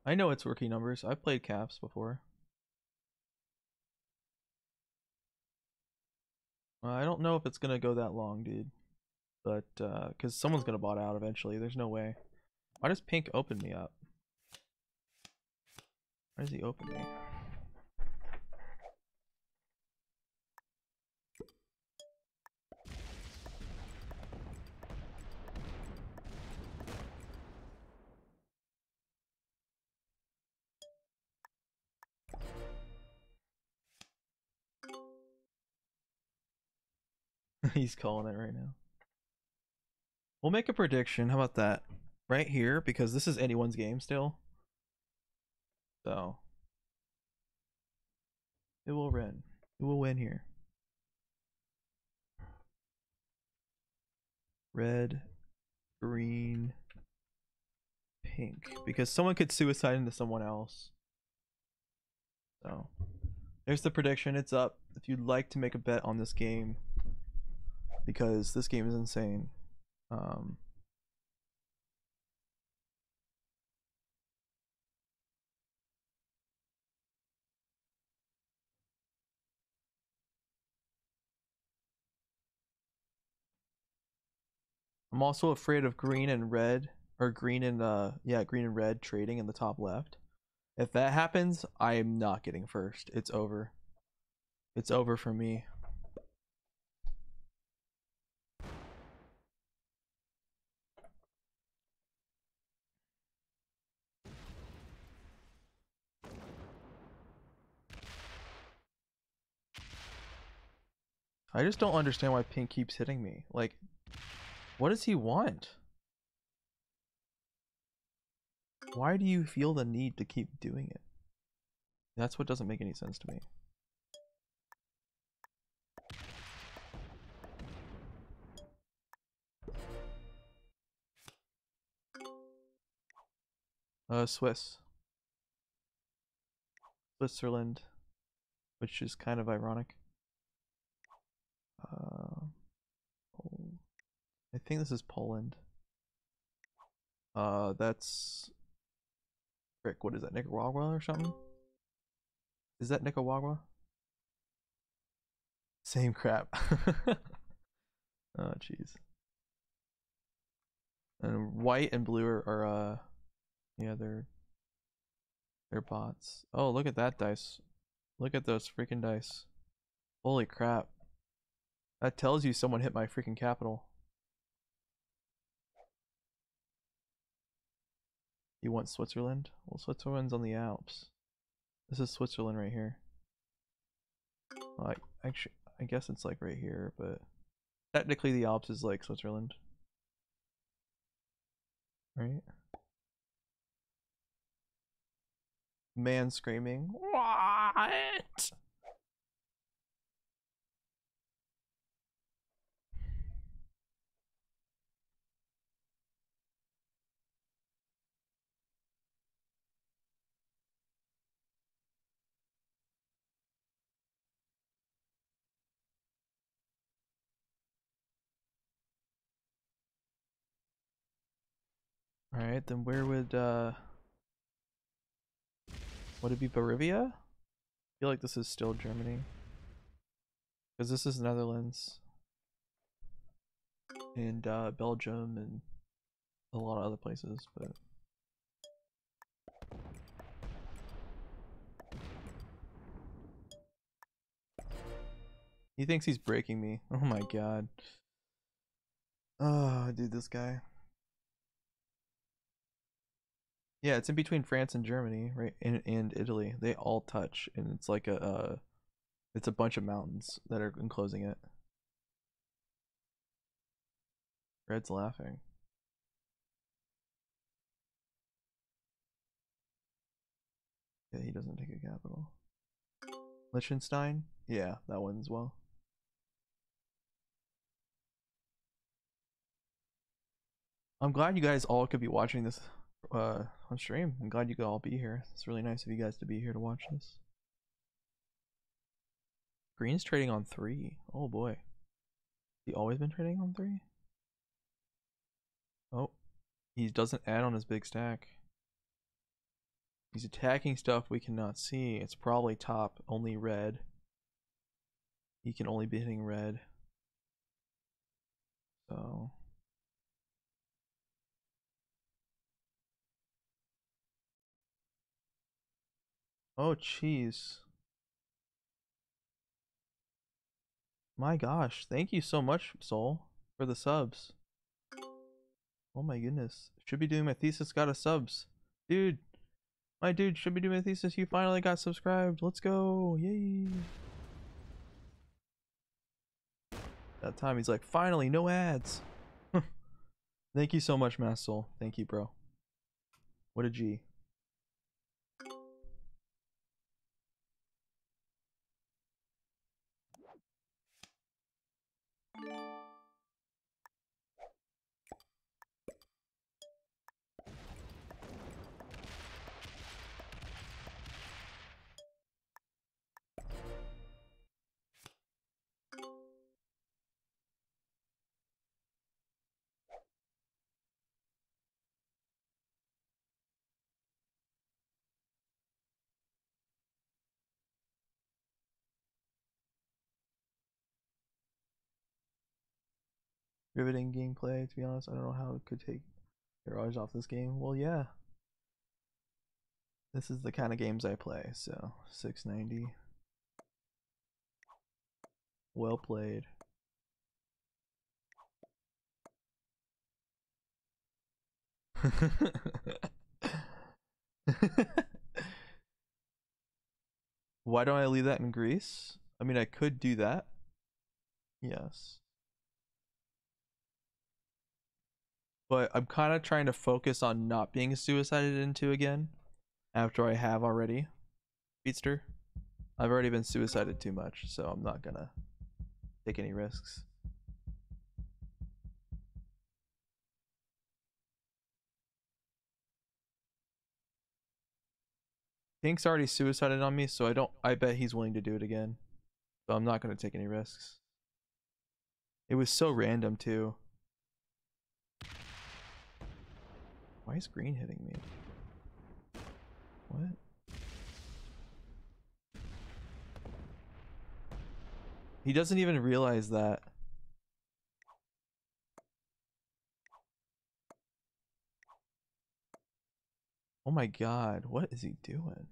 I know it's rookie numbers. I've played caps before. Uh, I don't know if it's gonna go that long, dude. But, uh, cause someone's gonna bot out eventually. There's no way. Why does Pink open me up? Why does he open me? [laughs] He's calling it right now. We'll make a prediction. How about that? Right here, because this is anyone's game still. So. It will win. It will win here. Red, green, pink. Because someone could suicide into someone else. So. There's the prediction. It's up. If you'd like to make a bet on this game, because this game is insane. Um, I'm also afraid of green and red, or green and uh, yeah, green and red trading in the top left. If that happens, I am not getting first. It's over. It's over for me. I just don't understand why Pink keeps hitting me. Like, what does he want? Why do you feel the need to keep doing it? That's what doesn't make any sense to me. Uh, Swiss. Switzerland. Which is kind of ironic. Uh, I think this is Poland. Uh, that's Rick. What is that? Nicaragua or something? Is that Nicaragua? Same crap. [laughs] oh, jeez. And white and blue are, are uh, yeah, they're they're bots. Oh, look at that dice. Look at those freaking dice. Holy crap. That tells you someone hit my freaking capital. You want Switzerland? Well, Switzerland's on the Alps. This is Switzerland right here. Well, I, actually, I guess it's like right here, but technically the Alps is like Switzerland. Right? Man screaming, What? Alright, then where would, uh... Would it be Bolivia? I feel like this is still Germany. Because this is Netherlands. And, uh, Belgium and a lot of other places, but... He thinks he's breaking me. Oh my god. Oh, dude, this guy. Yeah, it's in between France and Germany, right? And and Italy. They all touch, and it's like a uh, it's a bunch of mountains that are enclosing it. Red's laughing. Yeah, he doesn't take a capital. Liechtenstein? Yeah, that one as well. I'm glad you guys all could be watching this uh, on stream. I'm glad you could all be here. It's really nice of you guys to be here to watch this. Green's trading on three. Oh boy. He always been trading on three? Oh. He doesn't add on his big stack. He's attacking stuff we cannot see. It's probably top, only red. He can only be hitting red. So. Oh, jeez. My gosh, thank you so much, Soul, for the subs. Oh my goodness. Should be doing my thesis, got a subs. Dude, my dude should be doing my thesis. You finally got subscribed. Let's go. Yay. That time he's like, finally, no ads. [laughs] Thank you so much, Mass Soul. Thank you, bro. What a G. riveting gameplay. To be honest, I don't know how it could take your eyes off this game. Well, yeah. This is the kind of games I play, so 690. Well played. [laughs] Why don't I leave that in Greece? I mean, I could do that. Yes. But I'm kind of trying to focus on not being suicided into again after I have already. Beatster. I've already been suicided too much, so I'm not gonna take any risks. Pink's already suicided on me, so I don't I bet he's willing to do it again. So I'm not gonna take any risks. It was so random too. Why is green hitting me? What? He doesn't even realize that. Oh my god, what is he doing?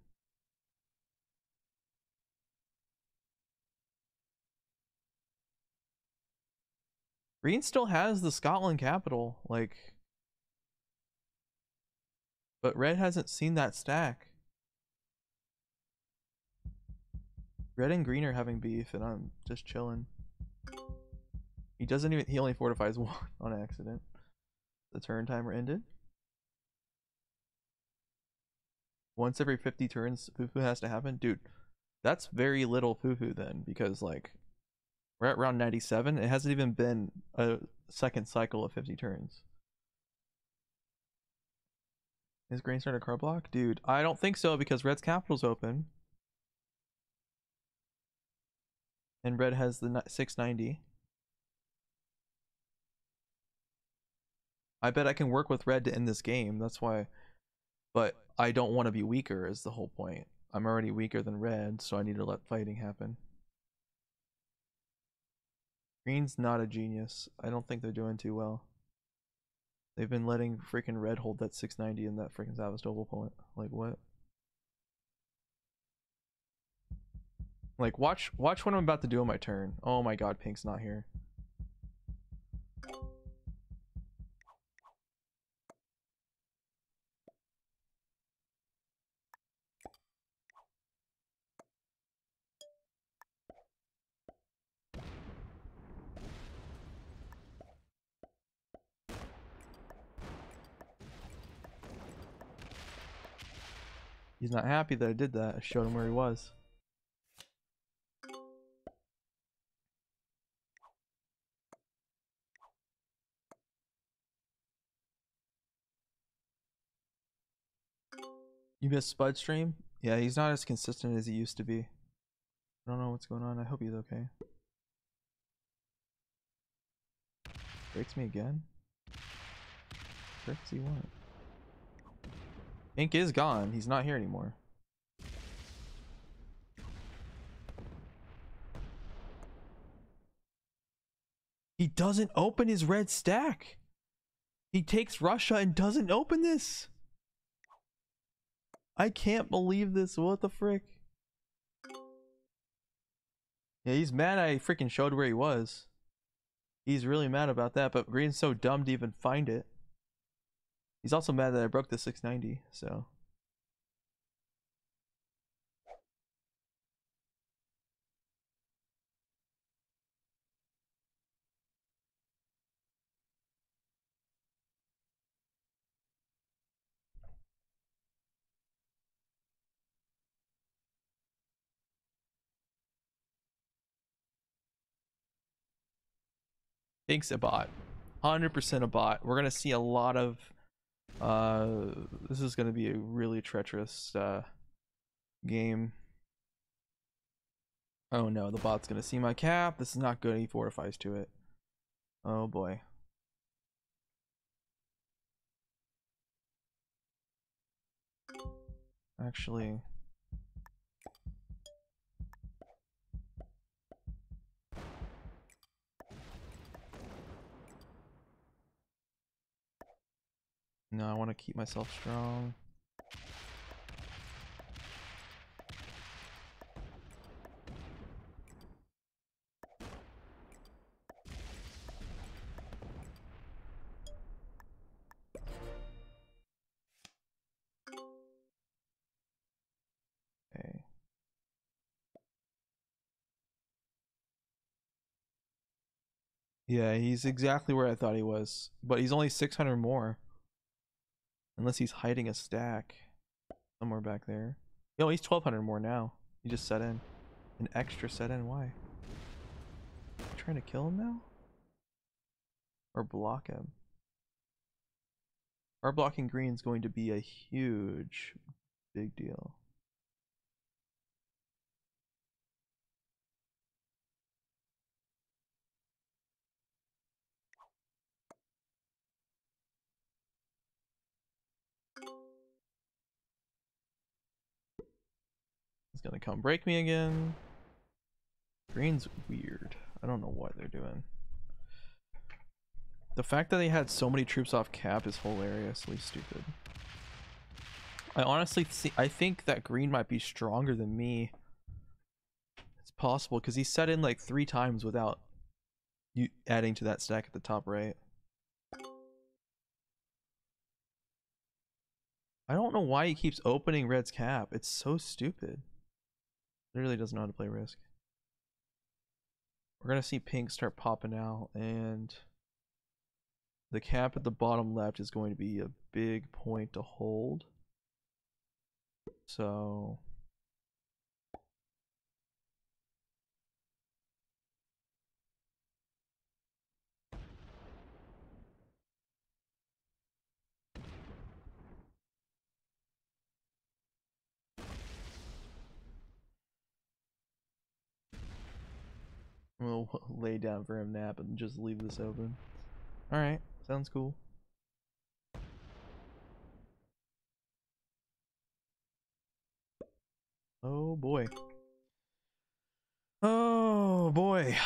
Green still has the Scotland capital, like but red hasn't seen that stack. Red and green are having beef and I'm just chilling. He doesn't even, he only fortifies [laughs] one on accident. The turn timer ended. Once every 50 turns, Fufu has to happen. Dude, that's very little Fufu then because like we're at round 97. It hasn't even been a second cycle of 50 turns. Is green start a card block? Dude, I don't think so because red's capital's open. And red has the 690. I bet I can work with red to end this game. That's why. But I don't want to be weaker is the whole point. I'm already weaker than red, so I need to let fighting happen. Green's not a genius. I don't think they're doing too well. They've been letting freaking red hold that 690 in that freaking Sevastopol point. Like what? Like watch watch what I'm about to do on my turn. Oh my god, pink's not here. He's not happy that I did that. I showed him where he was. You missed Spudstream? Yeah, he's not as consistent as he used to be. I don't know what's going on. I hope he's okay. Breaks me again? Breaks he what? Ink is gone. He's not here anymore. He doesn't open his red stack. He takes Russia and doesn't open this. I can't believe this. What the frick? Yeah, he's mad I freaking showed where he was. He's really mad about that, but Green's so dumb to even find it. He's also mad that I broke the 690, so. Thanks a bot. 100% a bot. We're going to see a lot of uh this is going to be a really treacherous uh game. Oh no, the bot's going to see my cap. This is not good. He fortifies to it. Oh boy. Actually, No, I want to keep myself strong. Yeah, he's exactly where I thought he was, but he's only 600 more. Unless he's hiding a stack somewhere back there. Yo, he's 1200 more now. He just set in. An extra set in. Why? Trying to kill him now? Or block him? Our blocking green is going to be a huge, big deal. Gonna come break me again. Green's weird. I don't know what they're doing. The fact that they had so many troops off cap is hilariously stupid. I honestly see I think that green might be stronger than me. It's possible because he set in like three times without you adding to that stack at the top right. I don't know why he keeps opening Red's cap. It's so stupid. Literally doesn't know how to play Risk. We're gonna see pink start popping out and the cap at the bottom left is going to be a big point to hold. So We'll lay down for him nap and just leave this open. Alright, sounds cool. Oh boy. Oh boy.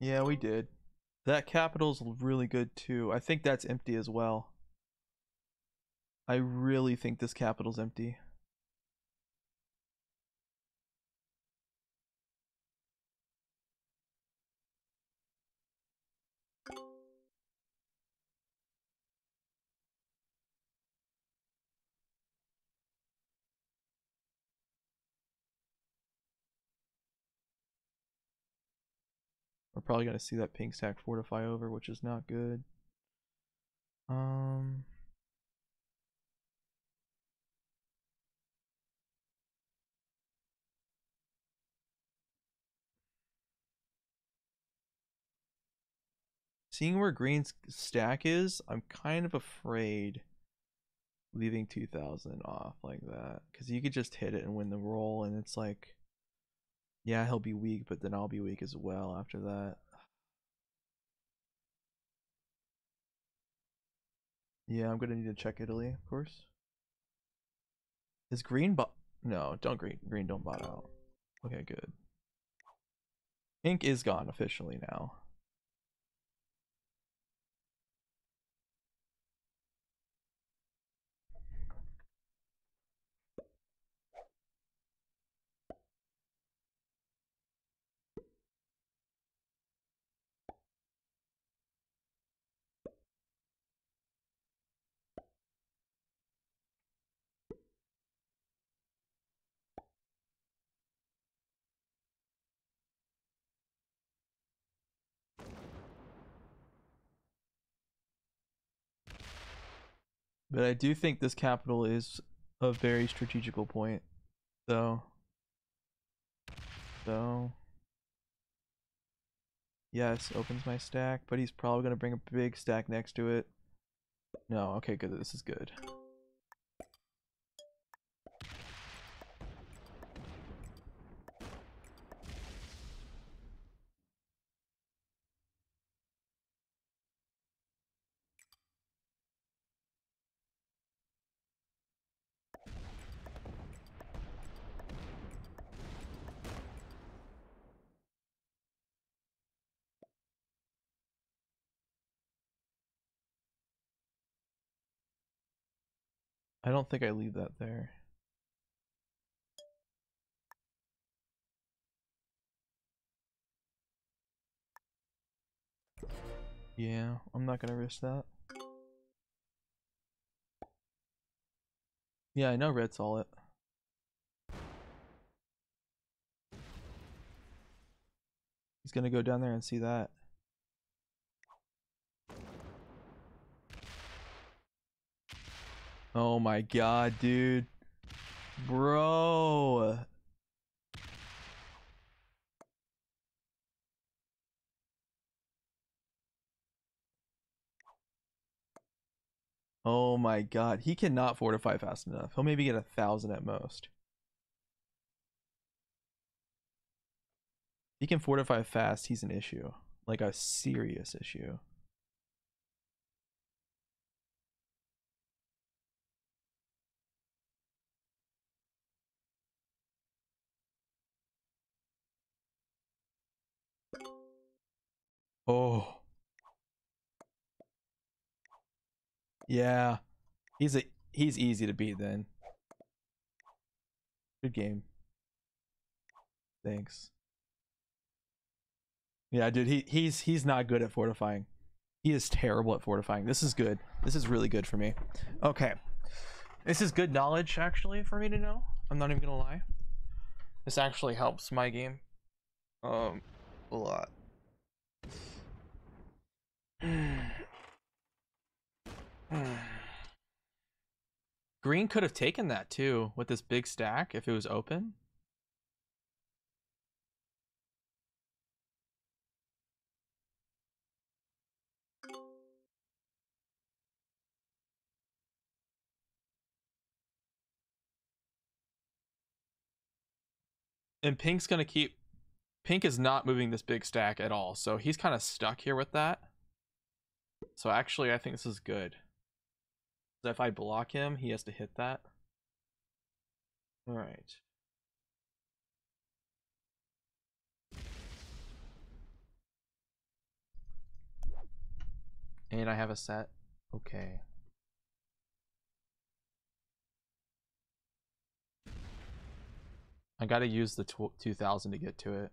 Yeah, we did. That capital's really good too. I think that's empty as well. I really think this capital's empty. Probably gonna see that pink stack fortify over, which is not good. Um. Seeing where green's stack is, I'm kind of afraid leaving 2000 off like that because you could just hit it and win the roll and it's like yeah he'll be weak but then i'll be weak as well after that. Yeah i'm gonna need to check italy of course. Is green bot no don't green green don't bot out okay good. Ink is gone officially now But I do think this capital is a very strategical point, though. So, yes, opens my stack, but he's probably going to bring a big stack next to it. No, okay, good. This is good. I don't think I leave that there. Yeah, I'm not gonna risk that. Yeah, I know red saw it. He's gonna go down there and see that. Oh my god, dude. Bro. Oh my god. He cannot fortify fast enough. He'll maybe get a thousand at most. He can fortify fast, he's an issue. Like a serious issue. Oh. Yeah. He's a he's easy to beat then. Good game. Thanks. Yeah, dude, he he's he's not good at fortifying. He is terrible at fortifying. This is good. This is really good for me. Okay. This is good knowledge actually for me to know. I'm not even gonna lie. This actually helps my game um a lot. Green could have taken that too with this big stack if it was open. And Pink's going to keep Pink is not moving this big stack at all. So he's kind of stuck here with that. So actually, I think this is good. So if I block him, he has to hit that. All right. And I have a set. Okay. I gotta use the tw 2000 to get to it.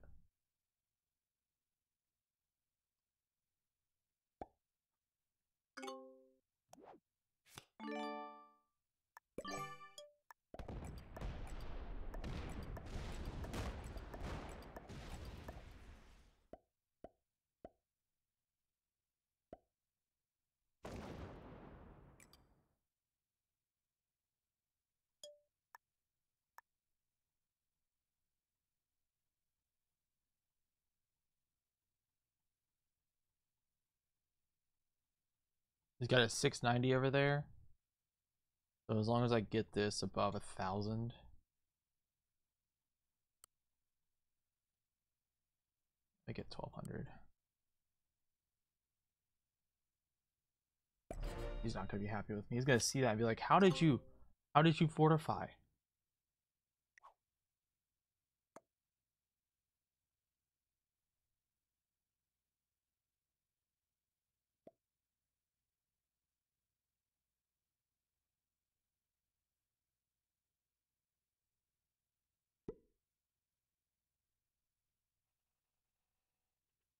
He's got a 690 over there. So as long as I get this above a thousand. I get 1200. He's not gonna be happy with me. He's gonna see that and be like, how did you how did you fortify?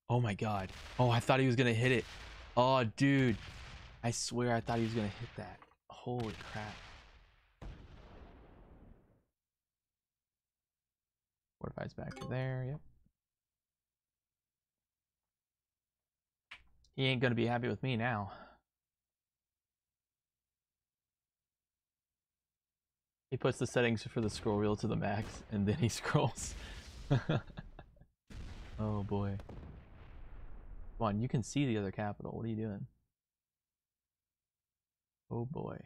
Oh my god. Oh, I thought he was gonna hit it. Oh, dude. I swear I thought he was gonna hit that. Holy crap. Fortifies back there, yep. He ain't gonna be happy with me now. He puts the settings for the scroll wheel to the max and then he [laughs] scrolls. [laughs] oh boy. Come on, you can see the other capital. What are you doing? Oh boy.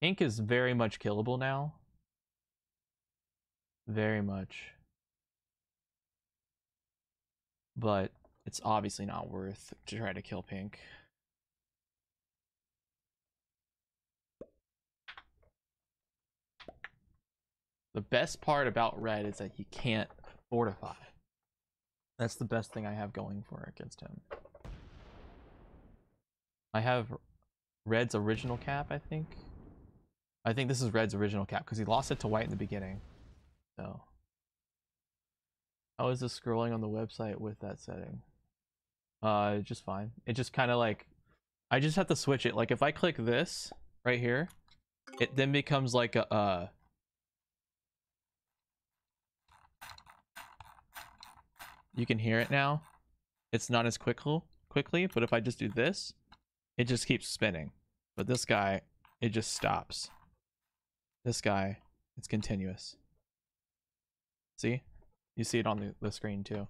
Pink is very much killable now. Very much. But it's obviously not worth to try to kill pink. The best part about red is that he can't fortify. That's the best thing I have going for against him. I have red's original cap, I think. I think this is red's original cap because he lost it to white in the beginning. So. How is this scrolling on the website with that setting? Uh, just fine. It just kind of like, I just have to switch it. Like if I click this right here, it then becomes like a, uh, You can hear it now. It's not as quickly, quickly, but if I just do this, it just keeps spinning. But this guy, it just stops. This guy, it's continuous. See? You see it on the, the screen too.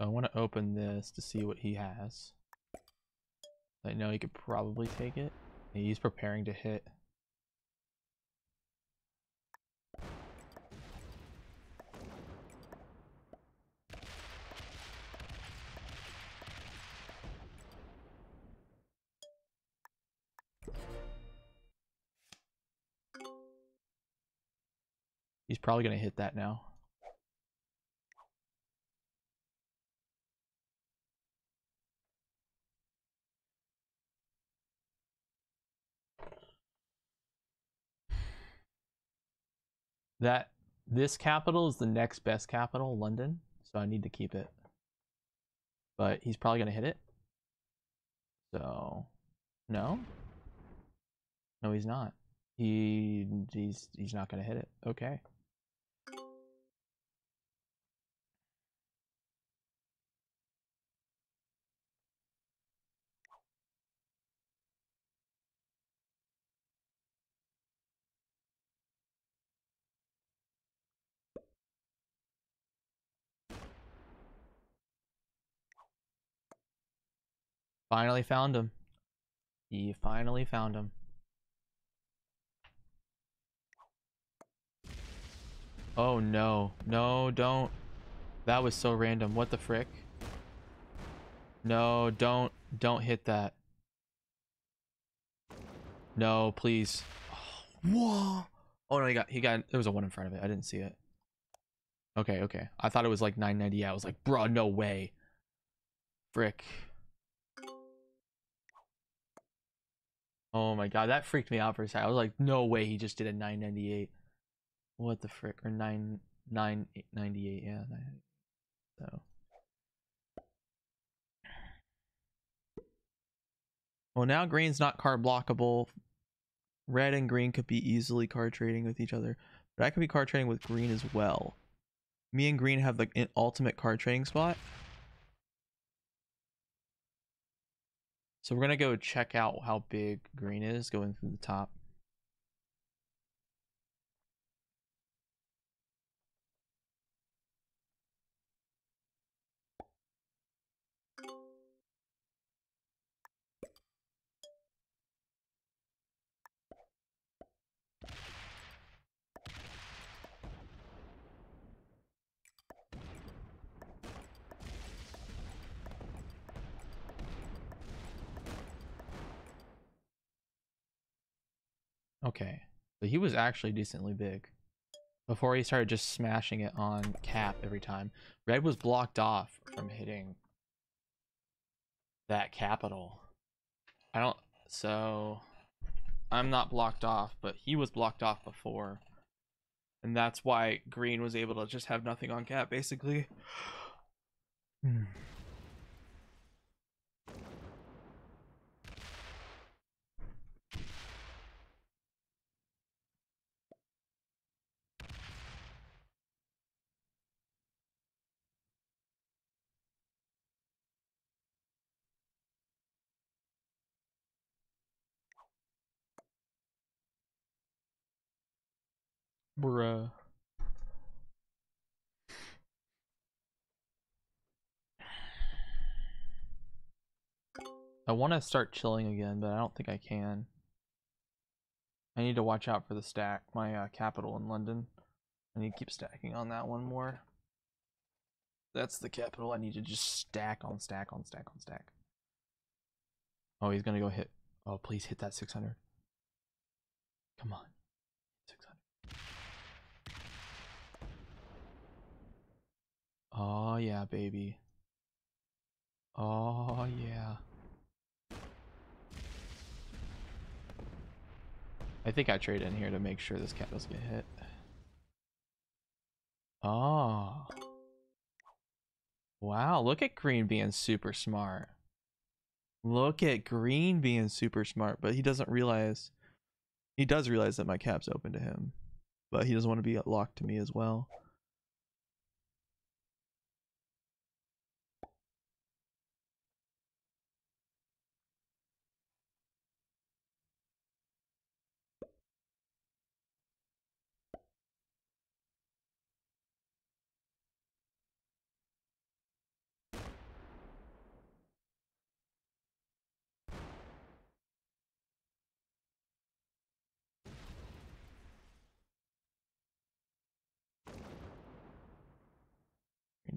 I want to open this to see what he has. I know he could probably take it. He's preparing to hit. He's probably going to hit that now. That this capital is the next best capital, London, so I need to keep it. But he's probably going to hit it. So, no. No, he's not. He he's he's not going to hit it. Okay. Finally found him. He finally found him. Oh no. No, don't. That was so random. What the frick? No, don't. Don't hit that. No, please. Oh, Whoa! Oh no, he got he got there was a one in front of it. I didn't see it. Okay, okay. I thought it was like 990. I was like, bro, no way. Frick. Oh my god, that freaked me out for a second. I was like, no way he just did a 998. What the frick? Or 9 998, yeah. 998. So Well now green's not card blockable. Red and green could be easily card trading with each other. But I could be card trading with green as well. Me and green have the ultimate card trading spot. So we're gonna go check out how big green is going from the top. Okay. So he was actually decently big. Before he started just smashing it on cap every time. Red was blocked off from hitting that capital. I don't so I'm not blocked off, but he was blocked off before. And that's why green was able to just have nothing on cap basically. [sighs] Hmm. Bruh. I want to start chilling again, but I don't think I can. I need to watch out for the stack, my uh, capital in London. I need to keep stacking on that one more. That's the capital I need to just stack on stack on stack on stack. Oh, he's gonna go hit. Oh, please hit that 600. Come on. 600. Oh, yeah, baby. Oh, yeah. I think I trade in here to make sure this cat doesn't get hit. Oh. Wow, look at Green being super smart. Look at Green being super smart, but he doesn't realize. He does realize that my cap's open to him, but he doesn't want to be locked to me as well.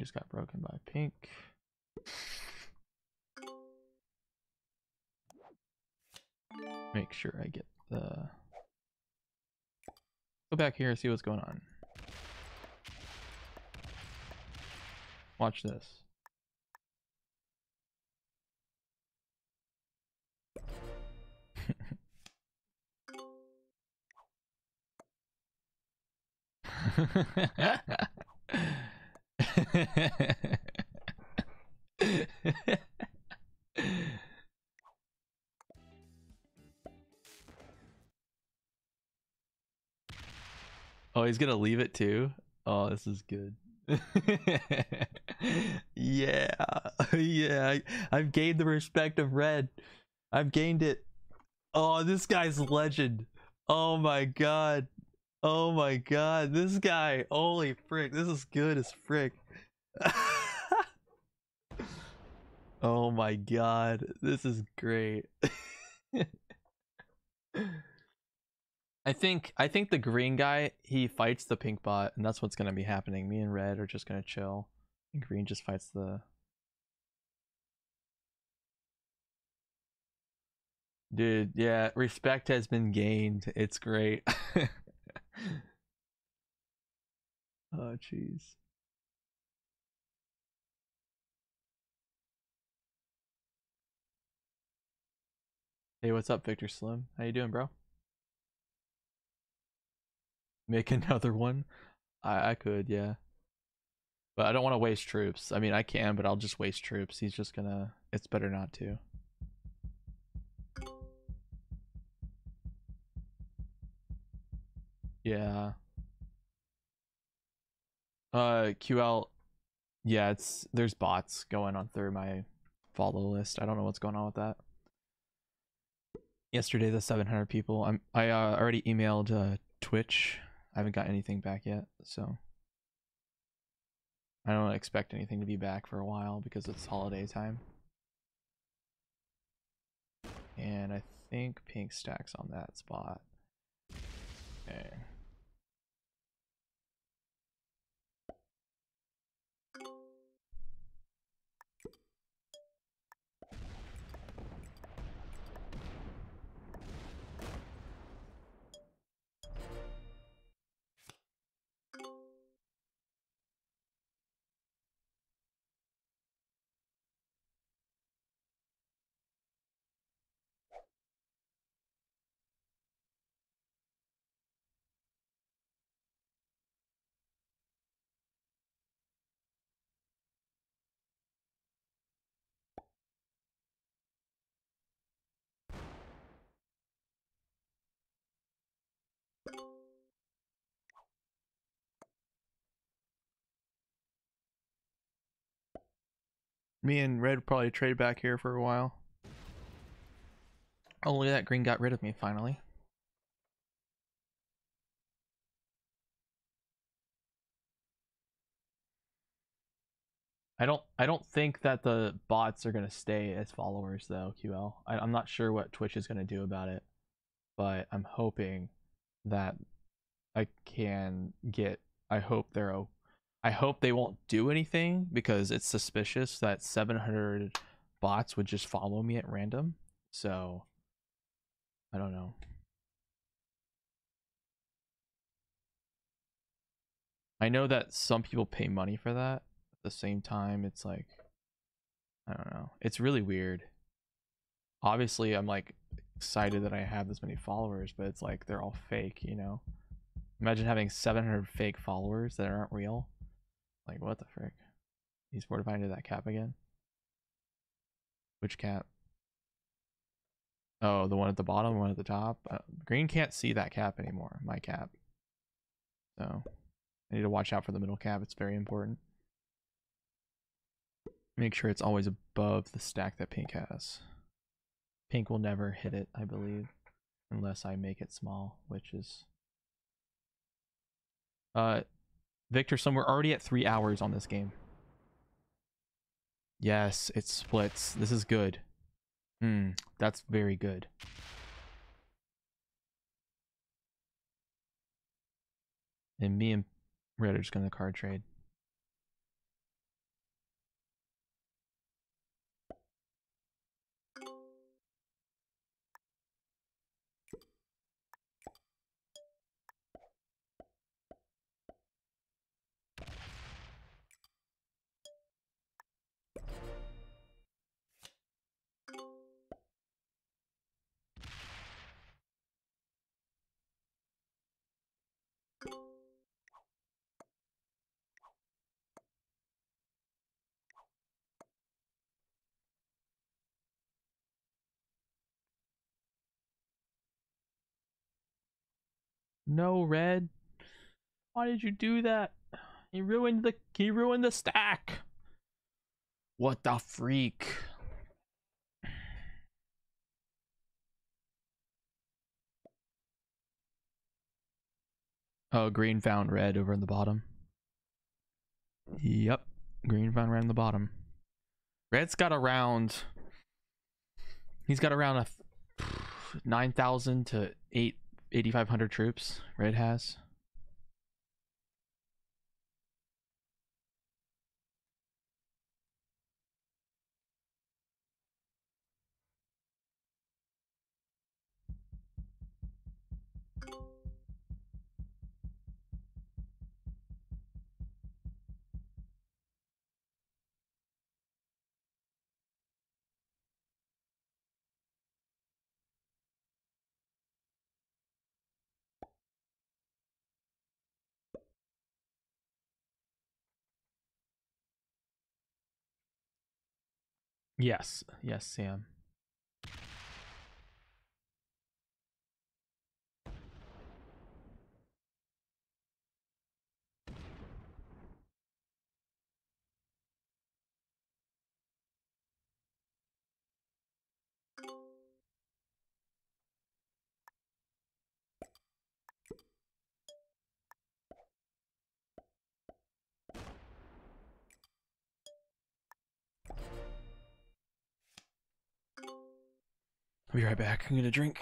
Just got broken by pink. Make sure I get the. Go back here and see what's going on. Watch this. [laughs] [laughs] oh, he's gonna leave it too? Oh, this is good. [laughs] yeah, [laughs] yeah. I, I've gained the respect of red. I've gained it. Oh, this guy's legend. Oh my god. Oh my god. This guy. Holy frick. This is good as frick. [laughs] oh my god. This is great. I think I think the green guy he fights the pink bot and that's what's gonna be happening. Me and red are just gonna chill. And green just fights the Dude, yeah, respect has been gained. It's great. [laughs] oh, jeez. Hey, what's up, Victor Slim? How you doing, bro? Make [laughs] another one? I I could, yeah. But I don't want to waste troops. I mean, I can, but I'll just waste troops. He's just gonna. It's better not to. Yeah. Uh, QL. Yeah, it's there's bots going on through my follow list. I don't know what's going on with that. Yesterday, the 700 people. I'm I uh, already emailed uh, Twitch. I haven't got anything back yet, so I don't expect anything to be back for a while because it's holiday time. And I think pink stacks on that spot. Okay. Me and Red probably trade back here for a while. Oh, look at that. Green got rid of me finally. I don't I don't think that the bots are gonna stay as followers though, QL. I, I'm not sure what Twitch is gonna do about it, but I'm hoping that I can get I hope they're o- I hope they won't do anything because it's suspicious that 700 bots would just follow me at random. So I don't know. I know that some people pay money for that. At the same time, it's like I don't know. It's really weird. Obviously, I'm like excited that I have this many followers, but it's like they're all fake, you know. Imagine having 700 fake followers that aren't real. Like what the frick? He's fortifying to that cap again. Which cap? Oh, the one at the bottom, one at the top. Uh, green can't see that cap anymore. My cap. So I need to watch out for the middle cap. It's very important. Make sure it's always above the stack that pink has. Pink will never hit it, I believe, unless I make it small, which is. Uh, Victor, so we're already at three hours on this game. Yes, it splits. This is good. Hmm, that's very good. And me and Red are just gonna card trade. No, Red. Why did you do that? He ruined the he ruined the stack. What the freak? Oh, green found red over in the bottom. Yep, green found red in the bottom. Red's got around. He's got around a [sighs] nine thousand to eight 8,500 troops. Red has. Yes, yes, Sam. I'll be right back. I'm gonna drink.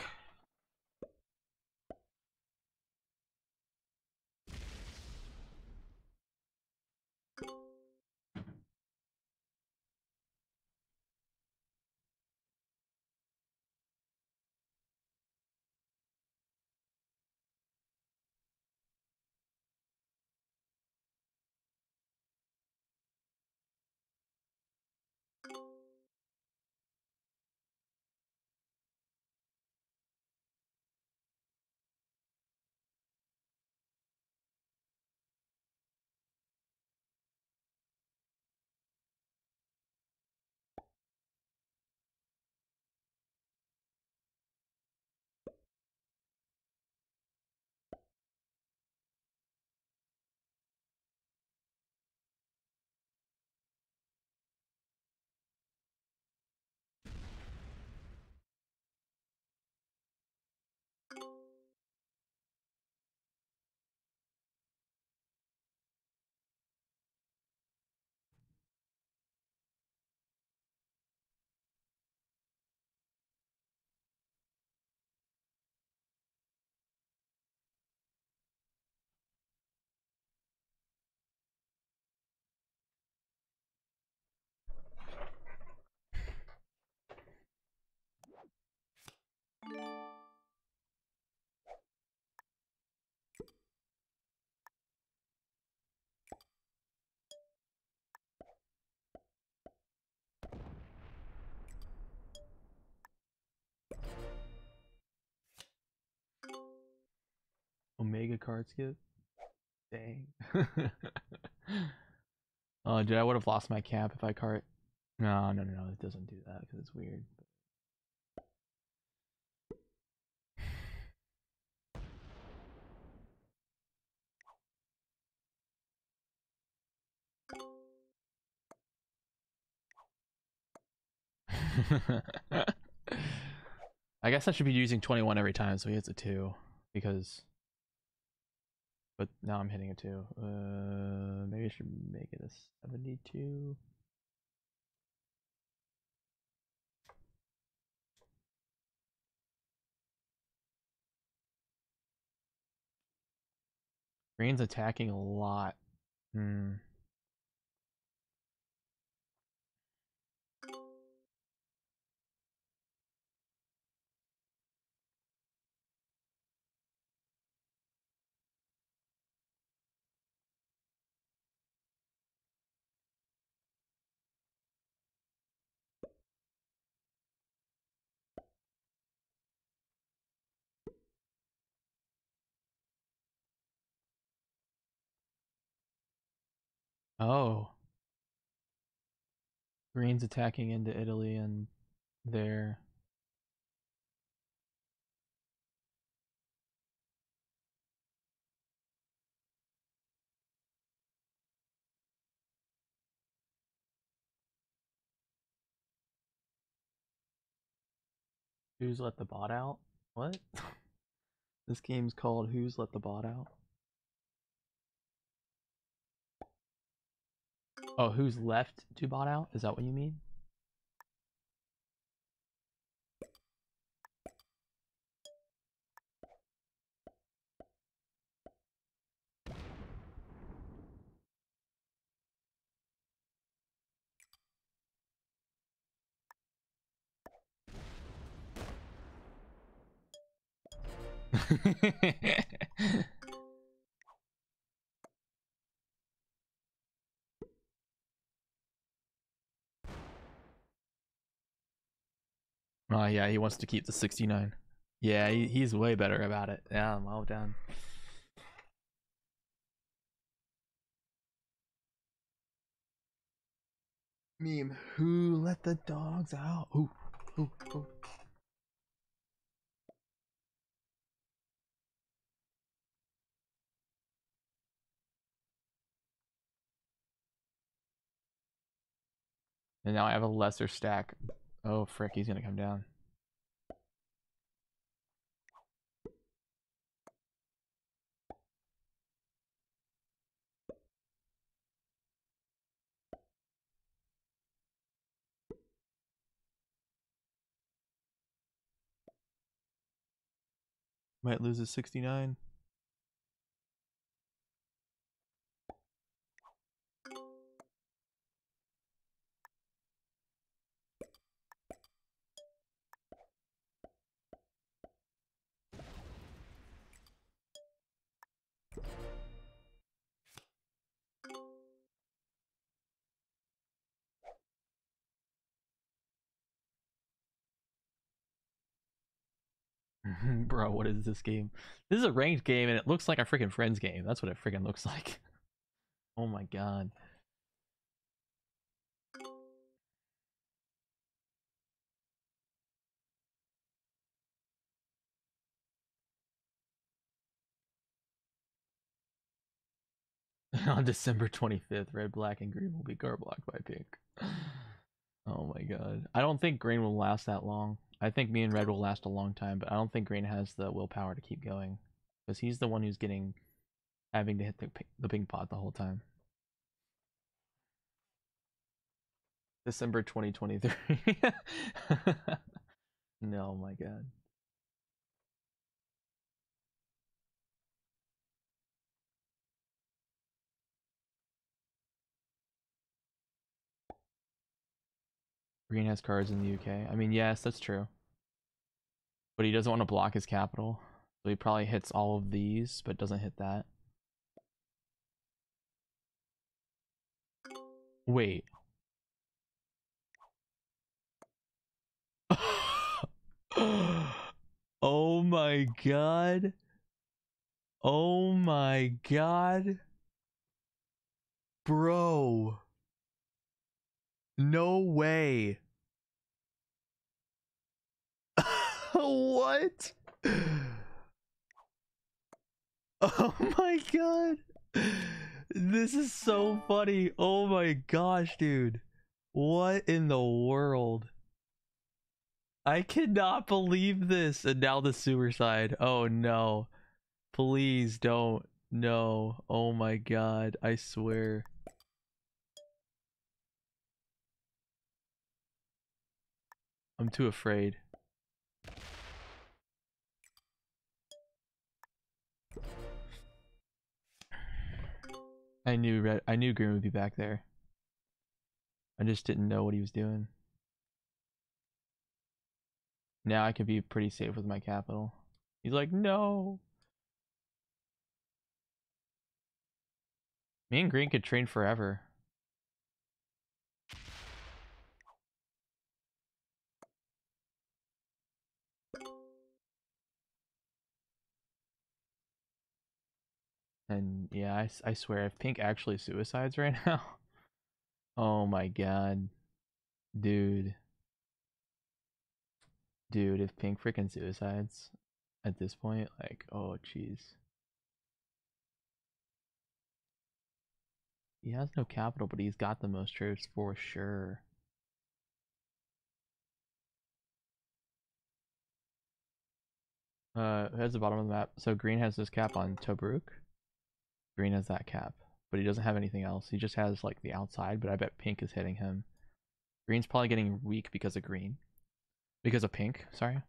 Omega card skip. Dang. [laughs] oh, dude, I would have lost my cap if I cart. No, no, no, no. It doesn't do that because it's weird. [laughs] I guess I should be using 21 every time, so he hits a 2. Because... But now I'm hitting a 2. Uh, maybe I should make it a 72. Green's attacking a lot. Hmm. Oh. Green's attacking into Italy and there. Who's let the bot out? What? [laughs] this game's called Who's Let the Bot Out? Oh, who's left to bot out? Is that what you mean? [laughs] oh yeah, he wants to keep the 69. Yeah, he, he's way better about it. Yeah, I'm all down. Meme, who let the dogs out? Ooh, ooh, ooh. And now I have a lesser stack. Oh, frick, he's gonna come down. Might lose his 69. [laughs] Bro, what is this game? This is a ranked game and it looks like a freaking friends game. That's what it freaking looks [laughs] like. Oh my god. [laughs] On December 25th, red, black, and green will be card blocked by pink. [sighs] Oh my god. I don't think green will last that long. I think me and red will last a long time, but I don't think green has the willpower to keep going. Because he's the one who's getting having to hit the, the pink bot the whole time. December 2023. [laughs] no, my god. Green has cards in the UK. I mean, yes, that's true. But he doesn't want to block his capital. So he probably hits all of these, but doesn't hit that. Wait. [laughs] oh my god. Oh my god. Bro. No way. [laughs] what? Oh my god. This is so funny. Oh my gosh, dude. What in the world? I cannot believe this. And now the side. Oh no. Please don't. No. Oh my god. I swear. I'm too afraid. I knew red I knew green would be back there. I just didn't know what he was doing. Now I could be pretty safe with my capital. He's like, no. Me and green could train forever. And yeah, I, I swear, if Pink actually suicides right [laughs] now, oh my god, dude, dude, if Pink freaking suicides at this point, like, oh jeez. He has no capital, but he's got the most troops for sure. Uh, here's the bottom of the map. So green has this cap on Tobruk. Green has that cap, but he doesn't have anything else. He just has like the outside, but I bet pink is hitting him. Green's probably getting weak because of green. Because of pink, sorry.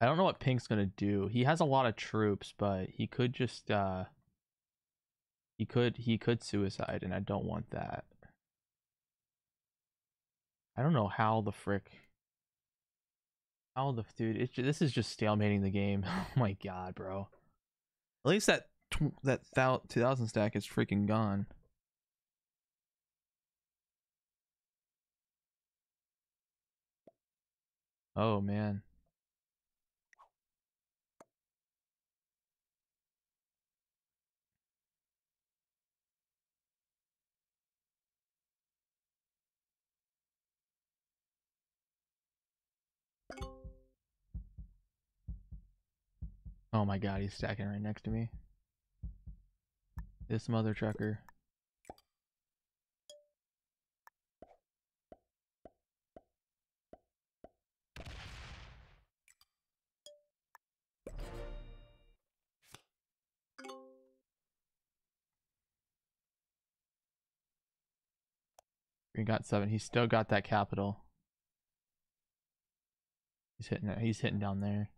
I don't know what pink's gonna do. He has a lot of troops, but he could just uh he could he could suicide and I don't want that. I don't know how the frick How the dude? It's this is just stalemating the game. [laughs] Oh my god, bro. At least that tw- that thou- 2000 stack is freaking gone. Oh man. Oh my god, he's stacking right next to me. This mother trucker. We got seven. He's still got that capital. He's hitting it. He's hitting down there.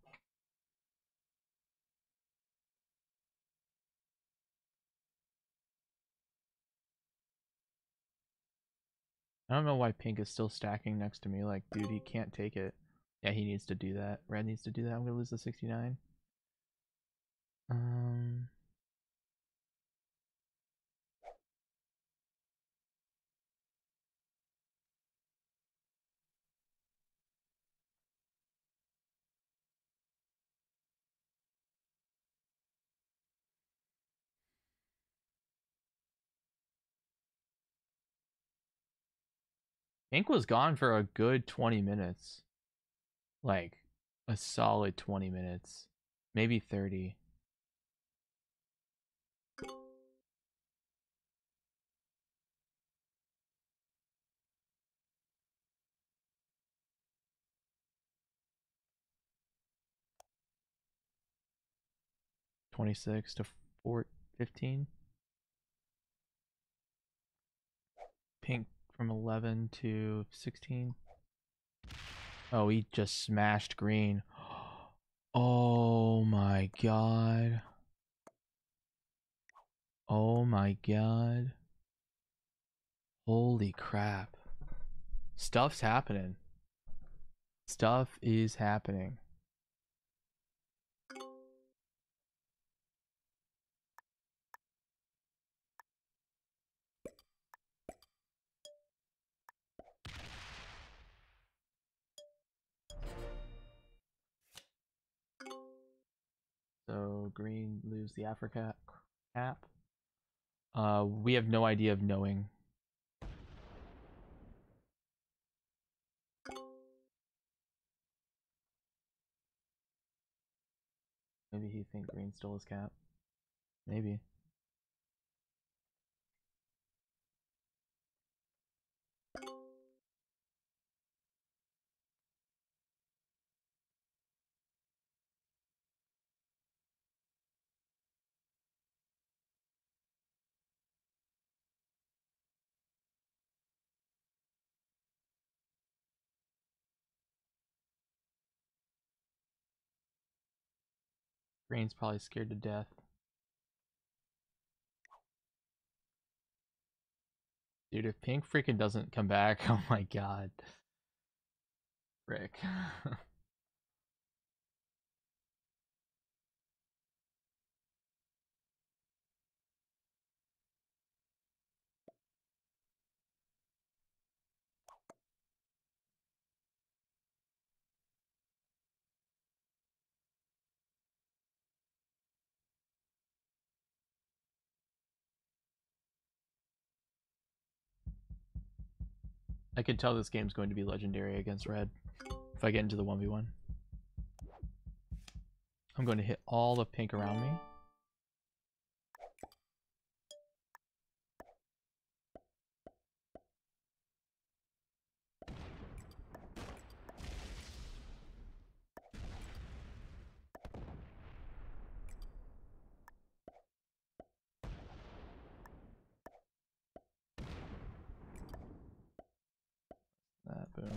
I don't know why pink is still stacking next to me. Like, dude, he can't take it. Yeah, he needs to do that. Red needs to do that. I'm gonna lose the 69. Um. Pink was gone for a good 20 minutes. Like, a solid 20 minutes. Maybe 30. Twenty-six to four fifteen. Pink from eleven to sixteen. Oh, he just smashed green. [gasps] Oh my god. Oh my god. Holy crap. Stuff's happening. Stuff is happening. So green lose the Africa cap. Uh, we have no idea of knowing. Maybe he think green stole his cap. Maybe. Green's probably scared to death. Dude, if Pink freaking doesn't come back, [laughs] oh my god. Frick. [laughs] I can tell this game's going to be legendary against red if I get into the 1v1. I'm going to hit all the pink around me. That boom.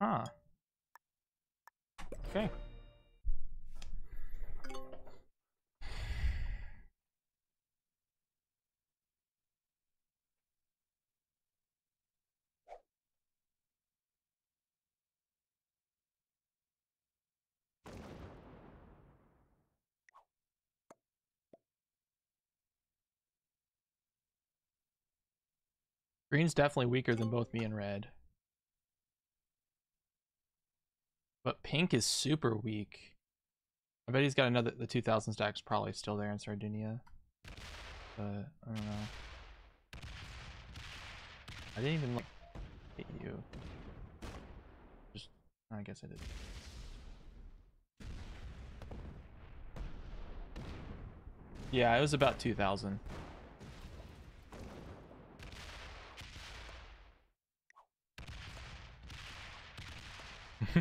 Huh. Okay. Green's definitely weaker than both me and red. But pink is super weak. I bet he's got another. The 2000 stack's probably still there in Sardinia. But I don't know. I didn't even look you. Just, I guess I did. Yeah, it was about 2000. [laughs]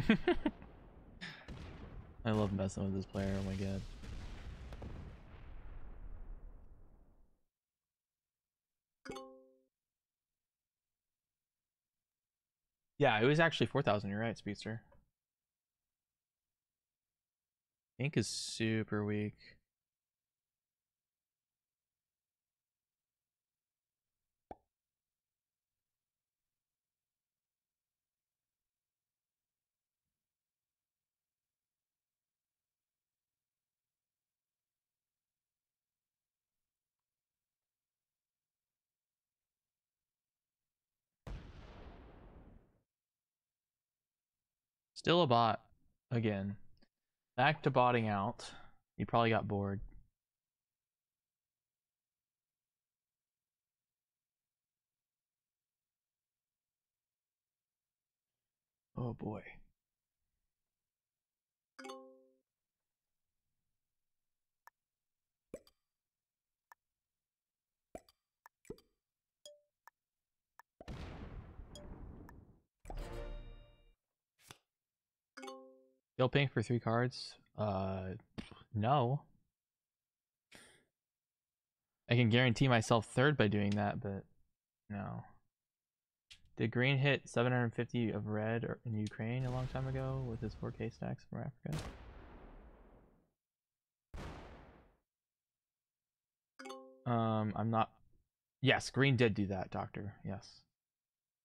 I love messing with this player, oh my god. Yeah, it was actually 4,000, you're right, Speedster. Pink is super weak. Still a bot again. Back to botting out. He probably got bored. Oh boy. Still paying for three cards? Uh, no. I can guarantee myself third by doing that, but no. Did Green hit 750 of red in Ukraine a long time ago with his 4K stacks from Africa? Um, I'm not. Yes, Green did do that, Doctor. Yes.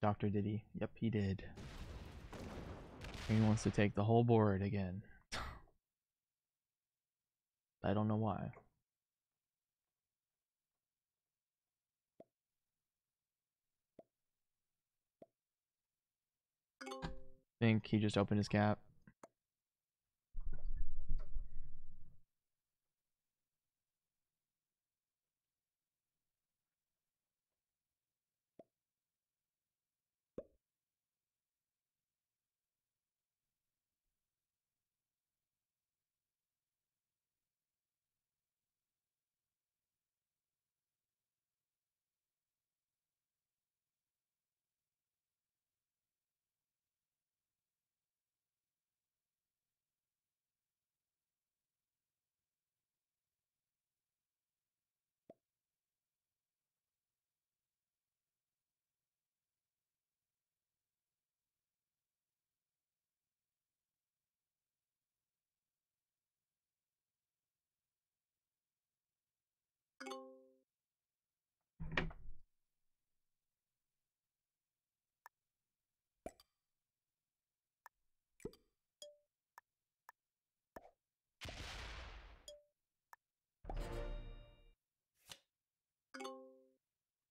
Doctor did he? Yep, he did. Green wants to take the whole board again. I don't know why. I think he just opened his cap.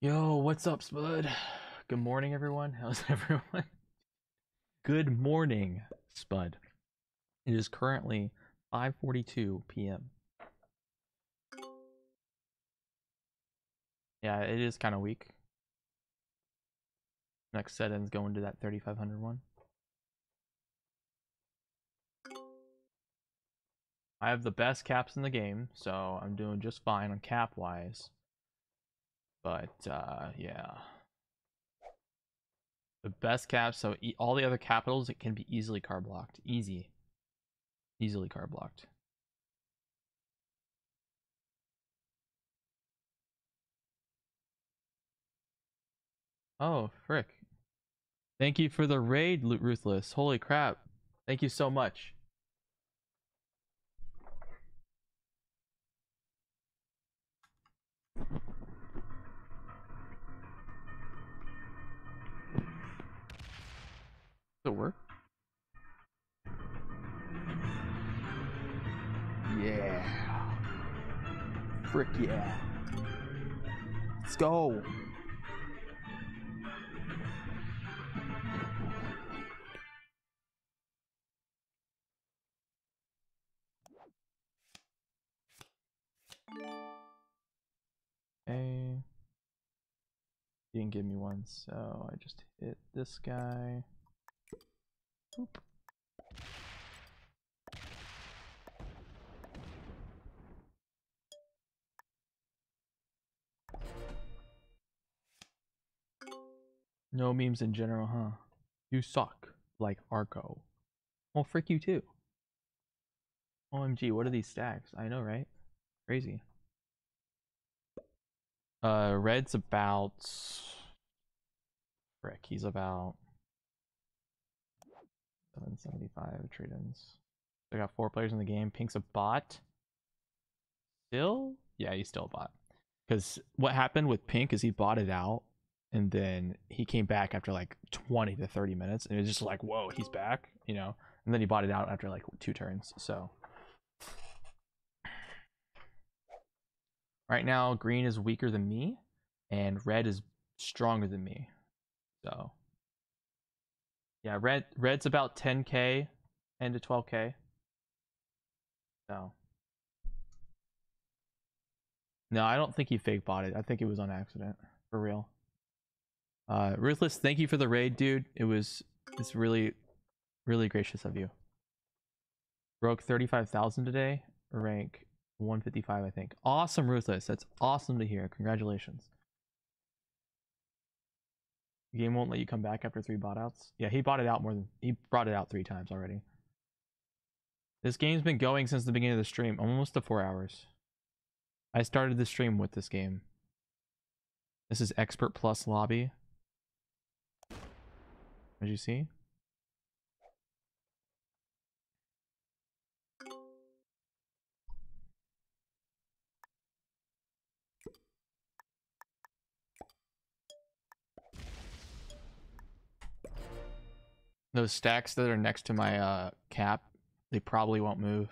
Yo, what's up, Spud? Good morning, everyone. [laughs] How's everyone? Good morning, Spud. It is currently 5:42 p.m. Yeah, it is kind of weak. Next set-in's going to that 3500 one. I have the best caps in the game, so I'm doing just fine on cap-wise. But uh, yeah, the best caps. So e all the other capitals, it can be easily card blocked. Easy, easily card blocked. Oh, frick. Thank you for the raid, Ruthless. Holy crap. Thank you so much. Does it work? Yeah. Frick yeah. Let's go. Okay. He didn't give me one, so I just hit this guy. Boop. No memes in general, huh? You suck, like Arco. Well, frick you too. OMG, what are these stacks? I know, right? Crazy. Uh, red's about. Frick, he's about. 775 trade-ins. I got four players in the game. Pink's a bot. Still? Yeah, he's still a bot. Because what happened with Pink is he bought it out, and then he came back after like 20 to 30 minutes, and it was just like, whoa, he's back, you know? And then he bought it out after like two turns, so. Right now, green is weaker than me, and red is stronger than me. So, yeah, red red's about 10k, 10 to 12k. So, no, I don't think he fake bought it. I think it was on accident, for real. Uh, ruthless, thank you for the raid, dude. It was it's really, really gracious of you. Broke 35,000 today. Rank 155, I think. Awesome, Ruthless. That's awesome to hear. Congratulations. The game won't let you come back after three bot outs. Yeah, he bought it out more than he brought it out three times already. This game's been going since the beginning of the stream, almost to four hours. I started the stream with this game. This is Expert Plus Lobby. As you see? Those stacks that are next to my uh, cap, they probably won't move.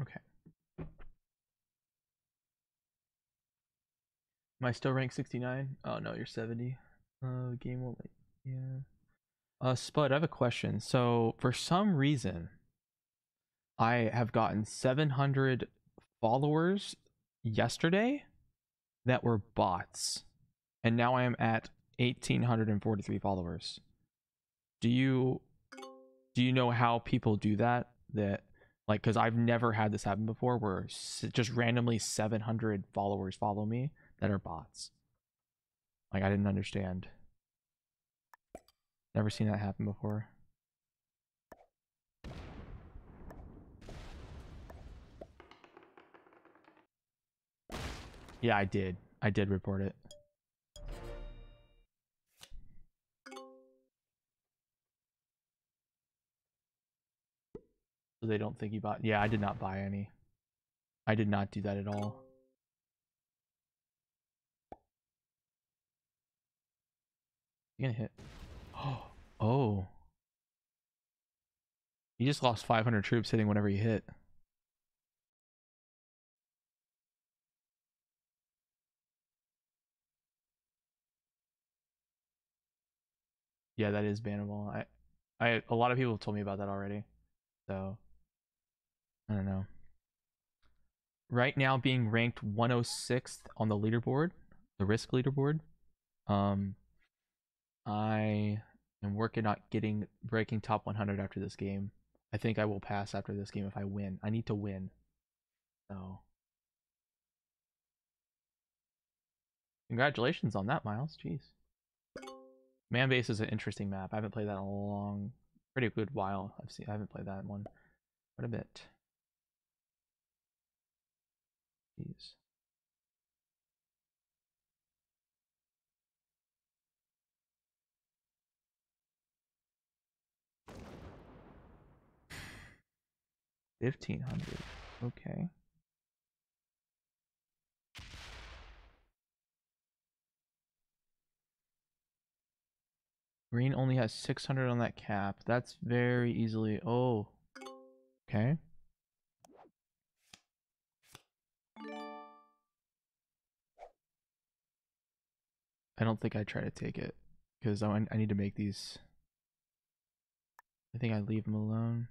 Okay. Am I still ranked 69? Oh no, you're 70. Uh, game let. Yeah. Uh, Spud, I have a question. So for some reason, I have gotten 700 followers yesterday that were bots, and now I am at 1843 followers. Do you do you know how people do that? That like because I've never had this happen before, where just randomly 700 followers follow me that are bots. Like I didn't understand. Never seen that happen before. Yeah, I did. I did report it. So they don't think you bought. Yeah, I did not buy any. I did not do that at all. You gonna hit? Oh. [gasps] Oh. You just lost 500 troops hitting whenever you hit. Yeah, that is bannable. I, I, a lot of people have told me about that already. So, I don't know. Right now, being ranked 106th on the leaderboard, the risk leaderboard. Um, I am working on getting breaking top 100 after this game. I think I will pass after this game if I win. I need to win. So, congratulations on that, Miles. Jeez. Man base is an interesting map. I haven't played that in a long, pretty good while. I've seen. I haven't played that one quite a bit. Jeez. Fifteen hundred. Okay. Green only has 600 on that cap. That's very easily. Oh. Okay. I don't think I try to take it because I, I need to make these. I think I leave them alone.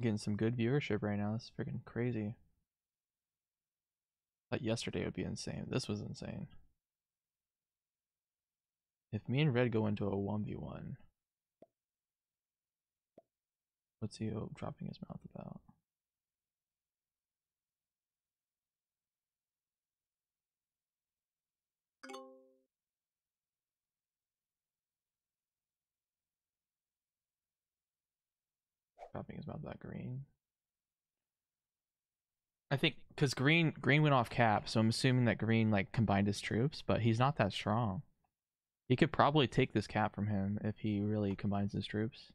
Getting some good viewership right now. This is freaking crazy. Like yesterday would be insane. This was insane. If me and Red go into a 1v1, what's he dropping his mouth about? Dropping his mouth about green. I think because green green went off cap, so I'm assuming that green like combined his troops, but he's not that strong. He could probably take this cap from him if he really combines his troops.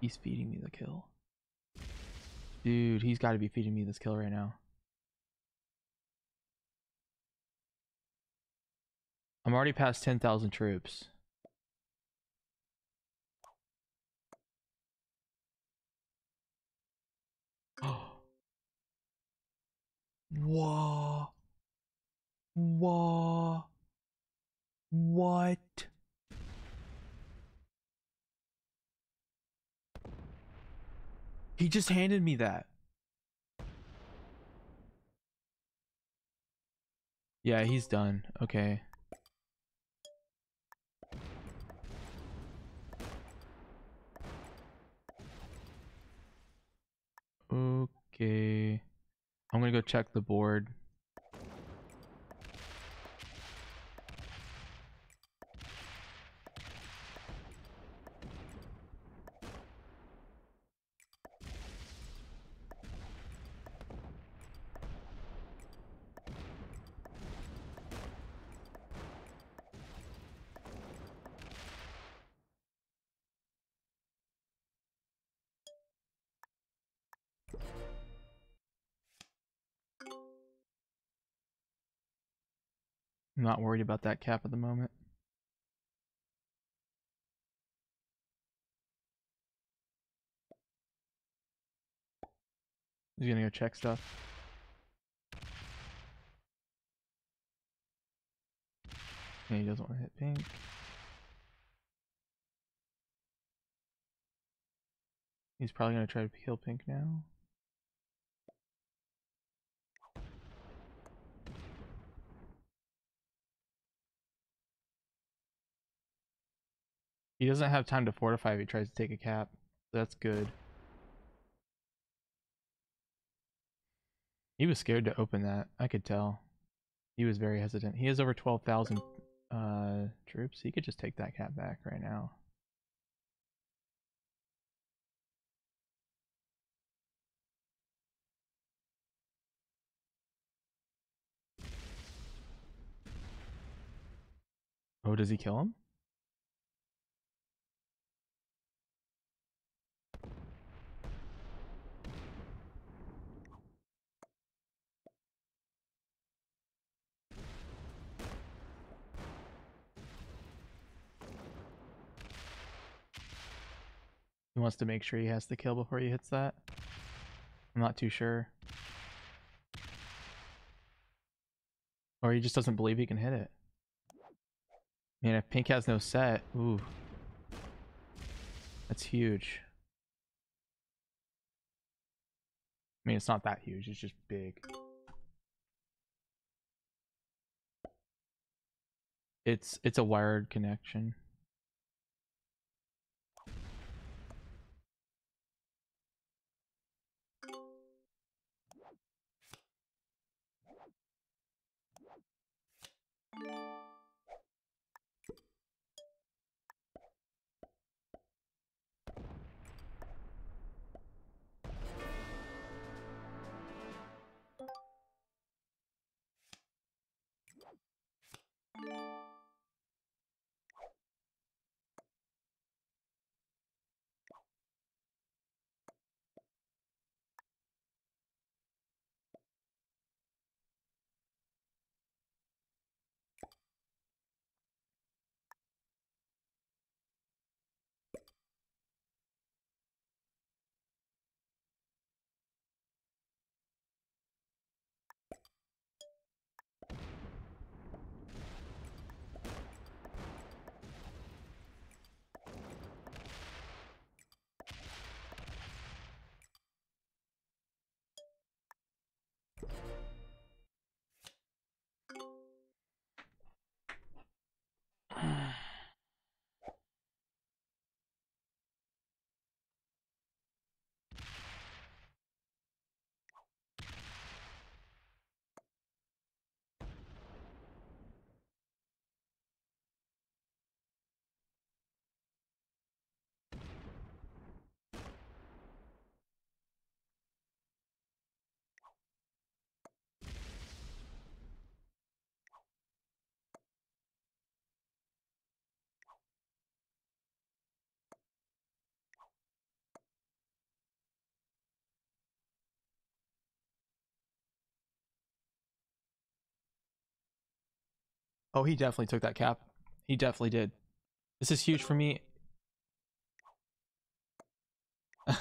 He's feeding me the kill. Dude, he's got to be feeding me this kill right now. I'm already past 10,000 troops. [gasps] Whoa. Whoa. What? He just handed me that. Yeah, he's done. Okay. Okay. I'm gonna go check the board. I'm not worried about that cap at the moment. He's gonna go check stuff. And he doesn't want to hit pink. He's probably gonna try to kill pink now. He doesn't have time to fortify if he tries to take a cap. That's good. He was scared to open that. I could tell. He was very hesitant. He has over 12,000 uh, troops. He could just take that cap back right now. Oh, does he kill him? He wants to make sure he has the kill before he hits that. I'm not too sure. Or he just doesn't believe he can hit it. Man, if pink has no set, ooh. That's huge. I mean, it's not that huge, it's just big. It's it's a wired connection. Oh, he definitely took that cap. He definitely did. This is huge for me. [laughs]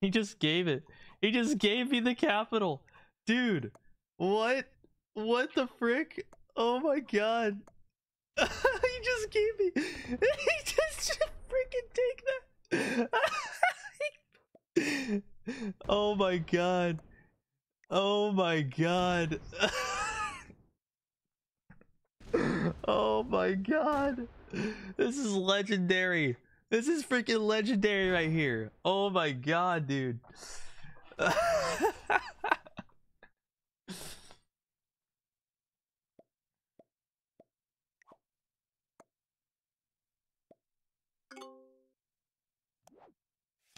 he just gave it. He just gave me the capital. Dude, what? What the frick? Oh my god. [laughs] he just gave me. [laughs] He just freaking take that. oh my god. Oh my god. [laughs] oh my god. This is legendary. This is freaking legendary right here. Oh my god, dude. [laughs]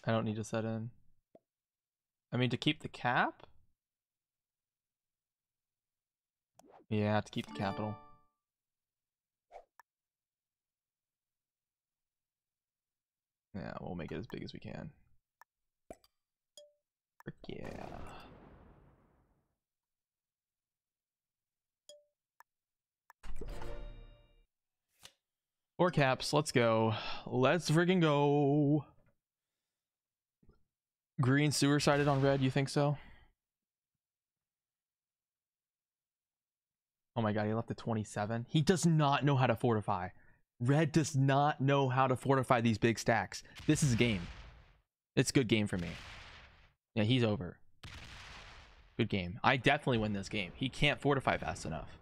I don't need to set in. I mean, to keep the cap? Yeah, to keep the capital. Yeah, we'll make it as big as we can. Frick yeah. Four caps, let's go. Let's friggin' go. Green suicided on red, you think so? Oh my god, he left a 27. He does not know how to fortify. Red does not know how to fortify these big stacks. This is a game. It's a good game for me. Yeah, he's over. Good game. I definitely win this game. He can't fortify fast enough.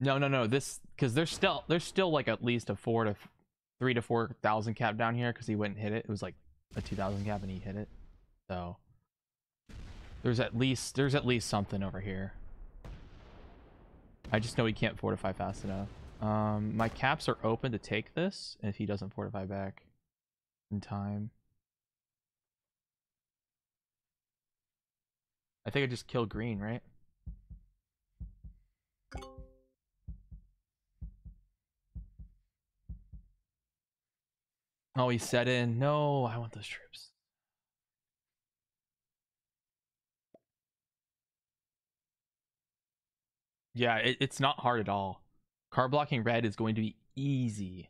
No, no, no. This because there's still there's still like at least a four to three to four thousand cap down here because he went and hit it. It was like a two thousand cap and he hit it. So there's at least there's at least something over here. I just know he can't fortify fast enough. Um, my caps are open to take this if he doesn't fortify back in time. I think I just killed green, right? Oh, he set in. No, I want those troops. Yeah, it, it's not hard at all. Card blocking red is going to be easy.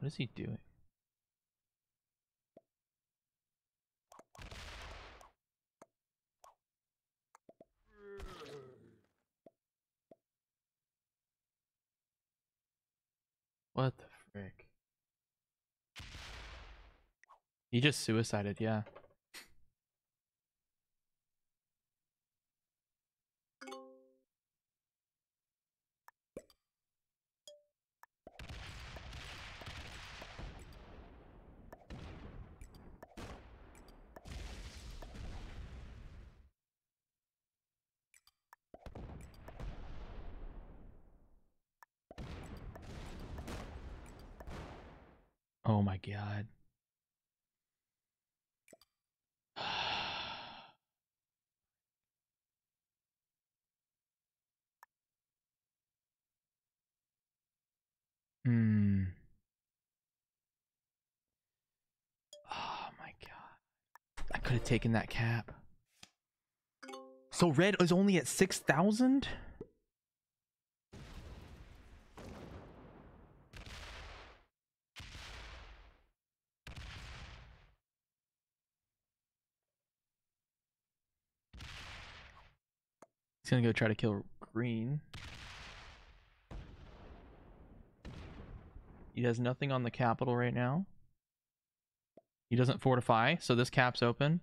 What is he doing? What frick? He just suicided, yeah. Oh my god. Hmm. Oh my god. I could have taken that cap. So red is only at 6,000? He's gonna go try to kill green. He has nothing on the capital right now. He doesn't fortify, so this cap's open.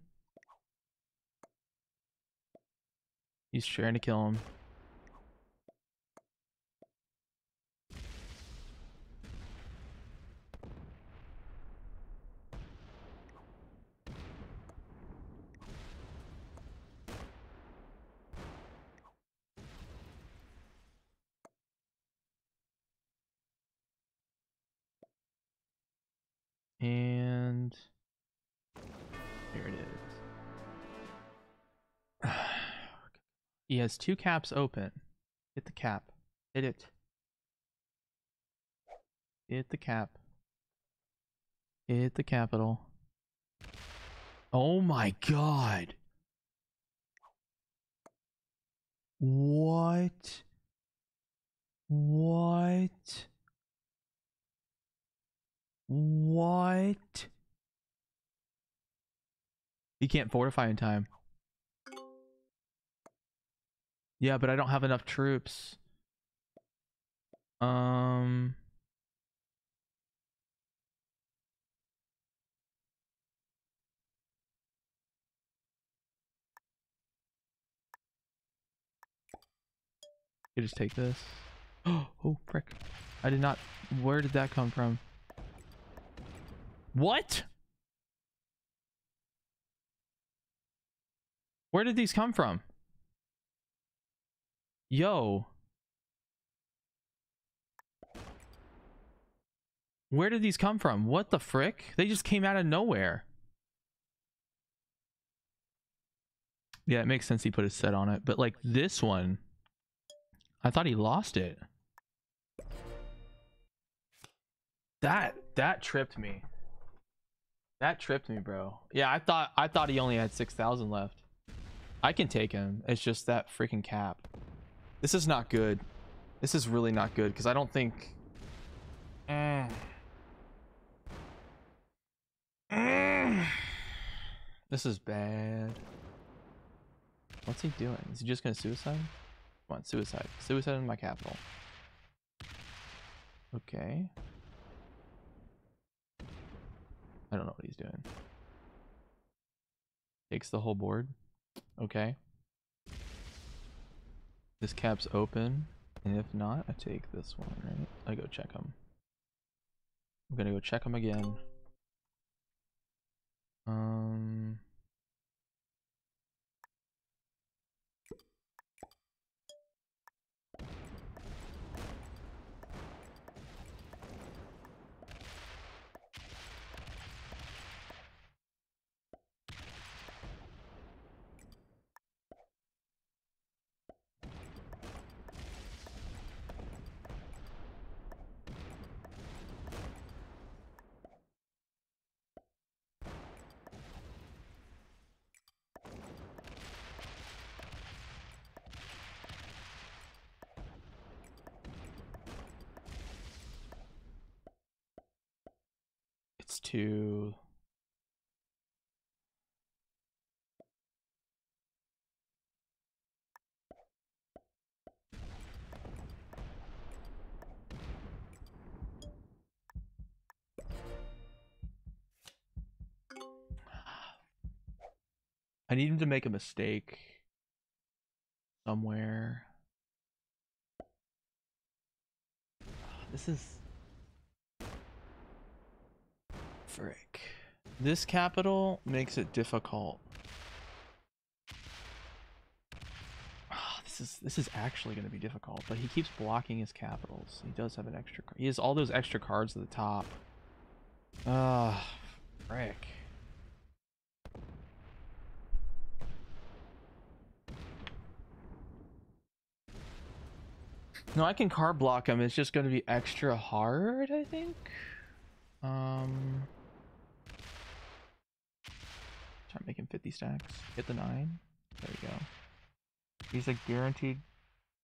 He's trying to kill him. He has two caps open. Hit the cap. Hit it. Hit the cap. Hit the capital. Oh my god. What? What? What? He can't fortify in time. Yeah, but I don't have enough troops. Um. You just take this. [gasps] Oh, frick. I did not. Where did that come from? What? Where did these come from? Yo. Where did these come from? What the frick? They just came out of nowhere. Yeah, it makes sense he put his set on it. But like this one, I thought he lost it. That that tripped me. That tripped me, bro. Yeah, I thought I thought he only had 6,000 left. I can take him. It's just that freaking cap. This is not good. This is really not good because I don't think. Mm. [sighs] Mm. This is bad. What's he doing? Is he just gonna suicide? Come on, suicide. Suicide in my capital. Okay. I don't know what he's doing. Takes the whole board. Okay. This cap's open, and if not, I take this one, right? I go check them. I'm gonna go check them again. Um. It's I need him to make a mistake somewhere. This is frick. This capital makes it difficult. Ah, This is this is actually going to be difficult, but he keeps blocking his capitals. He does have an extra. He has all those extra cards at the top. Ah, frick. No, I can card block him. It's just going to be extra hard, I think. Um, make him 50 stacks. Hit the nine. There we go. He's a guaranteed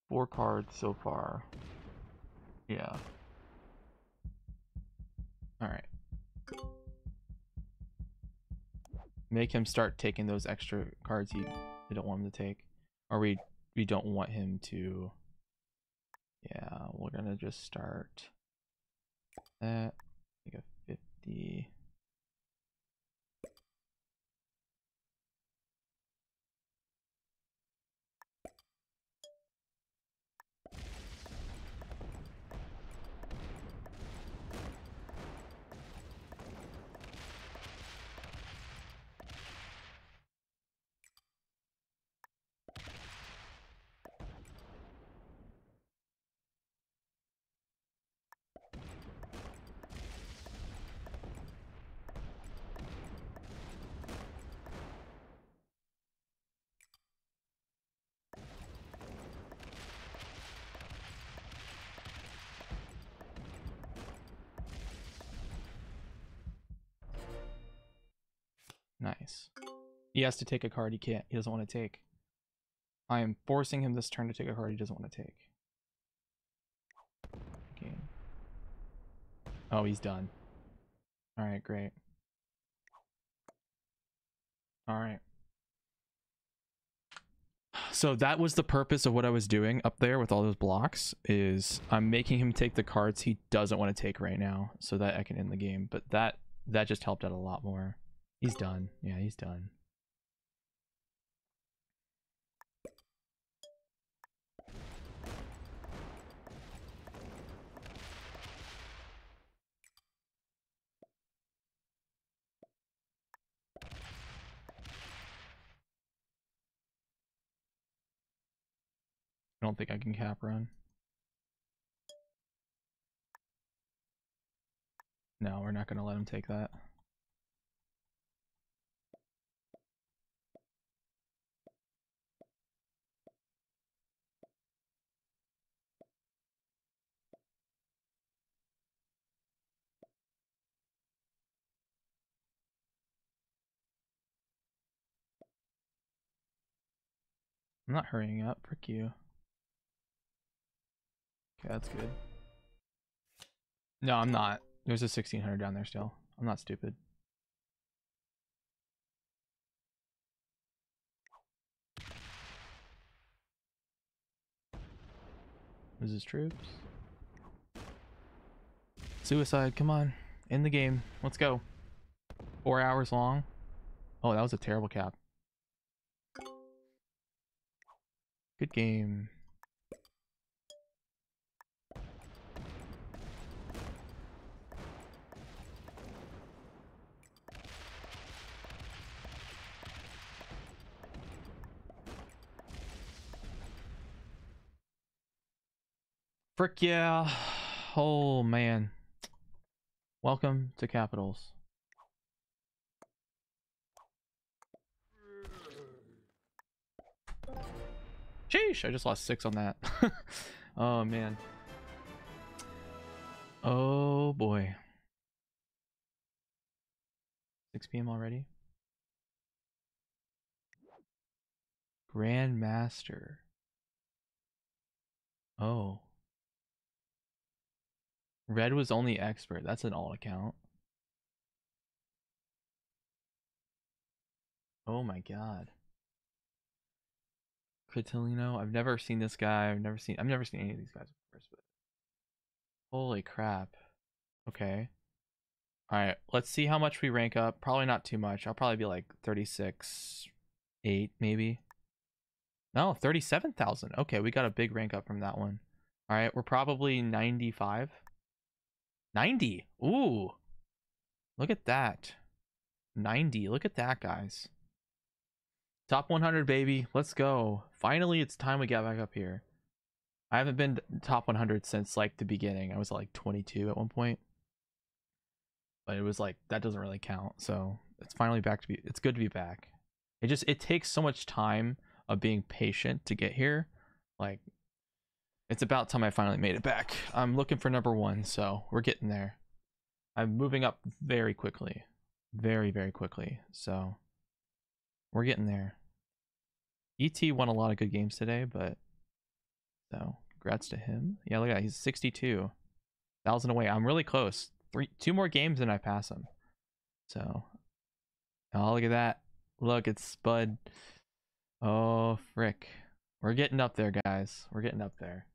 four cards so far. Yeah. All right. Make him start taking those extra cards he we don't want him to take, or we we don't want him to. Yeah, we're gonna just start that. Make a 50. He has to take a card he can't. He doesn't want to take. I am forcing him this turn to take a card he doesn't want to take. Game. Oh, he's done. All right, great. All right. So that was the purpose of what I was doing up there with all those blocks is I'm making him take the cards he doesn't want to take right now so that I can end the game. But that that just helped out a lot more. He's done. Yeah, he's done. I don't think I can cap run. No, we're not going to let him take that. I'm not hurrying up. Frick you. That's good. No, I'm not. There's a 1600 down there still. I'm not stupid. This is troops. Suicide, come on. In the game. Let's go. Four hours long. Oh, that was a terrible cap. Good game. Frick yeah. [sighs] Oh man. Welcome to Capitals. Sheesh, I just lost six on that. [laughs] oh man. Oh boy. 6 p.m. already? Grandmaster. Oh. Red was only expert. That's an alt account. Oh my god. Critolino. I've never seen this guy. I've never seen I've never seen any of these guys before, but holy crap. Okay. Alright, let's see how much we rank up. Probably not too much. I'll probably be like 36 8 maybe. No, 37,000. Okay, we got a big rank up from that one. Alright, we're probably 95. 90. Ooh. Look at that. 90. Look at that, guys. Top 100, baby. Let's go. Finally, it's time we got back up here. I haven't been top 100 since like the beginning. I was like 22 at one point. But it was like that doesn't really count. So, it's finally back to be it's good to be back. It just it takes so much time of being patient to get here. Like it's about time I finally made it back. I'm looking for number 1, so we're getting there. I'm moving up very quickly. Very very quickly. So, we're getting there. ET won a lot of good games today, but so congrats to him. Yeah, look at that. He's 62. Thousand away. I'm really close. Three two more games and I pass him. So Oh look at that. Look, it's Spud. Oh frick. We're getting up there, guys. We're getting up there.